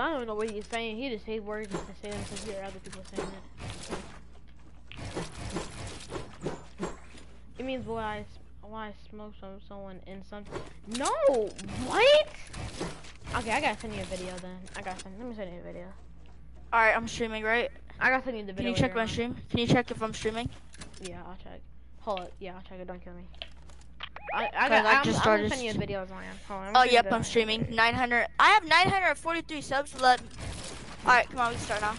I don't know what he's saying. He just says words to say them to hear other people saying it. It means when I when I smoke from someone in something. No, what? Okay, I gotta send you a video then. I gotta send. Let me send you a video.
All right, I'm streaming, right?
I gotta send you the video.
Can you check my
on.
stream? Can you check if I'm streaming?
Yeah, I'll check. Hold up. Yeah, I'll check it. Don't kill me. I, I, got,
I
I'm,
just
I'm
started
send you a
st-
video, Hold on, I'm
Oh, yep, I'm streaming. 900. I have 943 subs. Let. All right, come on, we start now.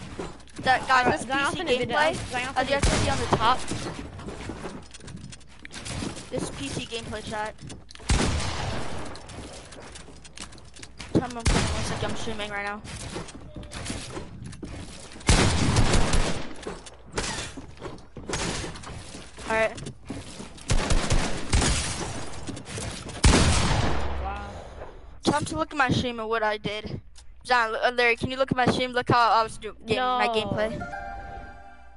That guys,
Alright,
this PC
send you a video.
gameplay, as
oh,
you
you a
can see on the top, this PC gameplay chat. Tell me I'm one second, I'm streaming right now. Alright.
Wow.
Tell him to look at my stream and what I did. John, uh, Larry, can you look at my stream? Look how I was doing my
No.
gameplay.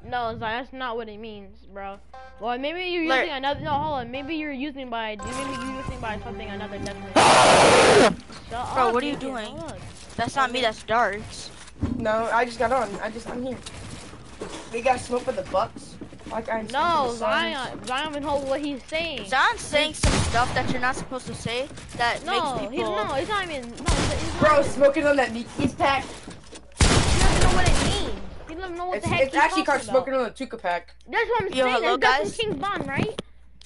No, Zion, that's not what it means, bro. Well, maybe you're
Larry-
using another. No, hold on. Maybe you're using by. Maybe you're using by something another definition.
Bro,
up,
what are you doing?
look.
That's not me, that's Darks.
No, I just got on. I just I'm here. We got smoke for the Bucks. Like I'm
No,
Suns.
Zion. Zion even hold what he's saying.
John's saying some stuff that you're not supposed to say that
No,
makes
he's no. He's not even. No, he's, he's not
Bro,
even-
smoking on that Mickey's pack.
He doesn't know what it means. He doesn't know what
It's,
the heck
it's actually
talking
called smoking on the Tooka pack.
That's what I'm
Yo,
saying.
hello,
That's, that's
guys.
King Von, right?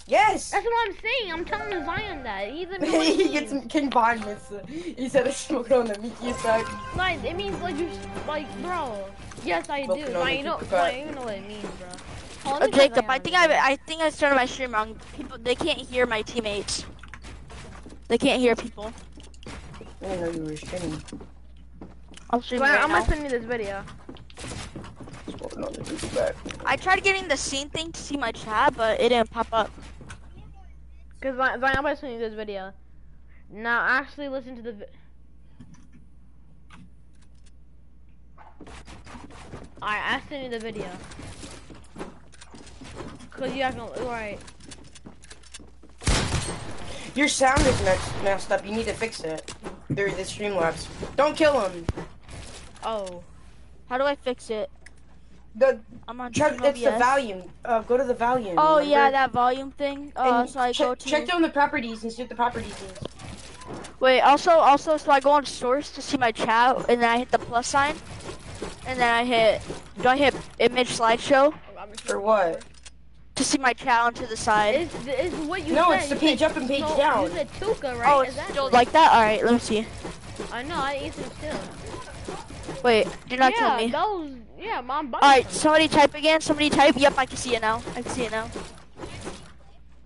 Yes.
That's what I'm saying. I'm telling Zion that. He doesn't know what
he gets King Von with uh, He said it's smoking on the Mickey's pack.
Like, it means like you, s- like, bro. Yes, I do.
Smoking on
Like, you know,
Tooka
like, you know what it means, bro. Hold on,
Uh,
let me tell
Jacob, I think I. I think I started my stream wrong. People they can't hear my teammates. They can't hear people.
I didn't know you were streaming.
I'm streaming
Zion,
right
I'm
now.
gonna send you this video.
Smoking on the Tooka pack.
I tried getting the scene thing to see my chat, but it didn't pop up.
Cause Zion, Zion, I'm gonna send you this video. Now, actually, listen to the. Vi- Alright, I sent you the video. Cause you have no. Alright.
Your sound is messed, messed up. You need to fix it. Through the Streamlabs. Don't kill him.
Oh.
How do I fix it?
The
I'm on
check. It's the volume. Uh, go to the volume.
Oh yeah, that volume thing. Uh,
And
so I go to.
check down the properties and see what the properties is.
Wait, also, also, so I go on source to see my chat, and then I hit the plus sign, and then I hit. Do I hit image slideshow
For what?
To see my chat onto the side?
Is, is what you
No,
said.
it's the
you
page up and page
no,
down.
You said Tooka, right?
Oh, it's
Exactly.
like that. All right, let me see.
I know, I Ethan still.
Wait, do not
yeah,
kill me.
those. Yeah, mom.
All right, somebody type again. Somebody type. Yep, I can see it now. I can see it now.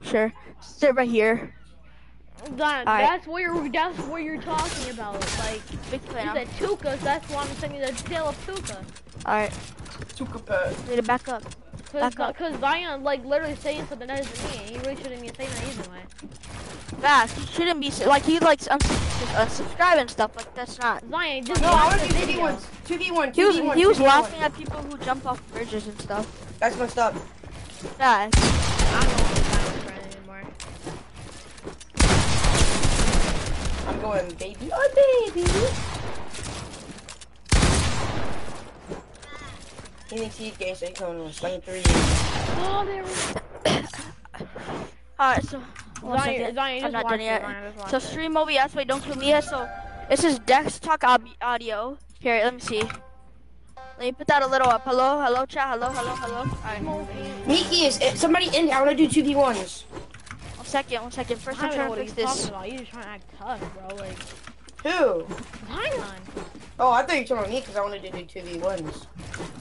Sure. Sit right here.
That,
Alright.
that's what you're. That's what you're talking about. Like
Big play
you said Tooka, so that's why I'm sending you the tale of Tooka.
All right,
Tuka
need to back up.
Cause,
Back
cause Zion like literally saying something that isn't me. He really shouldn't be saying that either way.
Fast. He shouldn't be like he likes unsub- unsubscribe and stuff. Like that's not.
Zion just
No, I want to do
video.
2v1s. 2v1,
He was
2v1,
he was laughing at people who jump off bridges and stuff.
That's messed up.
Fast.
I don't want Zion's friend anymore.
I'm going baby. Oh, baby. He thinks so he's going with slang three.
Oh, there we
All right, so one
Zion,
second.
Zion,
I'm not done yet.
Zion, just
So
it.
stream OBS. Wait, don't kill me yet. So this is desktop ob- audio. Here, let me see. Let me put that a little up. Hello, hello, chat. Hello, hello, hello. All right.
Miki is eh, somebody in. here. I want to do 2v1s.
One second, one second. First,
I
I'm trying to
he's
fix this.
about. You just trying to act tough, bro. Like
Who?
Zion.
Oh, I thought you were talking about me because I wanted to do 2v1s.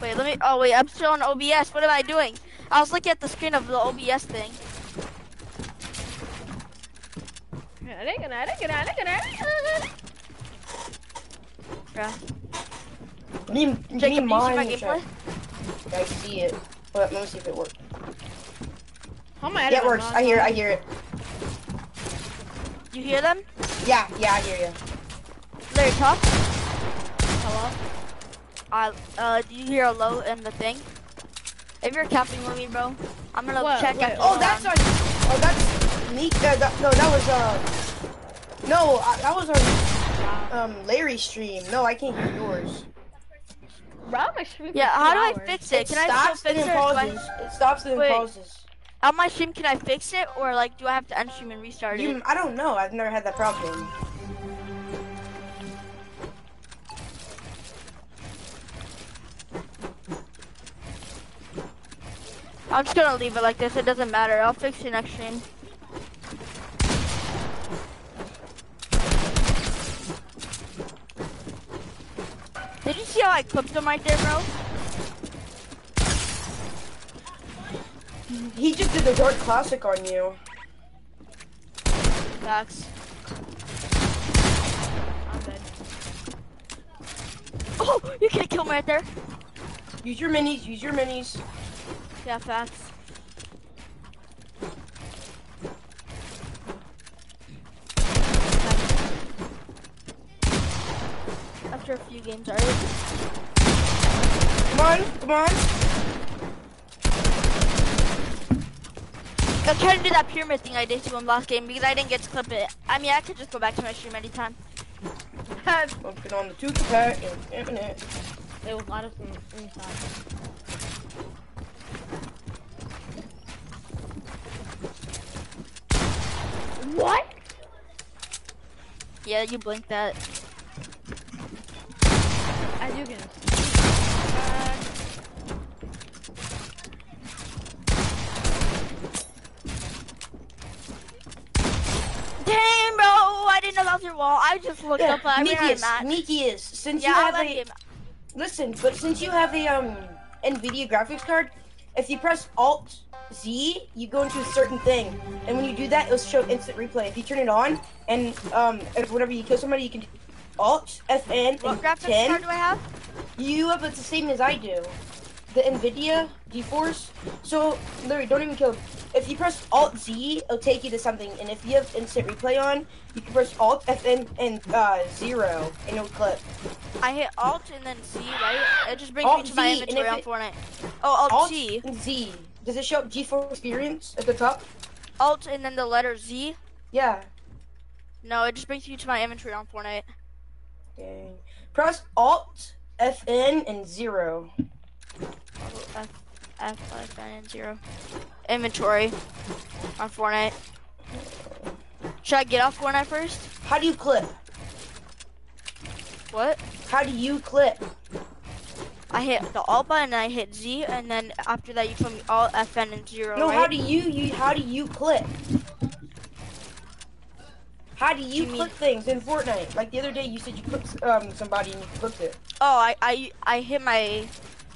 Wait, let me. Oh wait, I'm still on OBS. What am I doing? I was looking at the screen of the OBS thing. Yeah.
Give me, give me
Jacob, do you see my
mine.
gameplay?
check. I see it. But let me see if it works.
How am I
Yeah, it works. I hear it. I hear it.
You hear them?
Yeah, yeah, I hear you.
Larry, talk.
Hello.
Uh, uh, do you hear a low in the thing? If you're capping with me, bro, I'm gonna
What?
check
Wait,
Oh, that's
our.
on. Oh, that's me. Uh, that, no, that was uh. No, I, that was on um Larry's stream. No, I can't hear yours.
Bro, stream.
Yeah, how
two
do I fix it?
It
Can I
stops
still
and
fix
then
it? Or do I.
It stops and
Wait.
pauses.
on my stream, can I fix it, or like, do I have to end stream and restart it?
I don't know. I've never had that problem.
I'm just gonna leave it like this. It doesn't matter. I'll fix it next stream. Did you see how I clipped him right there, bro?
He just did the Dark Classic on you.
Facts.
I'm dead.
Oh, you can't kill me right there.
Use your minis. Use your minis.
Yeah, facts. After a few games, alright?
Come on, come on.
I'm trying to do that pyramid thing I did to him last game because I didn't get to clip it. I mean, I could just go back to my stream anytime.
Smoking on the two pack and infinite.
It was lot of some inside. What?
Yeah, you blinked that.
As you can.
Damn, bro! I didn't know that was your wall. I just looked up. I mean, I'm
Mikius,
not.
Mikius, since
Yeah,
you have
like
a listen, but since you have a um Nvidia graphics card, if you press Alt Z, you go into a certain thing, and when you do that, it'll show instant replay. If you turn it on, and um, if whenever you kill somebody, you can Alt FN
What graphics
10.
card do I have?
You have it's the same as I do. The Nvidia GeForce. So literally, don't even kill. If you press Alt Z, it'll take you to something. And if you have instant replay on, you can press Alt FN and uh, zero, and it'll clip.
I hit Alt and then Z, right? It just brings
Alt
me to my
Z, and
inventory on
if
Fortnite. Oh, Alt,
Alt
Z.
Z. Does it show up GeForce Experience at the top?
Alt and then the letter Z.
Yeah.
No, it just brings you to my inventory on Fortnite.
Dang. Press Alt FN and zero.
F F F N zero. Inventory on Fortnite. Should I get off Fortnite first?
How do you clip?
What?
How do you clip?
I hit the alt button and I hit Z and then after that you told me alt FN and zero.
No,
right?
how do you you how do you clip? How do you
You
clip things in Fortnite? Like the other day, you said you clipped um somebody and you clipped it.
Oh, I, I I hit my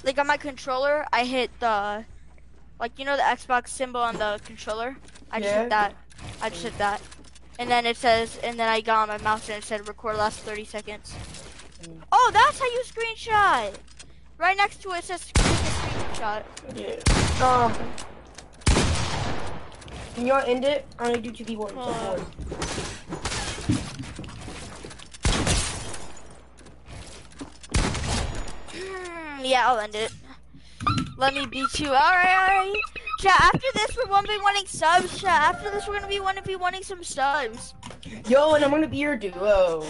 like on my controller, I hit the, like you know the Xbox symbol on the controller. I just
yeah.
hit that. I just hit that, and then it says, and then I got on my mouse and it said record last 30 seconds.
Mm.
Oh, that's how you screenshot. Right next to it says screenshot.
Yeah. Um. Can y'all end it? I'm gonna do
2v1. Yeah, I'll end it. Let me beat you. Alright, alright. Chat, after this we're gonna be wanting subs. Chat, after this we're gonna be wanting be wanting some subs.
Yo, and I'm gonna be your duo.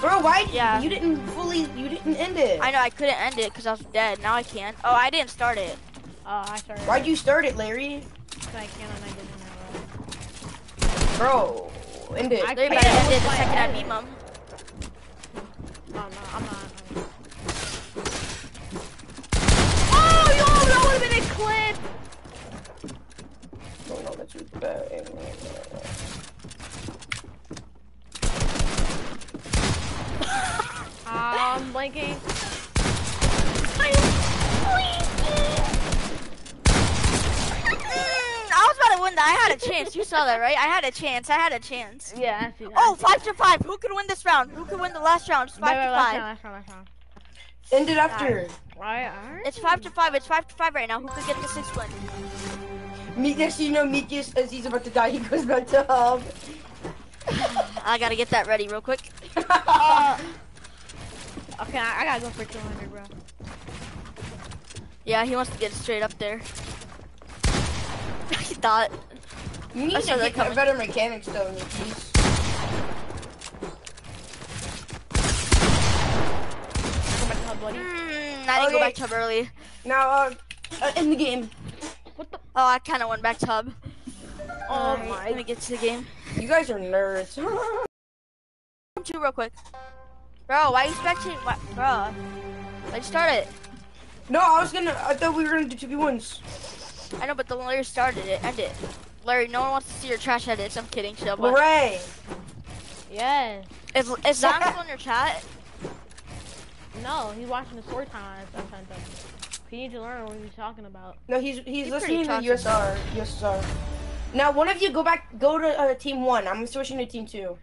Bro, why?
Yeah.
You didn't fully. You didn't end it.
I know I couldn't end it because I was dead. Now I can. Oh, I didn't start it.
Oh, I started.
Why'd you start it, Larry?
Because I can and I didn't. know.
Bro, end it.
I-
They
I
better end it the
almost
second I beat mom.
Oh, no, I'm not. I'm not. Oh, yo, that would have been a clip.
Oh, no, that's really bad.
I'm blinking.
Mm, I was about to win that. I had a chance. You saw that, right? I had a chance. I had a chance.
Yeah, I see that.
Oh, five to five. Who could win this round? Who could win the last round? It's five
wait,
to
last
five.
round, last round, last round.
End it after.
Alright, alright.
It's five to five. It's five to five right now. Who could get the sixth win?
Me, next you know, Mikas, as he's about to die, he goes back to hub.
I gotta get that ready real quick.
Uh, okay, I, I gotta go for 200, bro.
Yeah, he wants to get straight up there. he thought.
You need
I
to get better mechanics though, Nikis.
Go back to hub, buddy.
Mm, I didn't go back to hub early.
Now, uh, uh, in the game,
What the?
Oh, I kind of went back to hub.
Oh
Alright,
my.
Let me get to the game.
you guys are nerds.
Two real quick. Bro, why are you expecting? Why, bro, let's start it.
no, I was gonna. I thought we were gonna do two v ones.
I know, but the Larry started it. End it. Larry, no one wants to see your trash edits. I'm kidding, chill. But
Hooray!
Yes.
is is Zach still in your chat?
No, he's watching the story time sometimes. He needs to learn what he's talking about.
No, he's he's,
He's
listening to
pretty
USR. USR. Now, one of you go back, go to uh, team one. I'm switching to team two.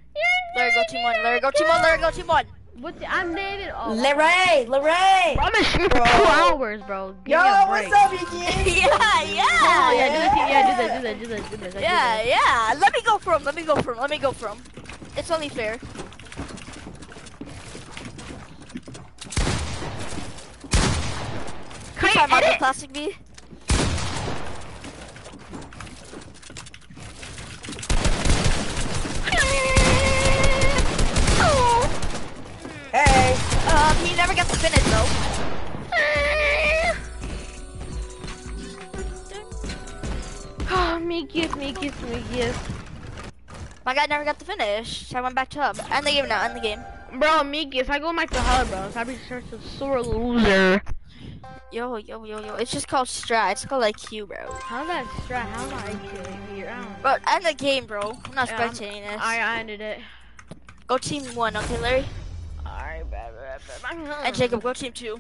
Larry, go team one. Larry, go team one. Larry, go team one.
What's The, I'm David. Oh,
Larry, Larry.
Bro, I'm gonna stream for two hours, bro. Give
Yo,
me a
what's
break.
up, Nikki?
yeah,
Oh, yeah, do
yeah.
the team. Yeah, do that, do that, do that, do that. do
Yeah,
that.
yeah. Let me go for him. Let me go for him. Let me go for him. It's only fair. Try Marvel
edit?
Classic V.
Hey,
Um, he never got the finish though.
Oh, me gift, me gift, me gift.
My guy never got the finish, so I went back to hub. End the game now. End the game.
Bro, me gift. I go back to hub, bro. So I be such a sore loser.
Yo, yo, yo, yo. It's just called strat. It's called IQ, bro.
How that strat? How do I kill here? I.
Bro, end the game, bro. I'm not
Yeah, I'm-
spectating this.
I, I ended it.
Go team one, okay, Larry?
Alright, bad, bad, bad.
And Jacob, go team two.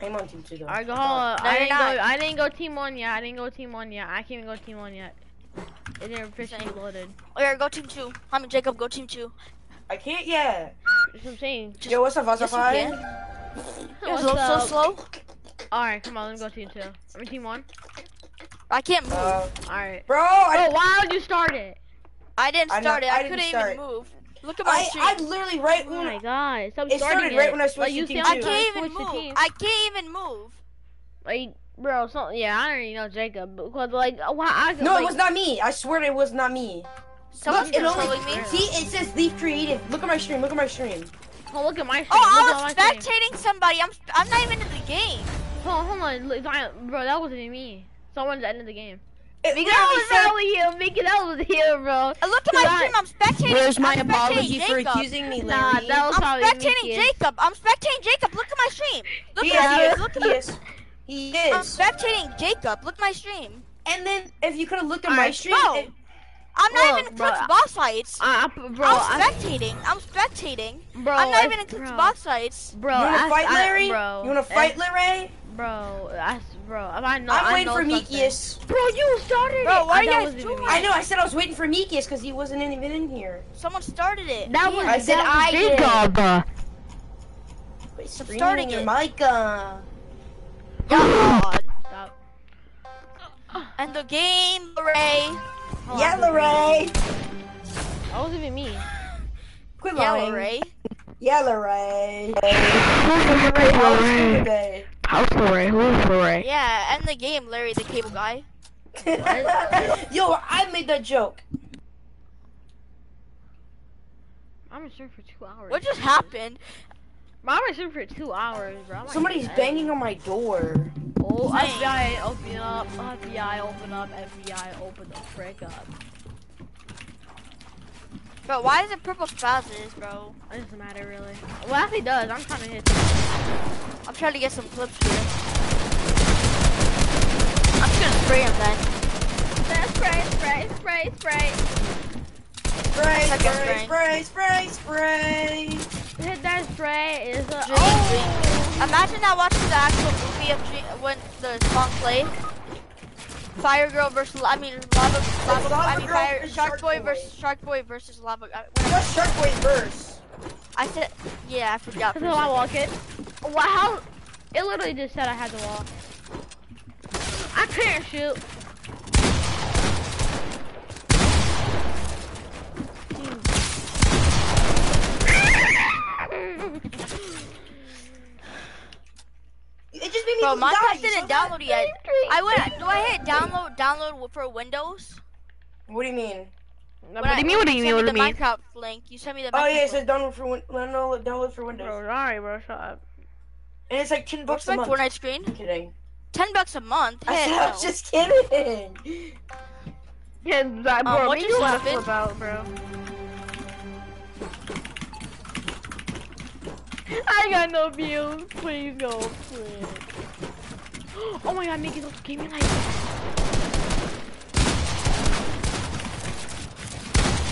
I'm on team two though.
Alright, go home.
No,
I didn't
not.
go. I didn't go team one yet. I didn't go team one yet. I can't even go team one yet. It didn't officially
Same.
loaded.
Oh, Larry, go team two. I mean, Jacob, go team two.
I can't yet.
That's what I'm saying.
Yo, what's up,
Yes, you
Vasafai?
so, so slow.
Alright, come on. Let me go team two. I mean team one.
I can't move.
Uh,
Alright.
bro,
Bro,
I,
why would you start it?
I didn't
I know-
start it.
I
I, couldn't even
it.
move. Look at my
I,
stream.
I literally right
Oh my god. Stop
It
starting
started right when I switched
like,
to team two.
I can't even move. I can't even move.
Like, bro, so yeah, I already know Jacob because like, why? I,
No,
like,
it was not me. I swear it was not me.
Someone's
Look, it only
me.
see it says leave creative. Look at my stream. Look at my stream.
Oh, look at my stream.
Oh,
look
I
my
was spectating somebody. I'm I'm not even in the game.
Hold on, hold on. Look, Zion- Bro, that wasn't me. Someone's ending the game.
It
Mickey,
literally
that
said-
was him. Mickey, that was him, bro.
Uh, Look at my stream. I'm spectating.
Where's my
I'm
apology for
Jacob.
accusing me, Larry?
Nah, that was
I'm
probably
spectating
Mickey.
Jacob. I'm spectating Jacob. Look at my stream. Look
He
at
is,
this. Look at
he
this.
is. He
I'm spectating Jacob. Look at my stream.
And then if you could have looked at my
Alright,
stream,
bro.
it-
I'm not
Look,
even in
bro,
Clix
I-
box fights.
I, I, bro,
I'm spectating. I'm spectating.
bro,
I'm not even in Clix
bro,
box fights.
Bro,
you wanna
I-
fight
I-
Larry?
Bro,
you wanna fight Larry?
Bro, I, bro, I know.
I'm
I
waiting
know
for
something.
Mikius.
Bro, you started
Bro,
it.
why
I
are you
thought
guys
it
doing.
I know. I said I was waiting for Mikius because he wasn't even in here.
Someone started it.
That was.
I said I did.
Jacob. uh,
Quit
I'm
screaming
starting
your
it.
mic. Uh.
God.
Stop.
And the game, Ray.
Hold
Yeah,
on.
Larry.
That wasn't even me.
Quit
Yeah,
lying.
Ray.
Yeah, Larry.
Larry.
Larry.
How's Larry? Who's Larry?
Yeah, and the game, Larry, the cable guy.
Yo, I made that joke.
I'm in stream for two hours.
What just happened?
Bro, I'm in stream for two hours, bro. I'm
Somebody's
dead.
banging on my door.
Oh,
Dang.
FBI, open up. FBI, open up. FBI, open the frick up.
Bro, why is it purple spasms, bro?
It doesn't matter really. Well, actually it does. I'm trying to hit.
I'm trying to get some clips here. I'm just gonna spray him then.
Spray, spray, spray, spray.
Spray,
Second
spray, spray, spray, spray.
Hit that spray is a.
Dream,
Oh!
Imagine not watching the actual movie of Dream, when the song played. Fire Girl versus I mean Lava Lava,
Lava
I mean
Girl
Fire Shark
Shark
Boy
Boy.
versus Shark Boy versus Lava. Uh, I, whatever.
What's Shark Boy verse?
I said yeah, I forgot.
That's
for
I walk it. Wow, how? It literally just said I had to walk. I can't shoot.
It just made me
Bro,
die.
Minecraft didn't
saw that?
download yet. I went. Do I hit download download for Windows?
What do you mean?
What
When
do you mean? What do you
you
mean? What do you mean?
the Minecraft link. You sent me the.
Oh yeah, it says download for win- download download for Windows,
Bro, sorry, bro. Shut up.
and it's like ten bucks
What's
a month.
Fortnite screen?
Kidding.
Ten bucks a month.
I
Heck
said I
no.
was just kidding.
Yeah, that,
Um,
bro.
what
me
just
you wanna
happened?
flip bro. I got no views. Please go, please. Oh my god, Mickey, those gave me like. Yeah,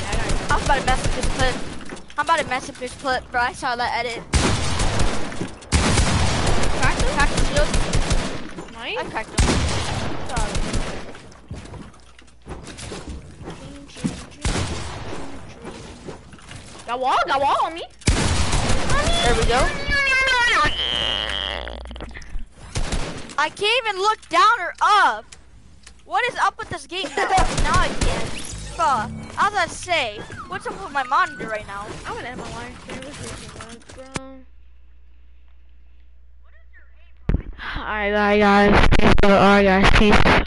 I got
I'm about to mess up this clip. I'm about to mess up this clip, bro. I saw that edit. Cracked him? Cracked the shield.
it.
I
Nice.
cracked him.
Got wall, got wall on me.
There we go. I can't even look down or up. What is up with this game now? now I can't. Bro, I was about to say, what's up with my monitor right now?
I'm gonna end my live stream. This is bro.
Alright, guys. Peace. Alright, guys. Peace.